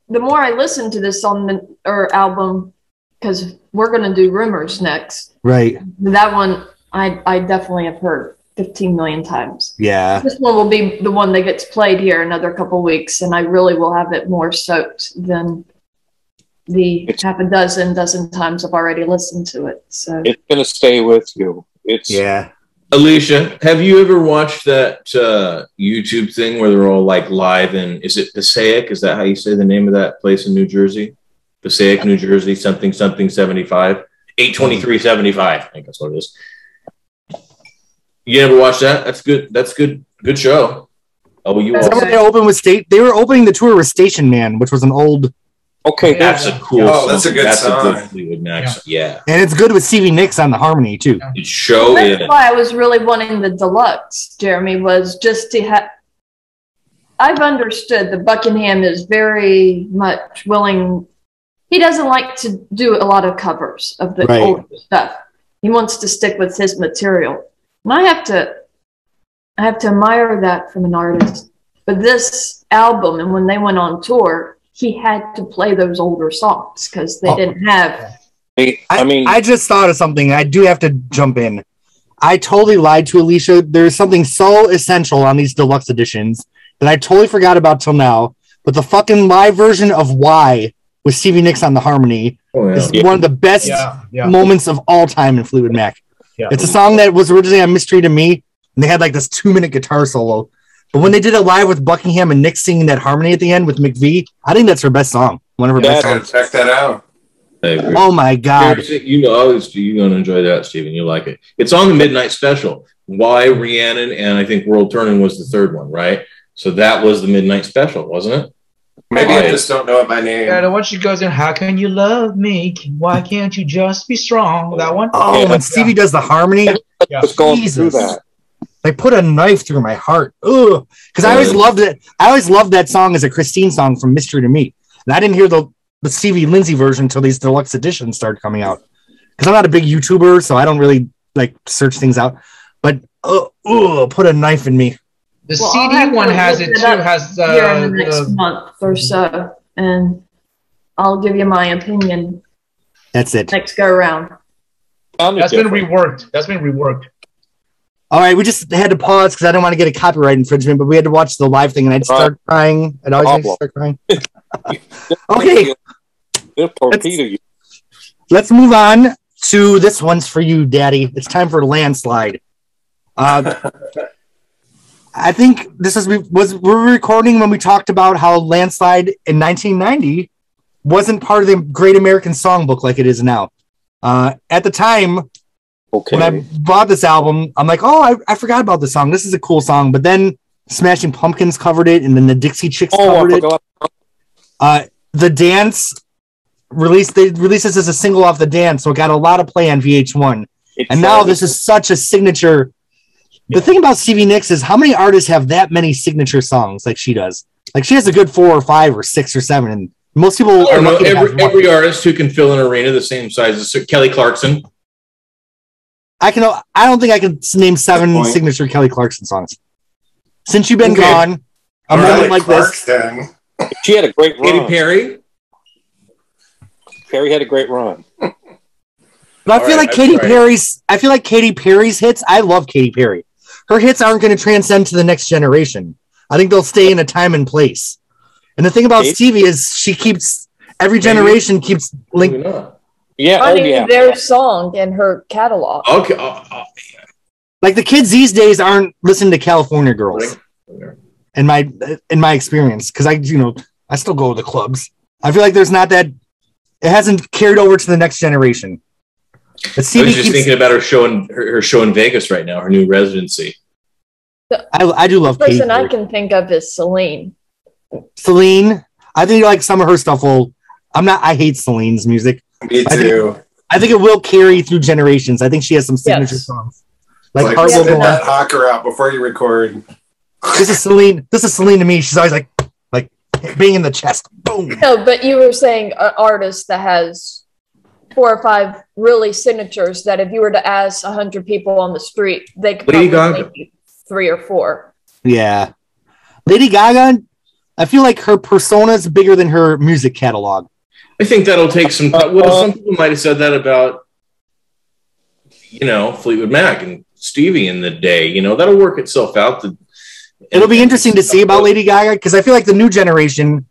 Speaker 6: the more I listen to this on the or album, because we're gonna do Rumours next.
Speaker 1: Right.
Speaker 6: That one I I definitely have heard 15 million times.
Speaker 1: Yeah.
Speaker 6: This one will be the one that gets played here another couple weeks, and I really will have it more soaked than the it's, half a dozen, dozen times I've already listened to it. So
Speaker 3: it's going to stay with you. It's
Speaker 1: yeah.
Speaker 4: Alicia, have you ever watched that uh, YouTube thing where they're all like live in? Is it Passaic? Is that how you say the name of that place in New Jersey? Passaic, New Jersey, something something seventy five, eight twenty three seventy five. I think that's what it is. You never watched that? That's good. That's good. Good show. Oh, you.
Speaker 1: Also- they opened with state. They were opening the tour with Station Man, which was an old.
Speaker 3: Okay,
Speaker 4: that's a cool.
Speaker 2: Oh, that's a good
Speaker 4: that's
Speaker 2: song.
Speaker 4: A good Fleetwood Mac. Yeah. yeah.
Speaker 1: and it's good with Stevie Nicks on the harmony too.
Speaker 4: Yeah. It show
Speaker 6: well, that's why I was really wanting the deluxe. Jeremy was just to have. I've understood that Buckingham is very much willing. He doesn't like to do a lot of covers of the right. old stuff. He wants to stick with his material. And I have to I have to admire that from an artist. But this album and when they went on tour, he had to play those older songs because they oh. didn't have
Speaker 1: I, mean I just thought of something. I do have to jump in. I totally lied to Alicia. There's something so essential on these deluxe editions that I totally forgot about till now. But the fucking live version of Why with Stevie Nicks on the harmony oh, yeah. is yeah. one of the best yeah, moments of all time in Fleetwood Mac. Yeah. It's a song that was originally on Mystery to Me, and they had like this two minute guitar solo. But when they did it live with Buckingham and Nick singing that harmony at the end with McVie, I think that's her best song. One of her yeah, best songs.
Speaker 2: Check that out.
Speaker 1: Oh my god!
Speaker 4: You know, you're gonna enjoy that, Stephen. You like it. It's on the midnight special. Why Rhiannon and I think World Turning was the third one, right? So that was the midnight special, wasn't it?
Speaker 2: Maybe I just don't know it by name.
Speaker 5: Yeah, the one she goes in, How can you love me? Why can't you just be strong? That one?
Speaker 1: Oh, yeah, when Stevie yeah. does the harmony.
Speaker 3: Yeah. Jesus. That.
Speaker 1: They put a knife through my heart. Ugh. Because I always loved it. I always loved that song as a Christine song from Mystery to Me. And I didn't hear the, the Stevie Lindsey version until these deluxe editions started coming out. Because I'm not a big YouTuber, so I don't really like search things out. But uh, ugh, put a knife in me.
Speaker 5: The well, CD one has it too. Has uh,
Speaker 6: here in the next month or so, and I'll give you my opinion.
Speaker 1: That's it.
Speaker 6: Next go around.
Speaker 5: That's been reworked. That's been reworked.
Speaker 1: All right, we just had to pause because I didn't want to get a copyright infringement, but we had to watch the live thing, and I'd start uh, crying. I'd always start crying. okay. Let's, let's move on to this one's for you, Daddy. It's time for landslide. Uh, I think this is was we're recording when we talked about how landslide in 1990 wasn't part of the Great American Songbook like it is now. Uh, at the time, okay. when I bought this album, I'm like, oh, I, I forgot about this song. This is a cool song. But then Smashing Pumpkins covered it, and then the Dixie Chicks oh, covered it. Uh, the dance released they released this as a single off the dance, so it got a lot of play on VH1. It's and now this is such a signature the thing about Stevie Nicks is how many artists have that many signature songs like she does? Like she has a good four or five or six or seven, and most people
Speaker 4: are know, every, every artist who can fill an arena the same size as Kelly Clarkson.
Speaker 1: I can. I don't think I can name seven signature Kelly Clarkson songs. Since you've been okay. gone, a moment like Clarkson.
Speaker 3: this. She had a great run.
Speaker 4: Katy Perry.
Speaker 3: Perry had a great run.
Speaker 1: But I feel right, like Katy Perry's. I feel like Katy Perry's hits. I love Katy Perry her hits aren't going to transcend to the next generation. I think they'll stay in a time and place. And the thing about Stevie is she keeps every generation Maybe. keeps linking.
Speaker 3: Yeah,
Speaker 6: oh, yeah. their song in her catalog.
Speaker 4: Okay. Uh, uh,
Speaker 1: like the kids these days aren't listening to California Girls. In my in my experience, because I you know I still go to the clubs. I feel like there's not that. It hasn't carried over to the next generation.
Speaker 4: But Stevie I was just keeps, thinking about her show in her, her, show in Vegas right now, her new residency.
Speaker 1: The I, I do love.
Speaker 6: The person I can think of is Celine.
Speaker 1: Celine, I think like some of her stuff will. I'm not. I hate Celine's music.
Speaker 2: Me too.
Speaker 1: I think, I think, it will carry through generations. I think she has some signature yes. songs.
Speaker 2: Like, like Heart Will that hawker out before you record.
Speaker 1: This is Celine. This is Celine to me. She's always like, like being in the chest. Boom.
Speaker 6: No, but you were saying an artist that has four or five really signatures that if you were to ask a 100 people on the street, they could Lady Gaga. three or four.
Speaker 1: Yeah. Lady Gaga, I feel like her persona is bigger than her music catalog.
Speaker 4: I think that'll take some. Well, some people might have said that about, you know, Fleetwood Mac, and Stevie in the day. You know, that'll work itself out. The,
Speaker 1: It'll be interesting to see about Lady Gaga because I feel like the new generation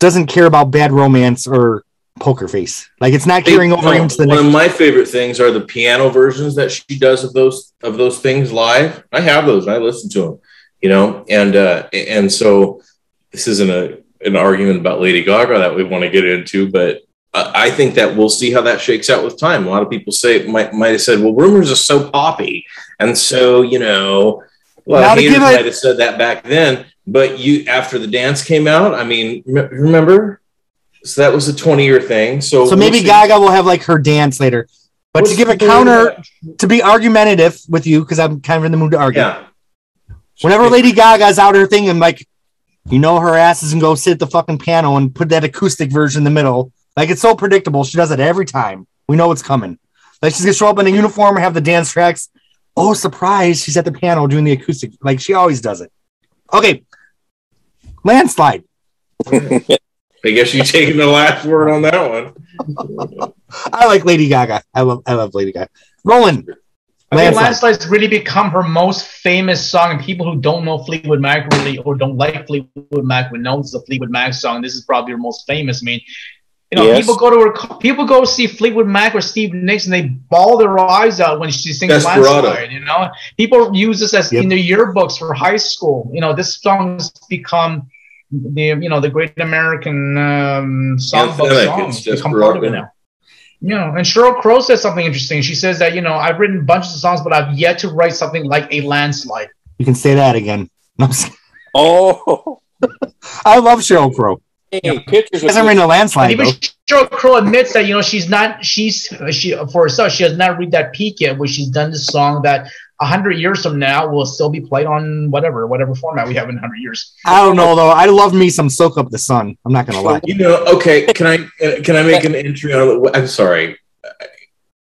Speaker 1: doesn't care about bad romance or poker face. Like it's not carrying over
Speaker 4: into the one next. of my favorite things are the piano versions that she does of those of those things live. I have those. I listen to them, you know, and uh, and so this isn't a an argument about Lady Gaga that we want to get into, but I think that we'll see how that shakes out with time. A lot of people say might might have said, "Well, Rumours are so poppy," and so you know, well, haters might have said that back then. But you, after the dance came out, I mean, remember so that was a 20 year thing. So,
Speaker 1: so maybe Gaga will have like her dance later. But What's to give a counter, to be argumentative with you, because I'm kind of in the mood to argue. Yeah. Whenever Lady Gaga's out her thing and like, you know, her ass is gonna go sit at the fucking piano and put that acoustic version in the middle. Like it's so predictable. She does it every time. We know what's coming. Like she's gonna show up in a uniform and have the dance tracks. Oh, surprise! She's at the piano doing the acoustic. Like she always does it. Okay. Landslide.
Speaker 4: I guess you taking the last word on that one.
Speaker 1: I like Lady Gaga. I love I love Lady Gaga. Roland.
Speaker 5: I think Landslide's really become her most famous song, and people who don't know Fleetwood Mac really or don't like Fleetwood Mac would know it's a Fleetwood Mac song. This is probably her most famous. I mean, you know, yes. people go to her, people go see Fleetwood Mac or Steve Nicks, and they bawl their eyes out when she sings. Landslide. You know, people use this as yep. in their yearbooks for high school. You know, this song's become the you know the Great American um, songbook songs become part of it now. You know, and Sheryl Crow says something interesting. She says that you know I've written bunches of songs, but I've yet to write something like a landslide.
Speaker 1: You can say that again.
Speaker 3: oh,
Speaker 1: I love Sheryl Crow. Hey, yeah. pictures. She hasn't written a landslide.
Speaker 5: even Sheryl Crow admits that you know she's not she's she for herself she has not read that peak yet, where she's done the song that a hundred years from now will still be played on whatever whatever format we have in hundred years.
Speaker 1: I don't know though. I love me some "Soak Up the Sun." I'm not gonna lie.
Speaker 4: You know, okay. Can I can I make an entry on? I'm sorry,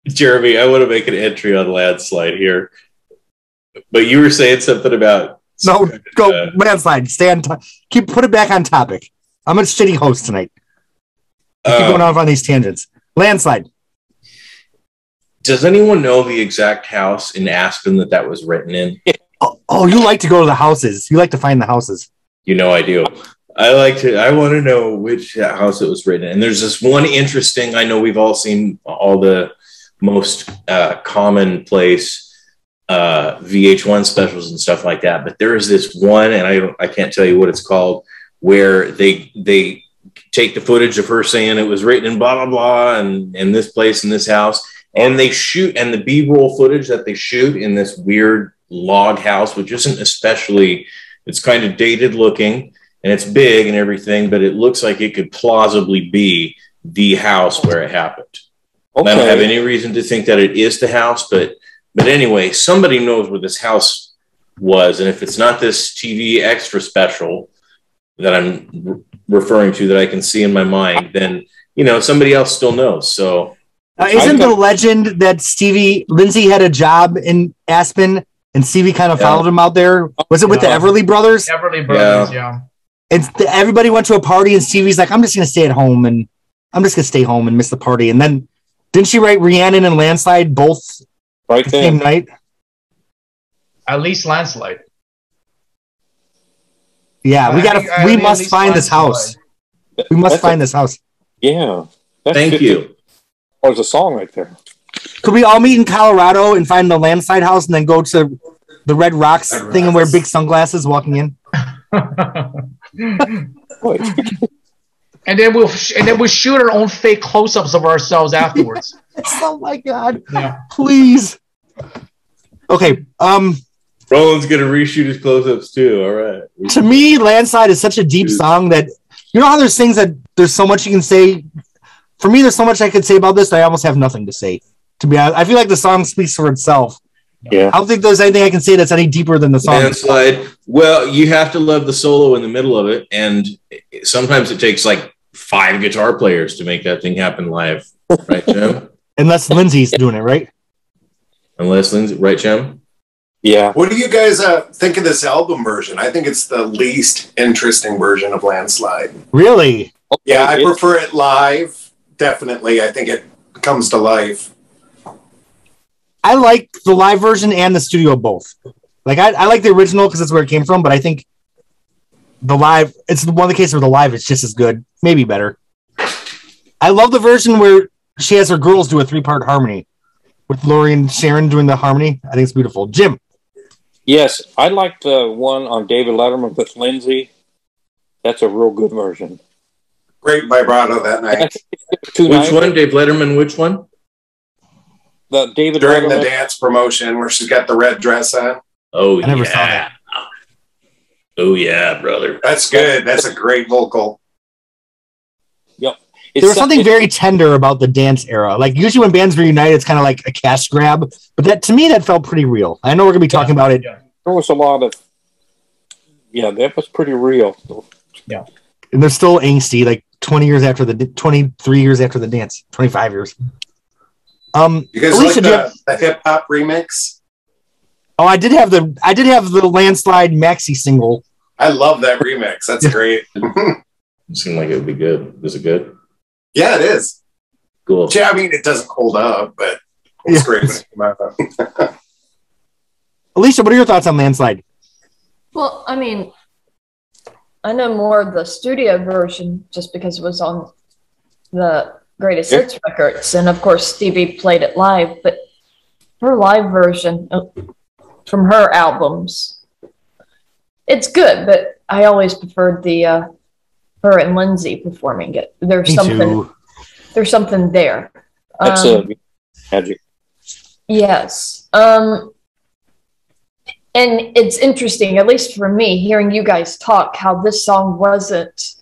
Speaker 4: Jeremy. I want to make an entry on landslide here, but you were saying something about
Speaker 1: no go uh, landslide. Stay on. T- keep put it back on topic. I'm a shitty host tonight. I keep uh, going off on these tangents. Landslide.
Speaker 4: Does anyone know the exact house in Aspen that that was written in?
Speaker 1: Oh, oh, you like to go to the houses. You like to find the houses.
Speaker 4: You know, I do. I like to. I want to know which house it was written in. And there's this one interesting. I know we've all seen all the most uh, commonplace uh, VH1 specials and stuff like that. But there is this one, and I I can't tell you what it's called, where they they take the footage of her saying it was written in blah blah blah and in this place in this house and they shoot and the b-roll footage that they shoot in this weird log house which isn't especially it's kind of dated looking and it's big and everything but it looks like it could plausibly be the house where it happened okay. i don't have any reason to think that it is the house but but anyway somebody knows where this house was and if it's not this tv extra special that i'm re- referring to that i can see in my mind then you know somebody else still knows so
Speaker 1: uh, isn't the legend that Stevie Lindsey had a job in Aspen and Stevie kind of yeah. followed him out there? Was it with yeah. the Everly brothers?
Speaker 5: Everly brothers, yeah. yeah.
Speaker 1: And the, everybody went to a party, and Stevie's like, "I'm just gonna stay at home, and I'm just gonna stay home and miss the party." And then didn't she write Rhiannon and Landslide both right the same night?
Speaker 5: At least Landslide.
Speaker 1: Yeah, we gotta. I, I, we must find this house. We must That's find a, this house.
Speaker 3: Yeah.
Speaker 4: Thank 50, you.
Speaker 3: Oh, there's a song right there.
Speaker 1: Could we all meet in Colorado and find the landslide house and then go to the Red Rocks Red thing Rocks. and wear big sunglasses walking in?
Speaker 5: and then we'll and then we'll shoot our own fake close-ups of ourselves afterwards.
Speaker 1: oh my god! Yeah. Please. Okay. Um.
Speaker 4: Roland's gonna reshoot his close-ups too. All right.
Speaker 1: To me, Landslide is such a deep song that you know how there's things that there's so much you can say for me, there's so much I could say about this. I almost have nothing to say. To be honest, I feel like the song speaks for itself. Yeah. I don't think there's anything I can say that's any deeper than the song.
Speaker 4: Landslide. Well, you have to love the solo in the middle of it, and sometimes it takes like five guitar players to make that thing happen live, right, Jim?
Speaker 1: Unless Lindsey's doing it, right?
Speaker 4: Unless Lindsey, right, Jim?
Speaker 3: Yeah.
Speaker 2: What do you guys uh, think of this album version? I think it's the least interesting version of Landslide.
Speaker 1: Really?
Speaker 2: Yeah, I prefer it live definitely. I think it comes to life.
Speaker 1: I, I like the live version and the studio both. Like I, I like the original because that's where it came from, but I think the live it's one of the cases where the live is just as good, maybe better. I love the version where she has her girls do a three part harmony with Lori and Sharon doing the harmony. I think it's beautiful. Jim.
Speaker 3: Yes, I like the one on David Letterman with Lindsey. That's a real good version.
Speaker 2: Great vibrato that night.
Speaker 4: which one, Dave Letterman? Which one?
Speaker 3: The David
Speaker 2: during Letterman. the dance promotion where she's got the red dress on.
Speaker 4: Oh, I never yeah. saw that. Oh yeah, brother.
Speaker 2: That's good. That's a great vocal.
Speaker 3: Yep.
Speaker 1: It's there was something very tender about the dance era. Like usually when bands reunite, it's kind of like a cash grab, but that to me that felt pretty real. I know we're gonna be talking yeah. about it.
Speaker 3: Yeah. There was a lot of, yeah, that was pretty real.
Speaker 5: Yeah,
Speaker 1: and they're still angsty, like twenty years after the twenty three years after the dance, twenty five years. Um,
Speaker 2: you guys Alicia, like the, have, the hip hop remix?
Speaker 1: Oh, I did have the I did have the landslide maxi single.
Speaker 2: I love that remix. That's great.
Speaker 4: it seemed like it would be good. Was it good?
Speaker 2: Yeah, it is.
Speaker 4: Cool.
Speaker 2: Yeah, I mean, it doesn't hold up, but it's yeah.
Speaker 1: great. Alicia, what are your thoughts on Landslide?
Speaker 6: Well, I mean, I know more of the studio version just because it was on the greatest yeah. hits records, and of course Stevie played it live. But her live version uh, from her albums, it's good. But I always preferred the uh, her and Lindsey performing it. There's Me something. Too. There's something there.
Speaker 3: That's um, magic.
Speaker 6: Yes. Um, and it's interesting, at least for me, hearing you guys talk, how this song wasn't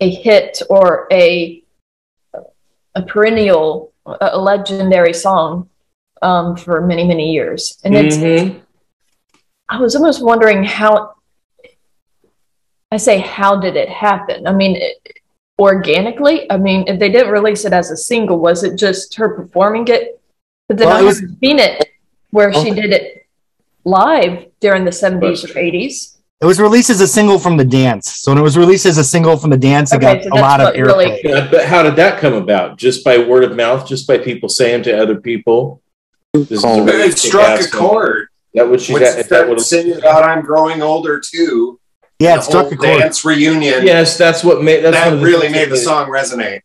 Speaker 6: a hit or a a perennial, a legendary song um, for many, many years. And it's, mm-hmm. I was almost wondering how, I say, how did it happen? I mean, it, organically, I mean, if they didn't release it as a single, was it just her performing it? But then well, I haven't seen it where okay. she did it live during the 70s or 80s.
Speaker 1: It was released as a single from the dance. So when it was released as a single from the dance, it got so a lot of airplay. Really...
Speaker 4: Yeah, but how did that come about? Just by word of mouth, just by people saying to other people.
Speaker 2: This oh, really it struck a chord.
Speaker 4: That what she
Speaker 2: got. That would singing about "I'm growing older too."
Speaker 1: Yeah, it struck a chord.
Speaker 2: Dance reunion.
Speaker 4: Yes, that's what made. That's
Speaker 2: that really made the song resonate.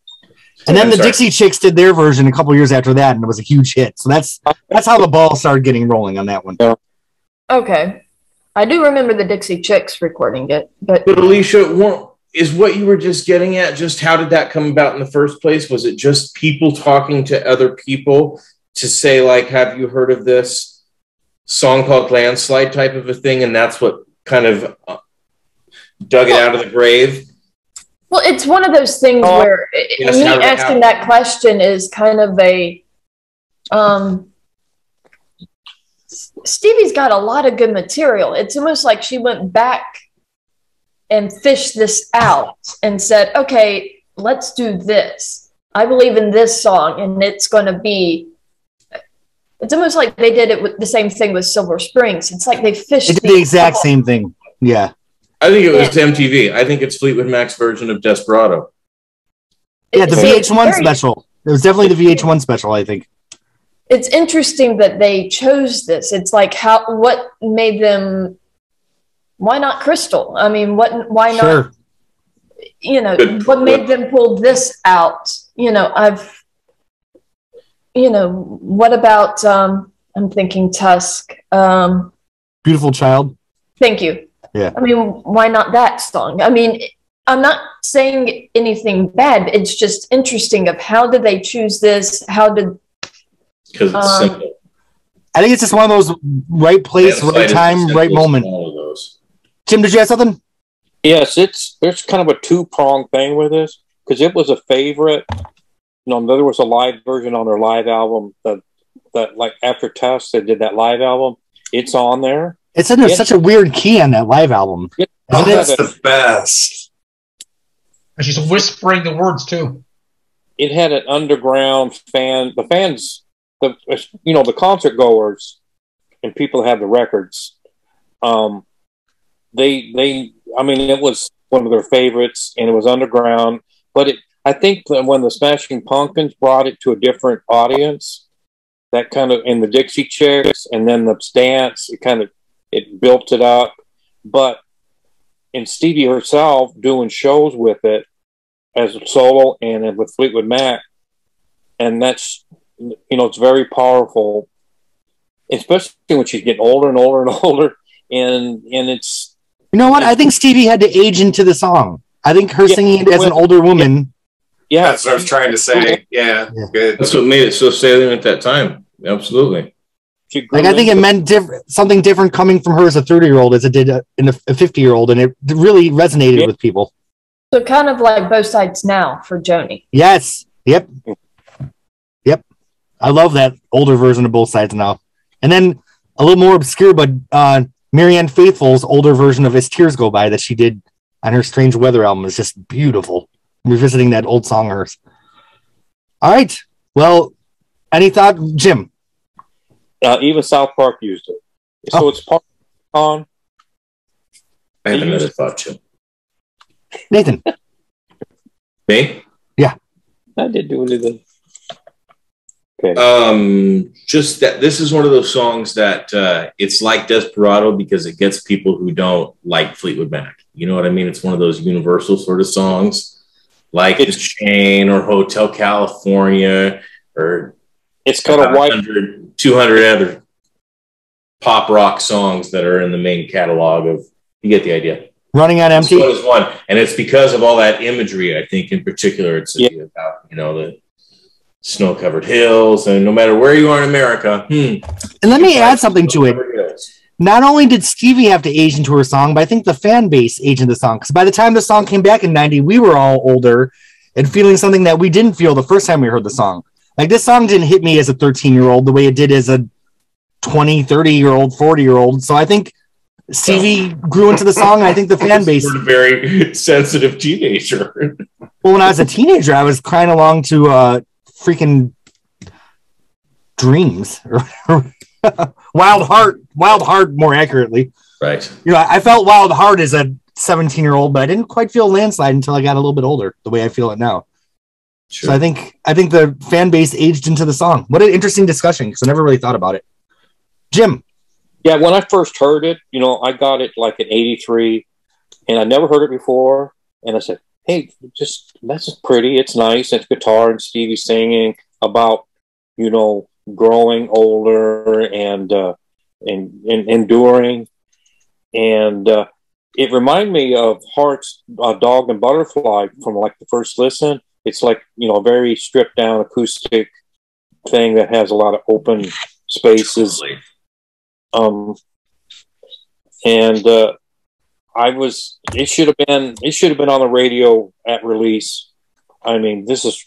Speaker 1: And then I'm the sorry. Dixie Chicks did their version a couple years after that, and it was a huge hit. So that's that's how the ball started getting rolling on that one.
Speaker 6: Okay. I do remember the Dixie Chicks recording it, but
Speaker 4: but Alicia, is what you were just getting at? Just how did that come about in the first place? Was it just people talking to other people to say like, "Have you heard of this song called Landslide?" type of a thing, and that's what kind of uh, dug it out of the grave?
Speaker 6: Well, it's one of those things oh, where yes, me asking that question is kind of a um Stevie's got a lot of good material. It's almost like she went back and fished this out and said, okay, let's do this. I believe in this song, and it's going to be. It's almost like they did it with the same thing with Silver Springs. It's like they fished.
Speaker 1: They did the exact out. same thing. Yeah.
Speaker 4: I think it was yeah. MTV. I think it's Fleetwood Mac's version of Desperado.
Speaker 1: Yeah, the VH1 special. It was definitely the VH1 special, I think
Speaker 6: it's interesting that they chose this. It's like how what made them why not crystal? I mean, what why sure. not you know, Good. what made them pull this out? You know, I've you know, what about um I'm thinking Tusk. Um
Speaker 1: Beautiful Child.
Speaker 6: Thank you.
Speaker 1: Yeah.
Speaker 6: I mean, why not that song? I mean, I'm not saying anything bad. It's just interesting of how did they choose this? How did
Speaker 4: because it's um, simple.
Speaker 1: I think it's just one of those right place, right time, right moment. Jim, did you have something?
Speaker 3: Yes, it's there's kind of a two pronged thing with this because it was a favorite. You know, there was a live version on their live album that that like after Tusk they did that live album. It's on there.
Speaker 1: It's in such a weird key on that live album.
Speaker 2: It, oh, that's the best.
Speaker 5: And she's whispering the words too.
Speaker 3: It had an underground fan. The fans the you know the concert goers and people have the records. Um, they they I mean it was one of their favorites and it was underground, but it I think that when the Smashing Pumpkins brought it to a different audience, that kind of in the Dixie Chicks, and then the stance. It kind of it built it up, but in Stevie herself doing shows with it as a solo and with Fleetwood Mac, and that's you know it's very powerful, especially when she's getting older and older and older, and and it's
Speaker 1: you know what I think Stevie had to age into the song. I think her yeah, singing as an older woman.
Speaker 2: Yeah, that's what I was trying to say. Yeah, yeah. good.
Speaker 4: That's what made it so salient at that time. Absolutely.
Speaker 1: Like I think it meant diff- something different coming from her as a 30 year old as it did uh, a, in a 50 year old, and it really resonated yeah. with people.
Speaker 6: So kind of like both sides now for Joni.
Speaker 1: Yes. Yep. Yep. I love that older version of both sides now. And then a little more obscure, but uh, Marianne Faithfull's older version of As Tears Go By that she did on her Strange Weather album is just beautiful. Revisiting that old song of hers. All right. Well, any thought, Jim?
Speaker 3: Uh, even South Park used it. So oh. it's part on.
Speaker 4: I have another thought, Jim.
Speaker 1: Nathan.
Speaker 4: Me?
Speaker 1: Yeah.
Speaker 3: I did do anything.
Speaker 4: Okay. Um, just that this is one of those songs that uh, it's like Desperado because it gets people who don't like Fleetwood Mac. You know what I mean? It's one of those universal sort of songs, like it's, The Chain or Hotel California, or
Speaker 3: it's got a white
Speaker 4: 200 other pop rock songs that are in the main catalog of. You get the idea.
Speaker 1: Running on empty
Speaker 4: is one, and it's because of all that imagery. I think, in particular, it's yeah. about you know the snow-covered hills, and no matter where you are in America. Hmm,
Speaker 1: and let me add something to it. Hills. Not only did Stevie have to age into her song, but I think the fan base aged into the song. Because by the time the song came back in '90, we were all older and feeling something that we didn't feel the first time we heard the song. Like this song didn't hit me as a 13 year old the way it did as a 20, 30 year old, 40 year old. So I think Stevie grew into the song. I think the fan base.
Speaker 4: a very sensitive teenager.
Speaker 1: well, when I was a teenager, I was crying along to uh, freaking dreams. Wild heart wild heart more accurately.
Speaker 4: Right.
Speaker 1: You know i felt wild heart as a 17 year old but i didn't quite feel landslide until i got a little bit older the way i feel it now. Sure. so i think i think the fan base aged into the song. What an interesting discussion because i never really thought about it. Jim.
Speaker 3: Yeah, when I first heard it, you know, I got it like in '83, and I never heard it before. And I said, "Hey, just that's pretty. It's nice. It's guitar and Stevie singing about, you know, growing older and uh, and, and enduring." And uh, it reminded me of Heart's uh, "Dog and Butterfly" from like the first listen. It's like you know, a very stripped down acoustic thing that has a lot of open spaces. Totally um, and uh, I was. It should have been. It should have been on the radio at release. I mean, this is.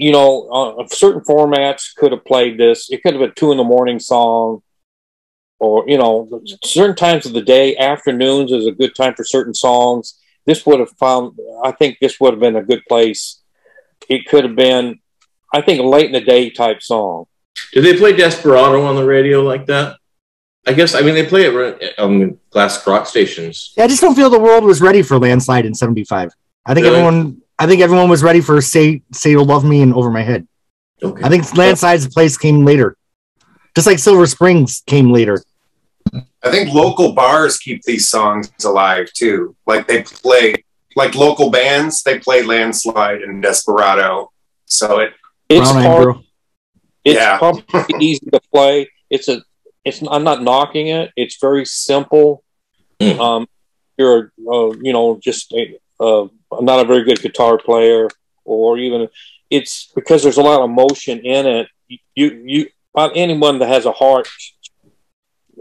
Speaker 3: You know, uh, certain formats could have played this. It could have been two in the morning song, or you know, certain times of the day. Afternoons is a good time for certain songs. This would have found. I think this would have been a good place. It could have been. I think late in the day type song.
Speaker 4: Did they play Desperado on the radio like that? I guess I mean they play it eh, on classic rock stations.
Speaker 1: Yeah, I just don't feel the world was ready for landslide in '75. I think really? everyone, I think everyone was ready for say say you'll love me and over my head. Okay. I think landslide's place came later, just like Silver Springs came later.
Speaker 2: I think local bars keep these songs alive too. Like they play, like local bands, they play landslide and Desperado. So it
Speaker 3: it's hard. It's yeah. probably easy to play. It's a it's I'm not knocking it. It's very simple. Mm. Um, you're uh, you know just uh, not a very good guitar player, or even it's because there's a lot of motion in it. You you anyone that has a heart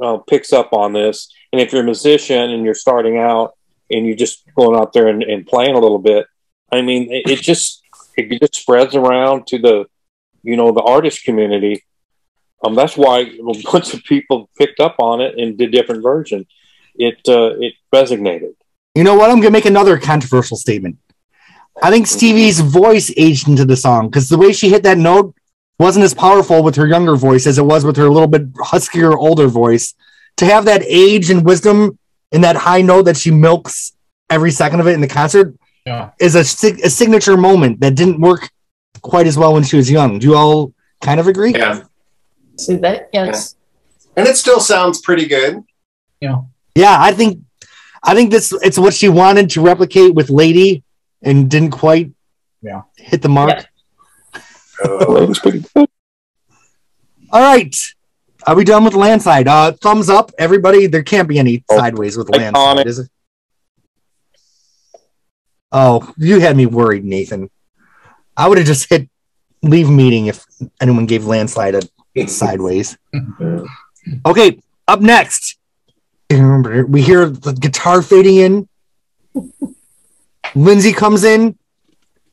Speaker 3: uh, picks up on this. And if you're a musician and you're starting out and you're just going out there and, and playing a little bit, I mean, it, it just it just spreads around to the you know the artist community um, that's why a bunch of people picked up on it and did different version. It uh, it resonated.
Speaker 1: You know what? I'm gonna make another controversial statement. I think Stevie's voice aged into the song because the way she hit that note wasn't as powerful with her younger voice as it was with her little bit huskier older voice. To have that age and wisdom in that high note that she milks every second of it in the concert yeah. is a, a signature moment that didn't work quite as well when she was young. Do you all kind of agree?
Speaker 2: Yeah.
Speaker 6: See that? Yes.
Speaker 2: And it still sounds pretty good.
Speaker 5: Yeah.
Speaker 1: Yeah, I think I think this it's what she wanted to replicate with Lady and didn't quite
Speaker 5: yeah
Speaker 1: hit the mark.
Speaker 3: Uh, pretty good.
Speaker 1: All right. Are we done with landslide? Uh thumbs up, everybody. There can't be any
Speaker 3: Oh,
Speaker 1: sideways with
Speaker 3: iconic.
Speaker 1: landslide, is it? Oh, you had me worried, Nathan. I would have just hit leave meeting if anyone gave landslide a sideways. Okay, up next. We hear the guitar fading in. Lindsey comes in.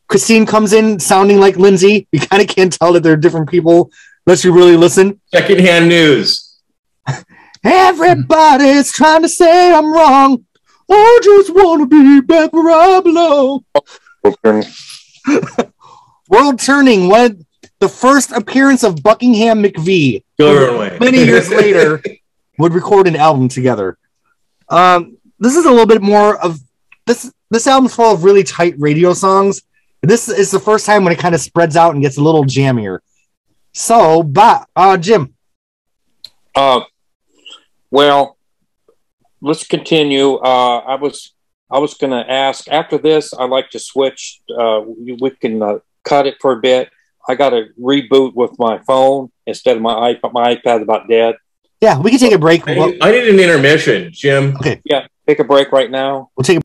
Speaker 1: Christine comes in sounding like Lindsey. You kind of can't tell that they're different people unless you really listen.
Speaker 4: Secondhand news.
Speaker 1: Everybody's trying to say I'm wrong. I just want to be back where I belong. World Turning, when the first appearance of Buckingham McVie
Speaker 4: Go away.
Speaker 1: many years later would record an album together. Um, this is a little bit more of this. This album's full of really tight radio songs. This is the first time when it kind of spreads out and gets a little jammier. So, but uh, Jim,
Speaker 3: Uh, well, let's continue. Uh, I was I was going to ask after this. I'd like to switch. Uh, we we can uh, cut it for a bit. I got to reboot with my phone instead of my iPad. My iPad's about dead.
Speaker 1: yeah, we can take a break.
Speaker 4: I need, I need an intermission, Jim.
Speaker 3: Yeah, take a break right now.
Speaker 1: we'll take. A...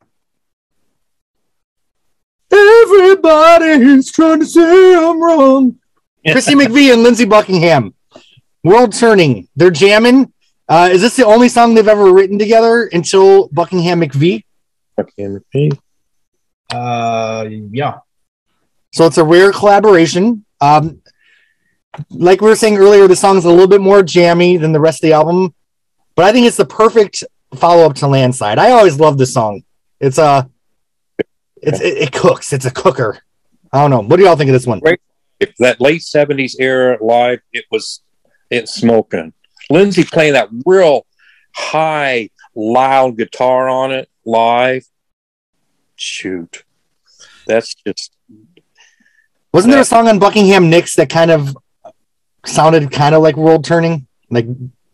Speaker 1: Everybody's trying to say I'm wrong. Christy McVie and Lindsey Buckingham. World Turning. They're jamming. Uh, is this the only song they've ever written together until Buckingham McVie?
Speaker 5: Uh, yeah.
Speaker 1: So it's a rare collaboration. Um, like we were saying earlier, the song's a little bit more jammy than the rest of the album, but I think it's the perfect follow up to Landslide. I always love this song. It's a, it's it, it cooks. It's a cooker. I don't know. What do y'all think of this one?
Speaker 3: Right. If that late seventies era live, it was it's smoking. Lindsey playing that real high, loud guitar on it live. Shoot, that's just
Speaker 1: Wasn't there a song on Buckingham Nicks that kind of sounded kind of like World Turning? Like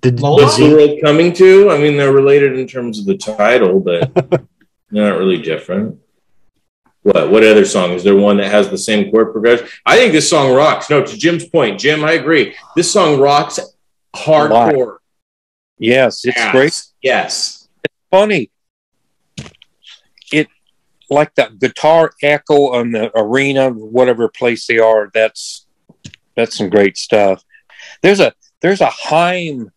Speaker 1: did,
Speaker 5: Lola?
Speaker 4: What's the world coming to? I mean, they're related in terms of the title, but they're not really different. What? What other song? Is there one that has the same chord progression? I think this song rocks. No, to Jim's point, Jim, I agree. This song rocks hardcore.
Speaker 3: yes, it's
Speaker 4: Yes.
Speaker 3: great.
Speaker 4: Yes.
Speaker 3: It's funny, it like that guitar echo on the arena, whatever place they are. That's that's some great stuff. There's a there's a Haim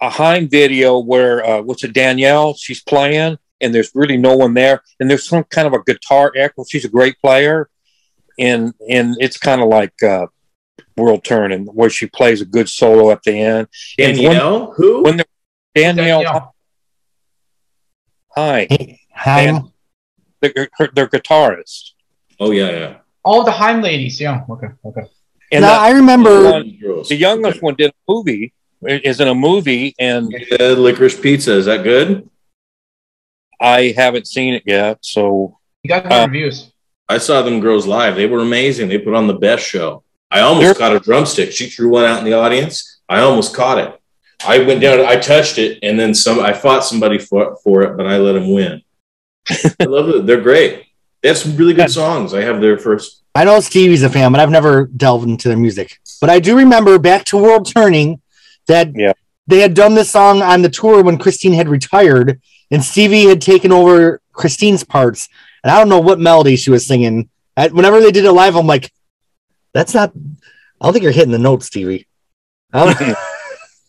Speaker 3: a Haim video where uh, what's it Danielle? She's playing and there's really no one there, and there's some kind of a guitar echo. She's a great player, and and it's kind of like uh, World Turning where she plays a good solo at the end. And when-
Speaker 4: Danielle? Who?
Speaker 3: when the Danielle
Speaker 5: Danielle.
Speaker 3: Hi,
Speaker 1: Haim?
Speaker 3: they're, they're
Speaker 4: oh, yeah, yeah.
Speaker 5: All the Haim ladies. Yeah. Okay. Okay.
Speaker 3: And
Speaker 1: Now,
Speaker 3: the,
Speaker 1: I remember
Speaker 3: one- the youngest one did a movie, is in a movie, and
Speaker 4: Uh, licorice pizza. Is that good?
Speaker 3: I haven't seen it yet. So
Speaker 5: You got good
Speaker 3: Uh,
Speaker 5: reviews.
Speaker 4: I saw them girls live. They were amazing. They put on the best show. I almost
Speaker 3: They're-
Speaker 4: caught a drumstick. She threw one out in the audience. I almost caught it. I went down. I touched it, and then some. I fought somebody for for it, but I let him win. I love it. They're great. They have some really good songs. I have their first.
Speaker 1: I know Stevie's a fan, but I've never delved into their music. But I do remember back to World Turning that
Speaker 3: Yeah.
Speaker 1: they had done this song on the tour when Christine had retired, and Stevie had taken over Christine's parts. And I don't know what melody she was singing. I, whenever they did it live, I'm like, "That's not." I don't think you're hitting the notes, Stevie. I don't-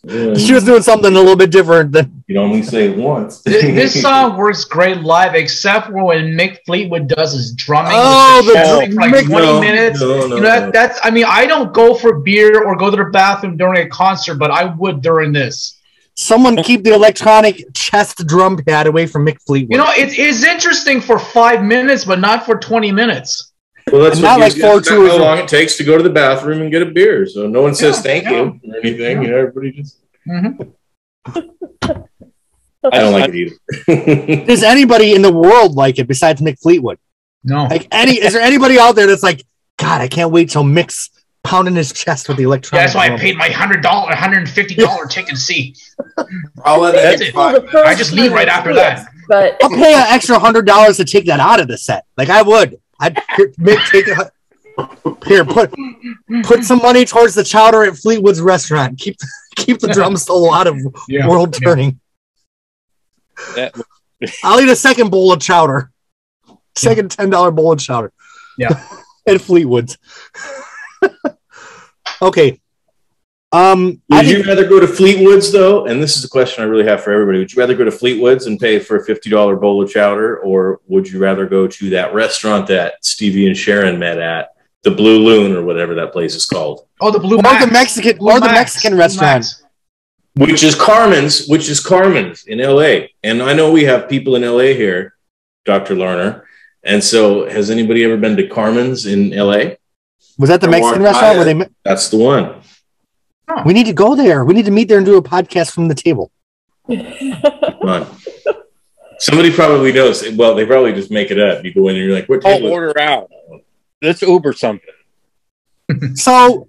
Speaker 4: Yeah,
Speaker 1: she was doing something a little bit different than.
Speaker 4: you can only say it once.
Speaker 5: Th- this song works great live, except for when Mick Fleetwood does his drumming.
Speaker 1: Oh,
Speaker 5: with
Speaker 1: the
Speaker 5: drumming for like
Speaker 1: Mick-
Speaker 5: 20
Speaker 4: No,
Speaker 5: minutes.
Speaker 4: no, no,
Speaker 5: you know, that,
Speaker 4: no.
Speaker 5: that's, I mean, I don't go for beer or go to the bathroom during a concert, but I would during this.
Speaker 1: Someone keep the electronic chest drum pad away from Mick Fleetwood.
Speaker 5: You know, it is interesting for five minutes, but not for 20 minutes.
Speaker 4: Well, that's
Speaker 1: And
Speaker 4: what
Speaker 1: not like four
Speaker 4: that's not
Speaker 1: tours
Speaker 4: how long it takes to go to the bathroom and get a beer. So no one says
Speaker 5: Yeah,
Speaker 4: thank
Speaker 5: yeah.
Speaker 4: you or anything. You know, everybody just.
Speaker 5: Mhm.
Speaker 4: I don't like it either.
Speaker 1: Does anybody in the world like it besides Mick Fleetwood?
Speaker 5: No.
Speaker 1: Like any is there anybody out there that's like, God, I can't wait till Mick's pounding his chest with the electronic.
Speaker 5: Yeah, that's why I paid my hundred dollar, hundred and fifty dollar ticket to see.
Speaker 2: All of
Speaker 5: That's it. I just leave right after that.
Speaker 6: But
Speaker 1: I'll pay an extra hundred dollars to take that out of the set. Like I would. I'd here, make, take it. Here, put put some money towards the chowder at Fleetwood's restaurant. Keep keep the drums solo out of
Speaker 5: Yeah,
Speaker 1: World. Turning.
Speaker 3: That,
Speaker 1: I'll eat a second bowl of chowder. Second ten dollar bowl of chowder.
Speaker 5: Yeah.
Speaker 1: at Fleetwood's. okay. Um,
Speaker 4: Would
Speaker 1: think,
Speaker 4: you rather go to Fleetwood's though? And this is a question I really have for everybody. Would you rather go to Fleetwood's and pay for a fifty dollar bowl of chowder, or would you rather go to that restaurant that Stevie and Sharon met at, the Blue Loon or whatever that place is called,
Speaker 5: Oh, the blue
Speaker 1: or
Speaker 5: Max.
Speaker 1: the Mexican
Speaker 5: Blue
Speaker 1: or the Mexican restaurant.
Speaker 4: Which is Carmen's, which is Carmen's in L.A. And I know we have people in L.A. here, Doctor Lerner. And so, has anybody ever been to Carmen's in L.A.?
Speaker 1: Was that the
Speaker 2: I
Speaker 1: Mexican restaurant
Speaker 2: by
Speaker 1: where they met?
Speaker 4: That's the one.
Speaker 1: We need to go there. We need to meet there and do a podcast from the table.
Speaker 4: Come on. Somebody probably knows. Well, they probably just make it up. You go in and you're like, "What
Speaker 3: oh,
Speaker 4: table?" is
Speaker 3: order out. Oh. Let's Uber something.
Speaker 1: So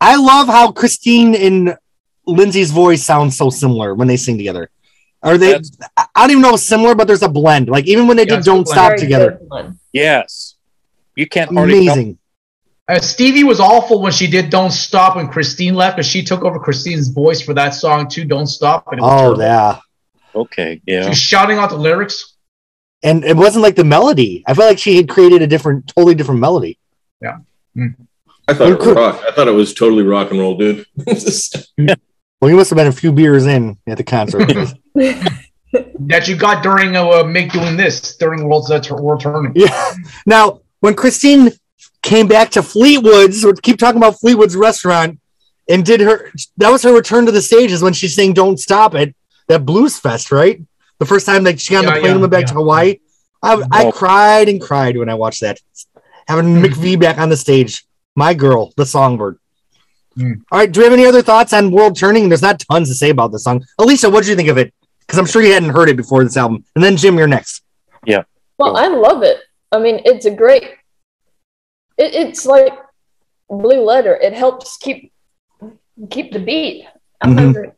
Speaker 1: I love how Christine and Lindsey's voice sounds so similar when they sing together. Are they?
Speaker 3: That's-
Speaker 1: I I don't even know similar, but there's a blend. Like even when they
Speaker 5: Yeah,
Speaker 1: did "Don't. Stop" together.
Speaker 3: Yes. You can't hardly
Speaker 1: amazing.
Speaker 5: Uh, Stevie was awful when she did "Don't Stop" when Christine left because she took over Christine's voice for that song too. "Don't Stop." And it was
Speaker 1: Oh
Speaker 5: terrible.
Speaker 1: yeah,
Speaker 3: Okay,
Speaker 5: She
Speaker 3: yeah.
Speaker 5: was shouting out the lyrics.
Speaker 1: and it wasn't like the melody. I felt like she had created a different, totally different melody.
Speaker 4: Yeah, I thought it was rock. I thought it was totally rock and roll, dude.
Speaker 1: Well, you must have been a few beers in at the concert.
Speaker 5: that you got during uh, make doing this during World's uh, World Turning.
Speaker 1: yeah. Now, when Christine came back to Fleetwood's, we keep talking about Fleetwood's restaurant, and did her that was her return to the stages when she sang "Don't Stop It" that Blues Fest, right? The first time that she got on
Speaker 5: Yeah,
Speaker 1: the plane
Speaker 5: yeah,
Speaker 1: and went back
Speaker 5: yeah.
Speaker 1: to Hawaii. I, I cried and cried when I watched that. Having McVie back on the stage, my girl, the songbird.
Speaker 5: Mm.
Speaker 1: All right, do we have any other thoughts on World Turning? There's not tons to say about the song. Alicia, what did you think of it? Because I'm sure you hadn't heard it before this album. And then Jim, you're next. Yeah.
Speaker 6: Well, I love it. I mean, it's a great. It, it's like Blue Letter. It helps keep keep the beat. I
Speaker 1: Mhm.
Speaker 6: remember.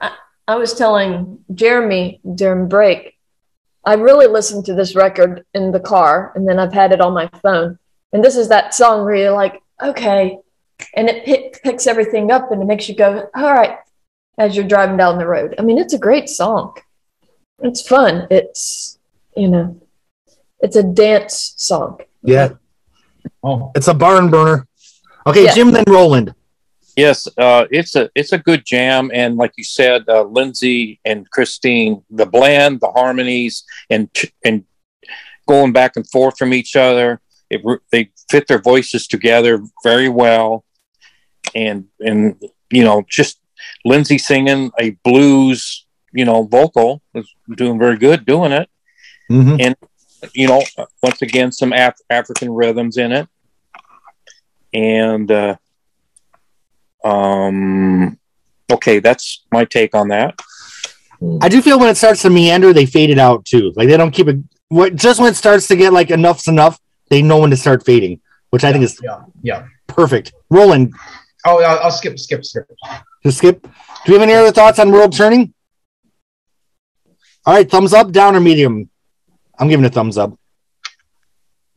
Speaker 6: I, I was telling Jeremy during break. I really listened to this record in the car, and then I've had it on my phone. And this is that song where you're like, okay, and it pick, picks everything up, and it makes you go, all right, as you're driving down the road. I mean, it's a great song. It's fun. It's you know, it's a dance song.
Speaker 1: Yeah,
Speaker 5: Oh,
Speaker 1: it's a barn burner. Okay,
Speaker 6: Yeah.
Speaker 1: Jim, then Roland.
Speaker 3: Yes, uh, it's a it's a good jam, and like you said, uh, Lindsey and Christine, the blend, the harmonies, and and going back and forth from each other, it, they fit their voices together very well, and and you know just Lindsey singing a blues, you know, vocal was doing very good doing it.
Speaker 1: Mhm.
Speaker 3: You know, once again, some Af- African rhythms in it. And, uh, um, okay, that's my take on that.
Speaker 1: I do feel when it starts to meander, they fade it out too. Like they don't keep it. What just when it starts to get like enough's enough, they know when to start fading, which I think is
Speaker 5: yeah, yeah.
Speaker 1: perfect. Roland,
Speaker 5: Oh, I'll, I'll skip, skip, skip.
Speaker 1: to skip. Do we have any other thoughts on World Turning? All right, thumbs up, down, or medium. I'm giving a thumbs up.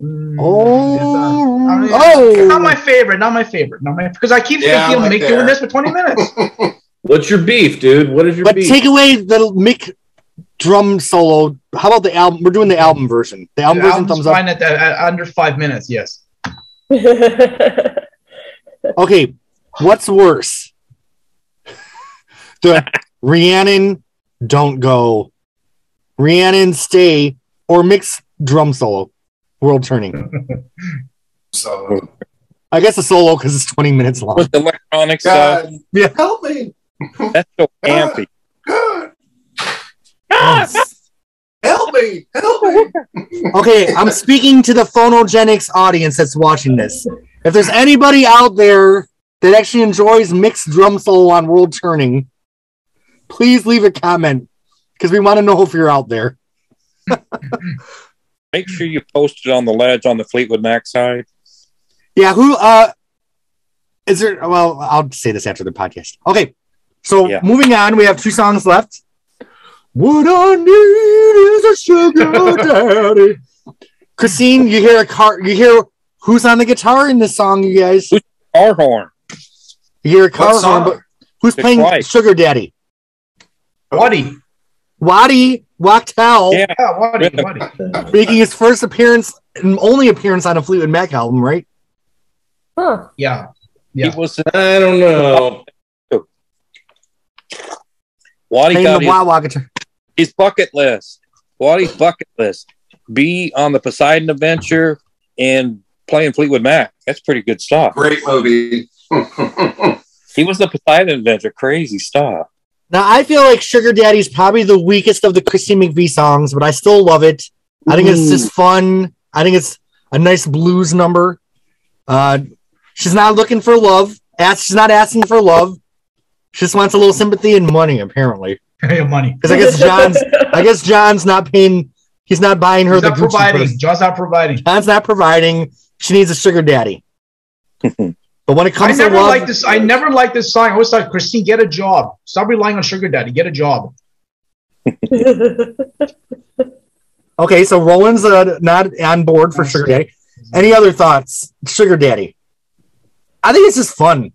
Speaker 5: Mm,
Speaker 1: Oh,
Speaker 5: I mean,
Speaker 1: oh.
Speaker 5: not my favorite. Not my favorite. Not my because I keep
Speaker 2: Yeah,
Speaker 5: thinking
Speaker 2: I'm
Speaker 5: of Mick doing this for 20 minutes.
Speaker 4: What's your beef, dude? What is your
Speaker 1: But
Speaker 4: beef?
Speaker 1: take away the Mick drum solo. How about the album? We're doing the album version. The album
Speaker 5: The
Speaker 1: version,
Speaker 5: album's
Speaker 1: thumbs up.
Speaker 5: fine at, at, at under five minutes. Yes.
Speaker 1: Okay, what's worse? The Rhiannon don't go, Rhiannon stay, or Mick's drum solo, world turning.
Speaker 2: So,
Speaker 1: I guess a solo because it's 20 minutes long.
Speaker 3: With the electronic stuff,
Speaker 1: Yeah.
Speaker 2: help me.
Speaker 3: that's so ampy.
Speaker 2: God. Help me. Help me.
Speaker 1: Okay, I'm speaking to the phonogenics audience that's watching this. If there's anybody out there that actually enjoys Mick's drum solo on world turning, please leave a comment because we want to know if you're out there.
Speaker 3: Make sure you post it on the ledge on the Fleetwood Mac side.
Speaker 1: Yeah, who uh is there? Well, I'll say this after the podcast. Okay, so yeah. moving on, we have two songs left. What I need is a sugar daddy. Christine, you hear a car? You hear who's on the guitar in this song? You guys?
Speaker 3: Car horn.
Speaker 1: You hear a car horn, but who's playing white. Sugar Daddy?
Speaker 5: Waddy.
Speaker 1: Waddy Wachtel.
Speaker 5: Yeah, Waddy. Waddy.
Speaker 1: Making his first appearance and only appearance on a Fleetwood Mac album, right?
Speaker 5: Huh. Yeah.
Speaker 3: Yeah. He was, I don't know. Waddy got his, his bucket list. Waddy's bucket list. Be on the Poseidon Adventure and playing Fleetwood Mac. That's pretty good stuff.
Speaker 2: Great movie.
Speaker 3: he was the Poseidon Adventure. Crazy stuff.
Speaker 1: Now I feel like Sugar Daddy's probably the weakest of the Christine McVie songs, but I still love it. I think it's just fun. I think it's a nice blues number. Uh, she's not looking for love. Ask, she's not asking for love. She just wants a little sympathy and money, apparently.
Speaker 5: money.
Speaker 1: Because I guess John's, I guess John's not paying. He's not buying her
Speaker 5: he's
Speaker 1: the
Speaker 5: not providing. John's not providing.
Speaker 1: John's not providing. She needs a sugar daddy. But when it comes
Speaker 5: I never
Speaker 1: to love,
Speaker 5: liked this. I never liked this song. I always thought, Christine, get a job. Stop relying on sugar daddy. Get a job.
Speaker 1: okay, so Roland's uh, not on board for sugar daddy. Any other thoughts? Sugar daddy. I think it's just fun.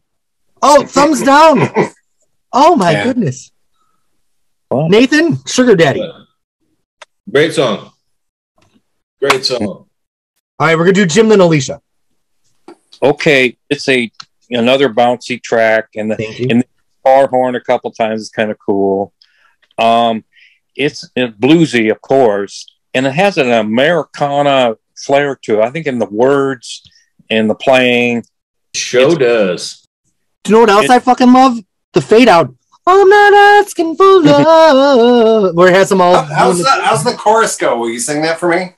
Speaker 1: Oh, thumbs down. Oh my yeah. goodness. Nathan, sugar daddy.
Speaker 4: Great song. Great song. All
Speaker 1: right, we're gonna do Jim then Alicia
Speaker 3: okay, it's a another bouncy track, and the, and the car horn a couple times is kind of cool. Um, it's, it's bluesy, of course, and it has an Americana flair to it. I think in the words and the playing,
Speaker 4: show does.
Speaker 1: Do you know what else I fucking love? The fade out. I'm not asking for love. Where it has them all.
Speaker 2: how's, the, how's the chorus go? Will you sing that for me?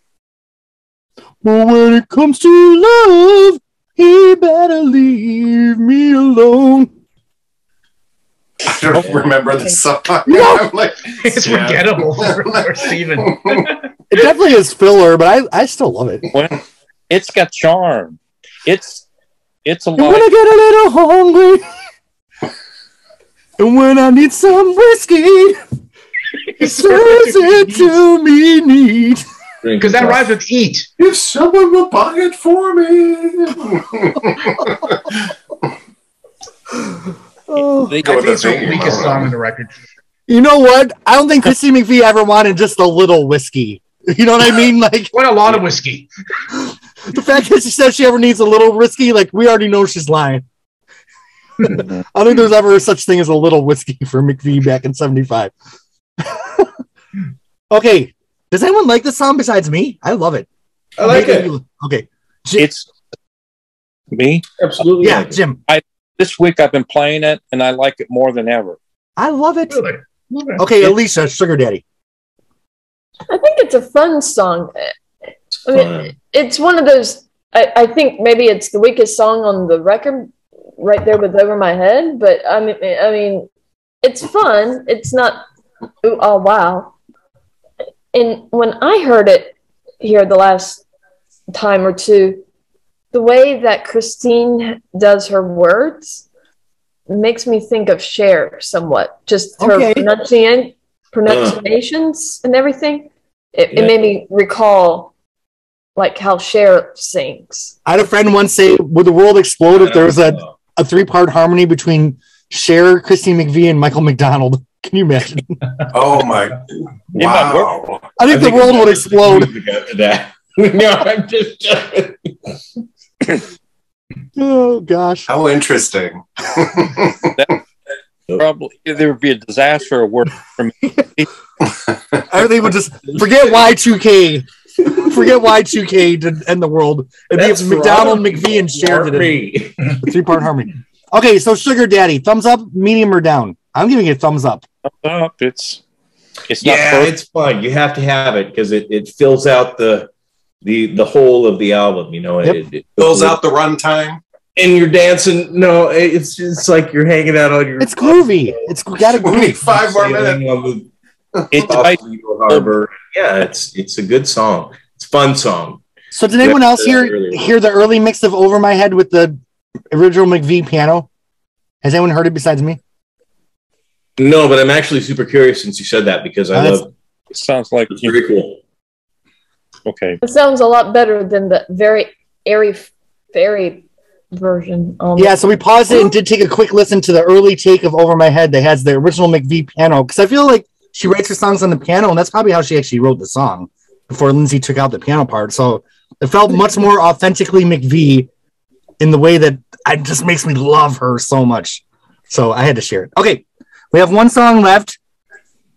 Speaker 1: Well, when it comes to love, he better leave me alone.
Speaker 2: I don't oh. remember the song.
Speaker 5: No. like, it's yeah. forgettable for, for Steven.
Speaker 1: it definitely is filler, but I, I still love it.
Speaker 3: Well, it's got charm. It's it's a
Speaker 1: lot. When I get a little hungry, and when I need some whiskey, it serves it to me neat.
Speaker 5: Because that rhymes with eat.
Speaker 2: If someone will buy it for me.
Speaker 5: oh, I think it's the weakest song in the record.
Speaker 1: You know what? I don't think Christy McVie ever wanted just a little whiskey. You know what I mean? Like
Speaker 5: what a lot of whiskey.
Speaker 1: the fact that she says she ever needs a little whiskey, like we already know she's lying. I don't think there's ever such thing as a little whiskey for McVie back in '75. okay, does anyone like this song besides me? I love it.
Speaker 5: I like Maybe it.
Speaker 1: okay.
Speaker 3: Jim. It's me.
Speaker 4: Absolutely.
Speaker 1: Yeah, like Jim.
Speaker 3: I this week I've been playing it and I like it more than ever.
Speaker 1: I love it. Really? Okay, Elisa, Sugar Daddy.
Speaker 6: I think it's a fun song. It's, I mean, it's one of those. I, I think maybe it's the weakest song on the record, right there with "Over My Head." But I mean, I mean, it's fun. It's not. Ooh, oh wow! And when I heard it here the last time or two, the way that Christine does her words makes me think of Cher somewhat. Just her okay. pronunciation, pronunciations uh. and everything. It, yeah. it, made me recall like how Cher sings.
Speaker 1: I had a friend once say, "Would the world explode if there was a, a three part harmony between Cher, Christine McVie, and Michael McDonald?" Can you imagine?
Speaker 2: oh my! Wow!
Speaker 1: I think, I the world would explode.
Speaker 3: no, I'm just.
Speaker 1: oh gosh!
Speaker 2: How interesting.
Speaker 3: probably there would be a disaster of work for me.
Speaker 1: Everything would just forget Y2K. Forget Y2K to end the world. It'd be McDonald, McVie, and Cher did it. Three part harmony. Okay, so Sugar Daddy, thumbs up, medium, or down? I'm giving it thumbs up.
Speaker 3: Thumbs up. It's
Speaker 4: it's yeah, it's fun. You have to have it because it, it fills out the the the whole of the album. You know, yep. it, it,
Speaker 2: fills out the runtime.
Speaker 4: And you're dancing. No, it's it's like you're hanging out on your.
Speaker 1: It's groovy. It's got a groovy.
Speaker 2: Five more minutes.
Speaker 4: It's Harbor. Yeah, it's it's a good song. It's a fun song.
Speaker 1: So did anyone else hear hear the early mix of "Over My Head" with the original McVie piano? Has anyone heard it besides me?
Speaker 4: No, but I'm actually super curious since you said that because I love.
Speaker 3: It sounds like
Speaker 4: it's very cool.
Speaker 3: Okay.
Speaker 6: It sounds a lot better than the very airy fairy version.
Speaker 1: Um, yeah, so we paused it and did take a quick listen to the early take of Over My Head that has the original McVie piano because I feel like she writes her songs on the piano, and that's probably how she actually wrote the song before Lindsey took out the piano part. So it felt much more authentically McVie in the way that it just makes me love her so much. So I had to share it. Okay, we have one song left.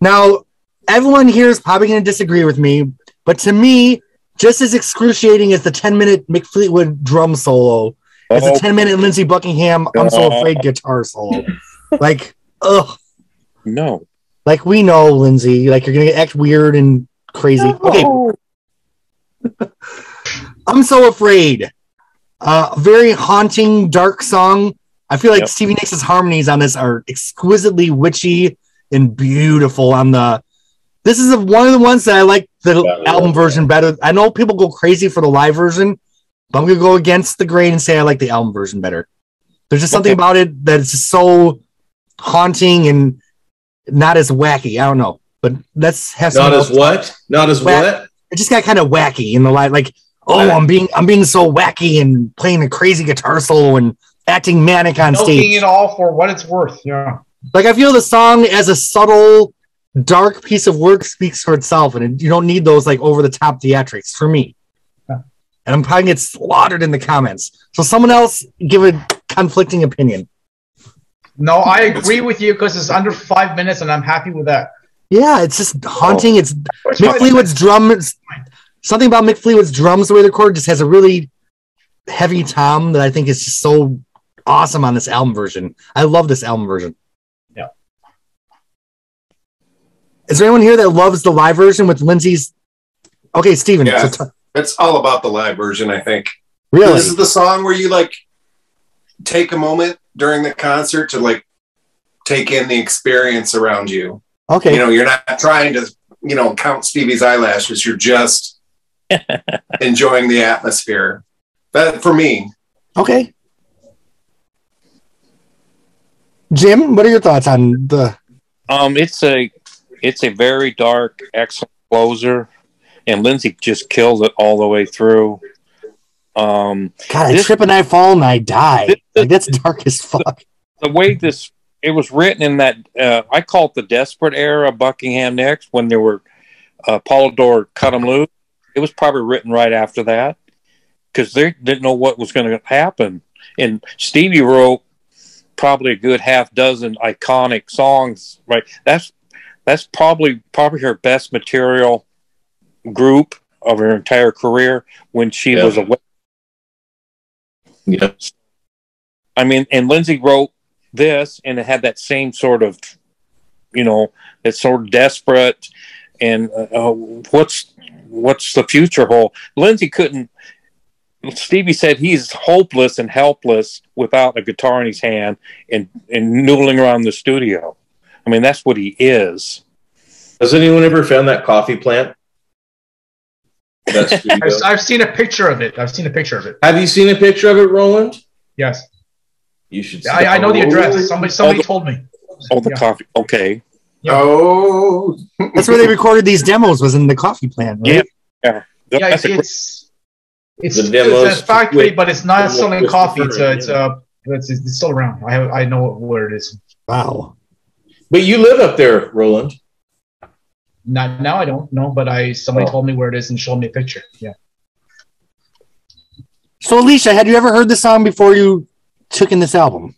Speaker 1: Now, everyone here is probably going to disagree with me, but to me, just as excruciating as the 10 minute Mick Fleetwood drum solo as the 10 minute Lindsey Buckingham I'm so afraid guitar solo. like, ugh.
Speaker 3: No.
Speaker 1: Like we know, Lindsey, like you're gonna act weird and crazy. Okay. I'm so afraid. Uh, very haunting, dark song. I feel like yep. Stevie Nicks' harmonies on this are exquisitely witchy and beautiful. On the, this is one of the ones that I like the yeah, album yeah. version better. I know people go crazy for the live version, but I'm gonna go against the grain and say I like the album version better. There's just something okay. about it that is just so haunting and not as wacky. I don't know, but let's have
Speaker 4: not as what? Not as what?
Speaker 1: It just got kind of wacky in the light. Like, oh, I'm being I'm being so wacky and playing a crazy guitar solo and acting manic on Milking stage.
Speaker 5: it all for what it's worth. Yeah.
Speaker 1: Like I feel the song as a subtle, dark piece of work speaks for itself, and you don't need those like over the top theatrics for me. Yeah. And I'm probably get slaughtered in the comments. So someone else give a conflicting opinion.
Speaker 5: No, I agree with you because it's under five minutes, and I'm happy with that.
Speaker 1: Yeah, it's just haunting. It's oh, Mick Fleetwood's drums. Something about Mick Fleetwood's drums, the way they're recorded, just has a really heavy tom that I think is just so awesome on this album version. I love this album version.
Speaker 5: Yeah.
Speaker 1: Is there anyone here that loves the live version with Lindsey's? Okay, Steven.
Speaker 2: Yeah, so t- it's all about the live version, I think.
Speaker 1: Really?
Speaker 2: This is the song where you like take a moment during the concert to like take in the experience around you.
Speaker 1: Okay.
Speaker 2: You know, you're not trying to, you know, count Stevie's eyelashes. You're just enjoying the atmosphere. That for me.
Speaker 1: Okay. Jim, what are your thoughts on the
Speaker 3: um it's a it's a very dark, excellent closer, and Lindsey just kills it all the way through. Um,
Speaker 1: God, I this, trip and I fall and I die. This, like, that's dark as fuck.
Speaker 3: The, the, way this it was written in that uh, I call it the desperate era of Buckingham Nicks when there were uh, Polydor cut him loose. It was probably written right after that because they didn't know what was going to happen. And Stevie wrote probably a good half dozen iconic songs. Right, that's that's probably probably her best material group of her entire career when she yeah. was away
Speaker 4: Yes.
Speaker 3: I mean, and Lindsey wrote this, and it had that same sort of, you know, it's sort of desperate, and uh, uh, what's what's the future hold? Lindsey couldn't. Stevie said he's hopeless and helpless without a guitar in his hand and and noodling around the studio. I mean, that's what he is.
Speaker 4: Has anyone ever found that coffee plant?
Speaker 5: I've, I've, seen a picture of it. I've seen a picture of it.
Speaker 4: Have you seen a picture of it, Roland?
Speaker 5: Yes.
Speaker 4: You should.
Speaker 5: I, I, know the address. Somebody oh, somebody the, told me.
Speaker 3: Oh, the yeah. coffee. Okay.
Speaker 2: Yeah. Oh,
Speaker 1: that's where they recorded these demos. Was in the coffee plant. Right?
Speaker 3: Yeah. Yeah.
Speaker 5: yeah it's, it's, it's, it's, it's a factory, but it's not selling coffee. It's a, it's a, it's, it's still around. I have, I know where it is.
Speaker 1: Wow.
Speaker 4: But you live up there, Roland.
Speaker 5: Not now. I don't know, but I somebody oh. told me where it is and showed me a picture. Yeah.
Speaker 1: So, Alicia, had you ever heard the song before you took in this album?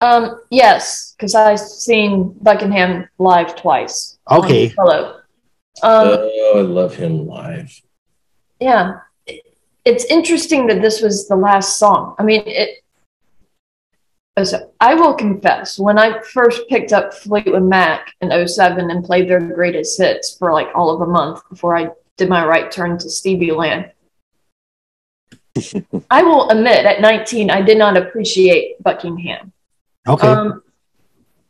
Speaker 6: Um, yes, because I've seen Buckingham live twice.
Speaker 1: Okay.
Speaker 6: Hello.
Speaker 4: Um, oh, I love him live.
Speaker 6: Yeah, it's interesting that this was the last song. I mean, it so I will confess, when I first picked up Fleetwood Mac in 07 and played their greatest hits for like all of a month before I did my right turn to Stevie Land, I will admit at 19, I did not appreciate Buckingham.
Speaker 1: Okay. Um,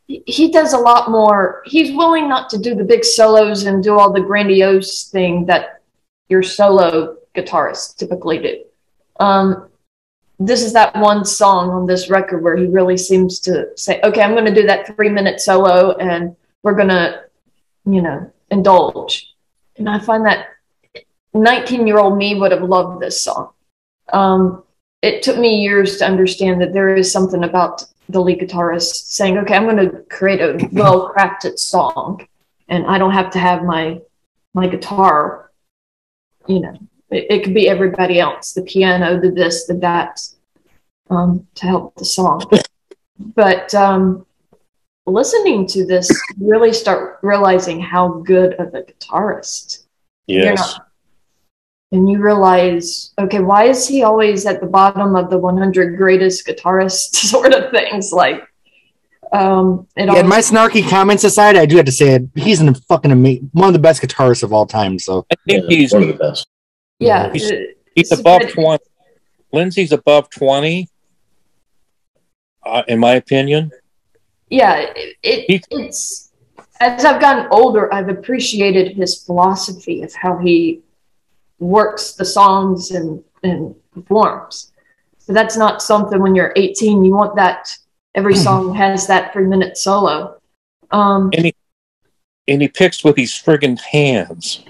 Speaker 6: he does a lot more. He's willing not to do the big solos and do all the grandiose thing that your solo guitarists typically do. Um, this is that one song on this record where he really seems to say, okay, I'm going to do that three minute solo and we're going to, you know, indulge. And I find that 19 year old me would have loved this song. Um, it took me years to understand that there is something about the lead guitarist saying, okay, I'm going to create a well crafted song and I don't have to have my, my guitar, you know, it, it could be everybody else, the piano, the this, the that, um, to help the song. But um, listening to this, really start realizing how good of a guitarist.
Speaker 3: Yes.
Speaker 6: and you realize, okay, why is he always at the bottom of the 100 greatest guitarists sort of things? Like, um,
Speaker 1: it yeah, my snarky comments aside, I do have to say it. He's an fucking amazing, one of the best guitarists of all time. So
Speaker 3: I think yeah, he's
Speaker 4: one of the best.
Speaker 6: Yeah,
Speaker 3: he's, he's above twenty. Lindsey's above twenty, uh, in my opinion.
Speaker 6: Yeah, it, it it's as I've gotten older, I've appreciated his philosophy of how he works the songs and and performs. So that's not something when you're 18 you want that every song has that three minute solo. Um,
Speaker 3: and he and he picks with his friggin' hands.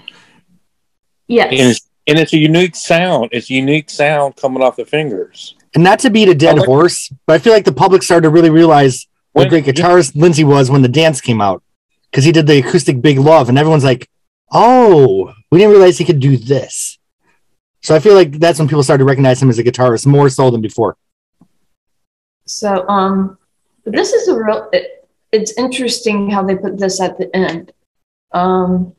Speaker 6: Yes
Speaker 3: and it's a unique sound. It's a unique sound coming off the fingers.
Speaker 1: And not to beat a dead like, horse, but I feel like the public started to really realize what great guitarist yeah. Lindsey was when the dance came out because he did the acoustic Big Love, and everyone's like, "Oh, we didn't realize he could do this." So I feel like that's when people started to recognize him as a guitarist more so than before.
Speaker 6: So, um, this is a real. It, it's interesting how they put this at the end. Um,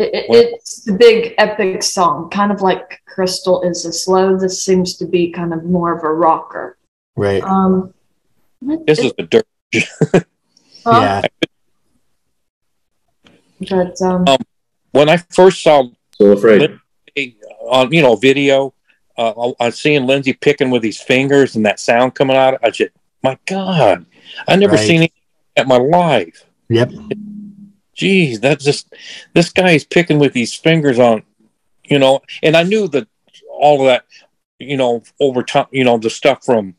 Speaker 6: it, it's the big epic song, kind of like Crystal is a slow. This seems to be kind of more of a rocker.
Speaker 1: Right.
Speaker 6: Um,
Speaker 3: this it, is the dirt.
Speaker 1: yeah.
Speaker 6: But um,
Speaker 3: um, when I first saw
Speaker 4: so afraid
Speaker 3: on you know video, uh, I was seeing Lindsey picking with his fingers and that sound coming out. I just, my God, I never right. seen anything at my life.
Speaker 1: Yep
Speaker 3: geez, that's just this guy is picking with these fingers on, you know. And I knew that all of that, you know, over time, you know, the stuff from,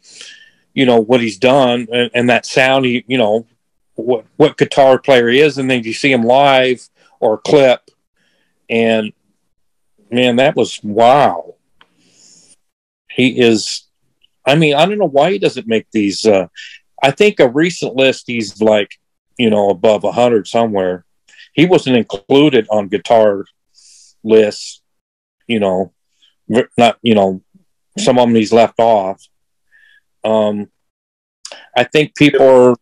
Speaker 3: you know, what he's done and, and that sound, he, you know, what what guitar player he is, and then you see him live or clip, and man, that was wow. He is. I mean, I don't know why he doesn't make these. Uh, I think a recent list he's like, you know, above a hundred somewhere he wasn't included on guitar lists. You know, not you know, some of them he's left off. Um, I think people are,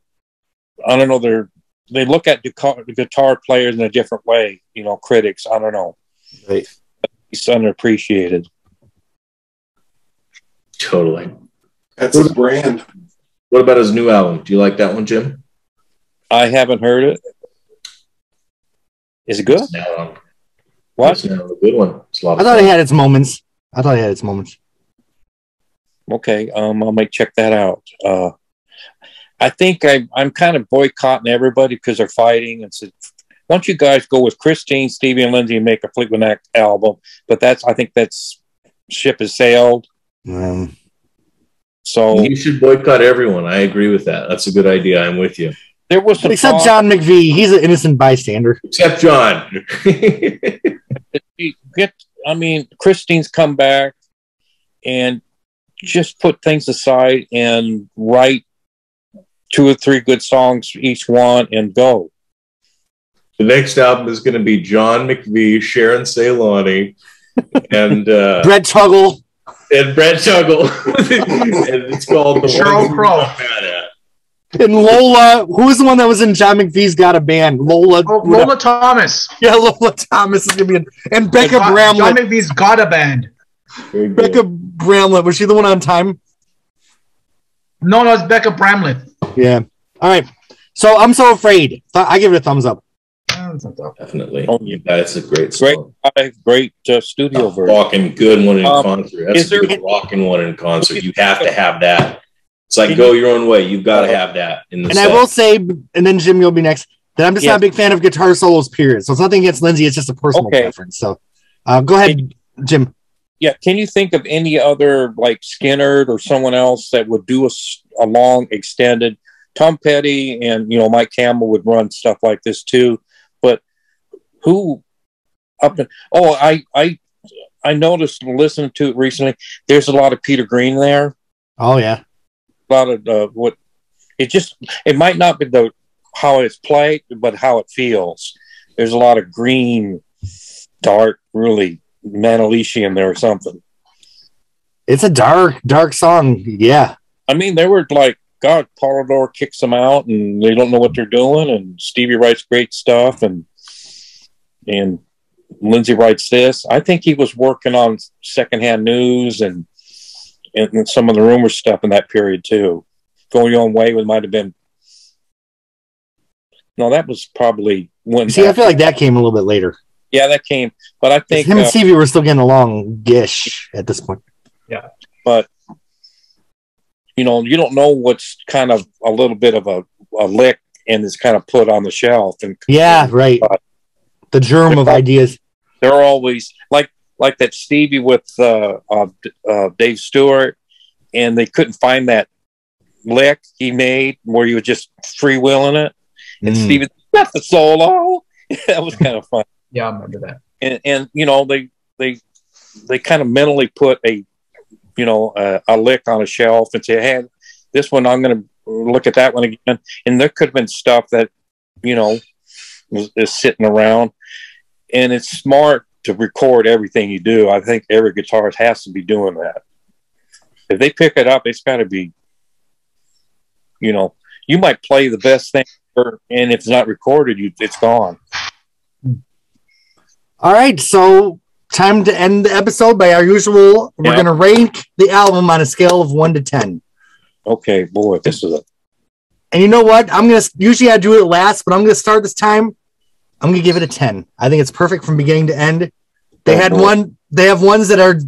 Speaker 3: I don't know, they're they look at guitar, guitar players in a different way. You know, critics. I don't know.
Speaker 1: Right.
Speaker 3: He's underappreciated.
Speaker 4: Totally.
Speaker 2: That's a brand.
Speaker 4: What about his new album? Do you like that one, Jim?
Speaker 3: I haven't heard it. Is it good?
Speaker 4: what? It's a good one. It's a lot
Speaker 1: I thought fun. it had its moments. I thought it had its moments.
Speaker 3: Okay, um, I might check that out. Uh, I think I, I'm kind of boycotting everybody because they're fighting and said, "Why don't you guys go with Christine, Stevie, and Lindsay and make a Fleetwood Mac album?" But that's I think that's ship has sailed.
Speaker 1: Um,
Speaker 3: so
Speaker 4: you should boycott everyone. I agree with that. That's a good idea. I'm with you.
Speaker 3: There was some
Speaker 1: except John McVie. He's an innocent bystander.
Speaker 4: Except John.
Speaker 3: Get, I mean, Christine's come back and just put things aside and write two or three good songs each one and go.
Speaker 4: The next album is going to be John McVie, Sharon Celani, and uh,
Speaker 1: Brett Tuggle.
Speaker 4: And Brett Tuggle. and it's called The
Speaker 5: Sheryl Crow.
Speaker 1: And Lola, who's the one that was in John McVie's Got a Band? Lola.
Speaker 5: Oh, Lola Thomas.
Speaker 1: Yeah, Lola Thomas is gonna be in, and Bekka got, Bramlett.
Speaker 5: John McVie's Got a Band.
Speaker 1: Bekka Bramlett was she the one on time?
Speaker 5: No, no, it's Bekka Bramlett.
Speaker 1: Yeah. All right. So I'm so afraid. I give it a thumbs up.
Speaker 4: Definitely. Oh, yeah, that's a great song.
Speaker 3: Great, great uh, studio
Speaker 4: a version. Rocking good one in um, concert. That's a good rocking one in concert. You have to have that it's like go your own way. You've got to have that in the.
Speaker 1: And
Speaker 4: set.
Speaker 1: I will say, and then Jim, you'll be next. That I'm just not a big fan of guitar solos. Period. So it's nothing against Lindsey. It's just a personal okay. preference. So, uh, go ahead, Jim.
Speaker 3: yeah, can you think of any other like Skynyrd or someone else that would do a, a long extended? Tom Petty and you know Mike Campbell would run stuff like this too, but who up in, oh I I I noticed listening to it recently. There's a lot of Peter Green there.
Speaker 1: Oh yeah,
Speaker 3: a lot of uh, what it just it might not be the how it's played, but how it feels. There's a lot of green, dark, really Manalishi in there or something.
Speaker 1: It's a dark, dark song. Yeah.
Speaker 3: I mean, they were like, God, Polydor kicks them out and they don't know what they're doing. And Stevie writes great stuff and, and Lindsey writes this. I think he was working on secondhand news and, and some of the rumor stuff in that period too. Going Your Own Way with might have been. No, that was probably when.
Speaker 1: See, I feel like that came a little bit later.
Speaker 3: Yeah, that came, but I think
Speaker 1: him uh, and Stevie were still getting along gish at this point.
Speaker 3: Yeah, but you know, you don't know what's kind of a little bit of a, a lick and is kind of put on the shelf. And
Speaker 1: yeah, right. the germ of ideas.
Speaker 3: They're always like like that Stevie with uh, uh, uh, Dave Stewart, and they couldn't find that lick he made where you were just freewheeling it. And mm. Stevie, that's the solo. that was kind of fun.
Speaker 5: Yeah, I remember that.
Speaker 3: And, and you know they they they kind of mentally put a you know a, a lick on a shelf and say, "Hey, this one I'm going to look at that one again." And there could have been stuff that you know is, is sitting around, and it's smart to record everything you do. I think every guitarist has to be doing that. If they pick it up, it's got to be, you know, you might play the best thing, and if it's not recorded, you it's gone.
Speaker 1: All right, so time to end the episode by our usual. We're going to rank the album on a scale of one to ten.
Speaker 3: Okay, boy, this is a.
Speaker 1: And you know what? I'm gonna usually I do it last, but I'm gonna start this time. I'm gonna give it a ten. I think it's perfect from beginning to end. They had one. They have ones that are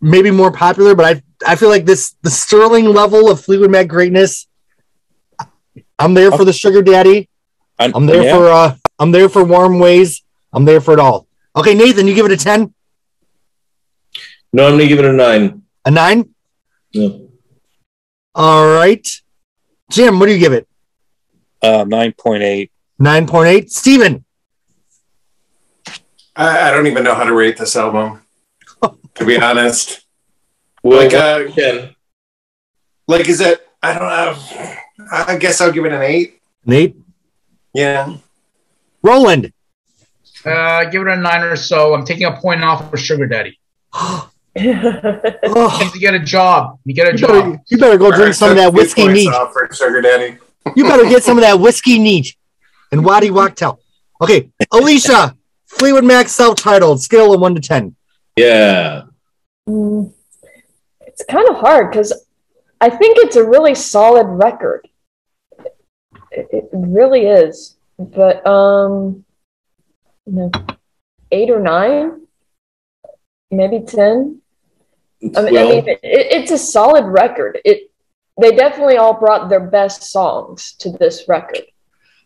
Speaker 1: maybe more popular, but I I feel like this the sterling level of Fleetwood Mac greatness. I'm there for the Sugar Daddy. I'm, there yeah. for uh I'm there for Warm Ways. I'm there for it all. Okay, Nathan, you give it a 10?
Speaker 4: No, I'm going to give it a 9.
Speaker 1: A 9?
Speaker 4: Yeah.
Speaker 1: All right. Jim, what do you give it?
Speaker 3: Uh, 9.8.
Speaker 1: 9.8. Steven?
Speaker 2: I, I don't even know how to rate this album, to be honest. Well, like, uh, like, is it, I don't know. I guess I'll give it an 8.
Speaker 1: Eight.
Speaker 2: Yeah.
Speaker 1: Roland?
Speaker 5: Uh, give it a nine or so. I'm taking a point off for Sugar Daddy. oh. you get a job. You get a
Speaker 1: you
Speaker 5: job.
Speaker 1: Better, you better go drink some of that whiskey neat.
Speaker 2: For Sugar Daddy.
Speaker 1: you better get some of that whiskey neat and Waddy Wachtel. Okay, Alicia, Fleetwood Mac self-titled, scale of one to ten.
Speaker 4: Yeah.
Speaker 6: Mm, it's kind of hard because I think it's a really solid record. It, it really is, but um, know, eight or nine, maybe ten. I mean, well, I mean it, it's a solid record. It they definitely all brought their best songs to this record.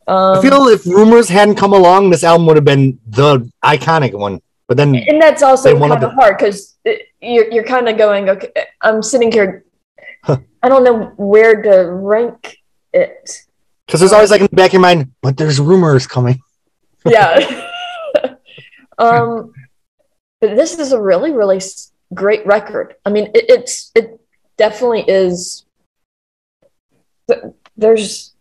Speaker 1: Um, I feel if Rumours hadn't come along, this album would have been the iconic one. But then,
Speaker 6: and that's also kind of hard because you're you're kind of going. Okay, I'm sitting here. Huh. I don't know where to rank it
Speaker 1: because there's always like in the back of your mind, but there's Rumours coming.
Speaker 6: yeah. Um, but this is a really, really great record. I mean, it, it's it definitely is. There's,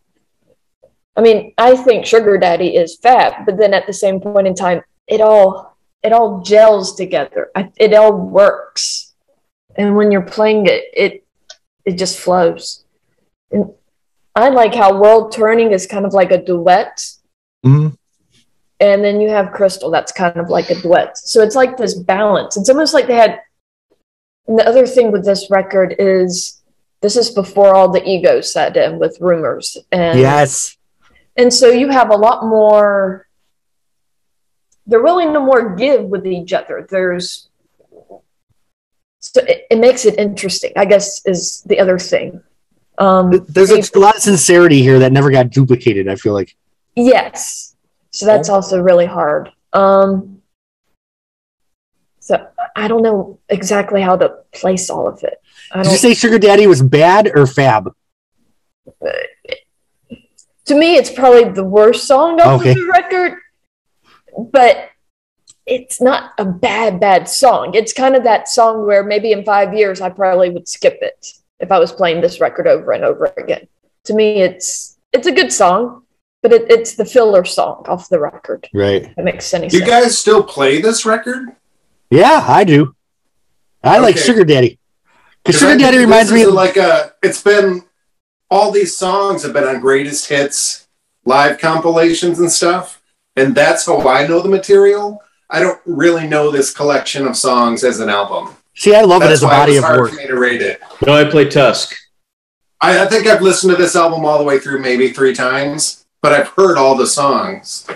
Speaker 6: I mean, I think Sugar Daddy is fab, but then at the same point in time, it all it all gels together. It all works, and when you're playing it, it it just flows. And I like how World Turning is kind of like a duet.
Speaker 1: Mm-hmm
Speaker 6: and then you have Crystal that's kind of like a duet. So it's like this balance. It's almost like they had. And the other thing with this record is this is before all the ego set in with Rumours and
Speaker 1: yes,
Speaker 6: and so you have a lot more. They're willing to more give with each other. There's so it, it makes it interesting. I guess is the other thing. Um,
Speaker 1: There's a, a lot of sincerity here that never got duplicated. I feel like.
Speaker 6: Yes, so that's also really hard. Um, So I don't know exactly how to place all of it.
Speaker 1: Did you say Sugar Daddy was bad or fab?
Speaker 6: To me, it's probably the worst song of okay. the record, but it's not a bad, bad song. It's kind of that song where maybe in five years I probably would skip it if I was playing this record over and over again. To me, it's it's a good song, but it, it's the filler song off the record.
Speaker 1: Right.
Speaker 6: That makes any
Speaker 2: do
Speaker 6: sense.
Speaker 2: You guys still play this record?
Speaker 1: Yeah, I do. I okay. like Sugar Daddy. Because Sugar Daddy reminds me
Speaker 2: of like a. It's been all these songs have been on greatest hits, live compilations and stuff, and that's how I know the material. I don't really know this collection of songs as an album.
Speaker 1: See, I love that's it as a body of work.
Speaker 2: For me to rate it.
Speaker 4: No, I play Tusk.
Speaker 2: I, I think I've listened to this album all the way through maybe three times, but I've heard all the songs.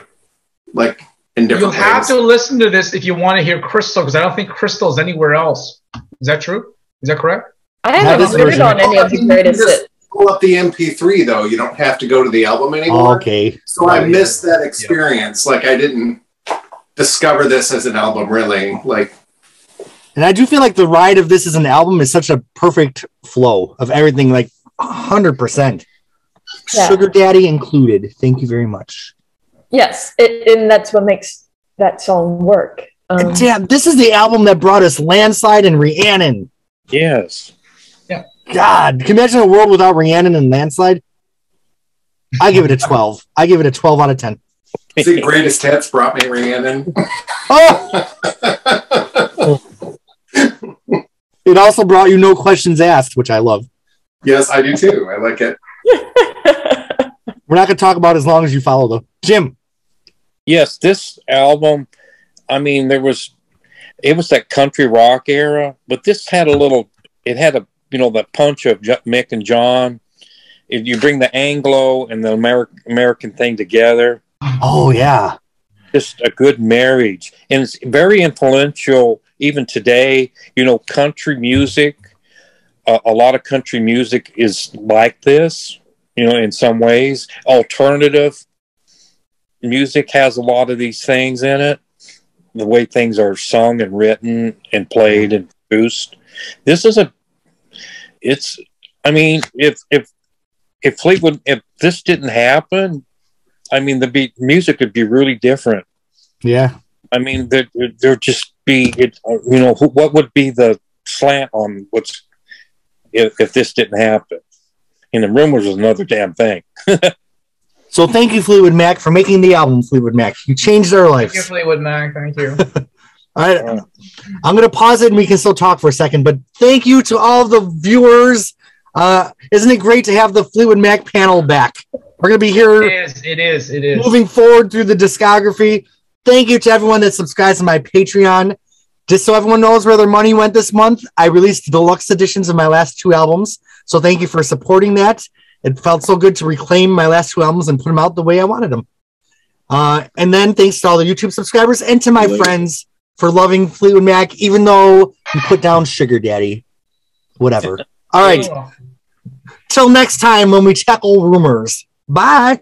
Speaker 2: Like in different.
Speaker 5: You'll have to listen to this if you want to hear Crystal, because I don't think Crystal is anywhere else. Is that true? Is that correct?
Speaker 6: I haven't heard it on any of the greatest hits.
Speaker 2: Pull up the MP3 though. You don't have to go to the album anymore.
Speaker 1: Okay.
Speaker 2: So I missed that experience. Yeah. Like I didn't discover this as an album really. Like.
Speaker 1: And I do feel like the ride of this as an album is such a perfect flow of everything, like hundred percent. Sugar Daddy included. Thank you very much.
Speaker 6: Yes, it, and that's what makes that song work.
Speaker 1: Um, damn, this is the album that brought us Landslide and Rhiannon.
Speaker 3: Yes.
Speaker 1: Yeah. God, can you imagine a world without Rhiannon and Landslide? I give it a 12. I give it a 12 out of 10.
Speaker 2: The greatest hits brought me Rhiannon.
Speaker 1: oh! it also brought you no questions asked, which I love.
Speaker 2: Yes, I do too. I like it.
Speaker 1: We're not going to talk about as long as you follow, though. Jim
Speaker 3: yes, this album, I mean, there was, it was that country rock era, but this had a little, it had a, you know, the punch of Mick and John. If you bring the Anglo and the American American thing together.
Speaker 1: Oh yeah,
Speaker 3: just a good marriage, and it's very influential even today. You know, country music. Uh, a lot of country music is like this. You know, in some ways, alternative music has a lot of these things in it the way things are sung and written and played and produced this is a it's i mean if if if fleetwood if this didn't happen i mean the beat music would be really different
Speaker 1: yeah
Speaker 3: i mean there there'd just be it you know what would be the slant on what's if, if this didn't happen and the Rumours was another damn thing
Speaker 1: So thank you, Fleetwood Mac, for making the album, Fleetwood Mac. You changed our lives.
Speaker 5: Thank you, Fleetwood Mac. Thank you.
Speaker 1: all right. I'm going to pause it and we can still talk for a second. But thank you to all the viewers. Uh, isn't it great to have the Fleetwood Mac panel back? We're going to be here.
Speaker 5: It is. It is. It is.
Speaker 1: Moving forward through the discography. Thank you to everyone that subscribes to my Patreon. Just so everyone knows where their money went this month, I released deluxe editions of my last two albums. So thank you for supporting that it felt so good to reclaim my last two albums and put them out the way I wanted them. Uh, and then thanks to all the YouTube subscribers and to my friends for loving Fleetwood Mac, even though you put down Sugar Daddy. Whatever. All right. Till next time when we tackle Rumours. Bye.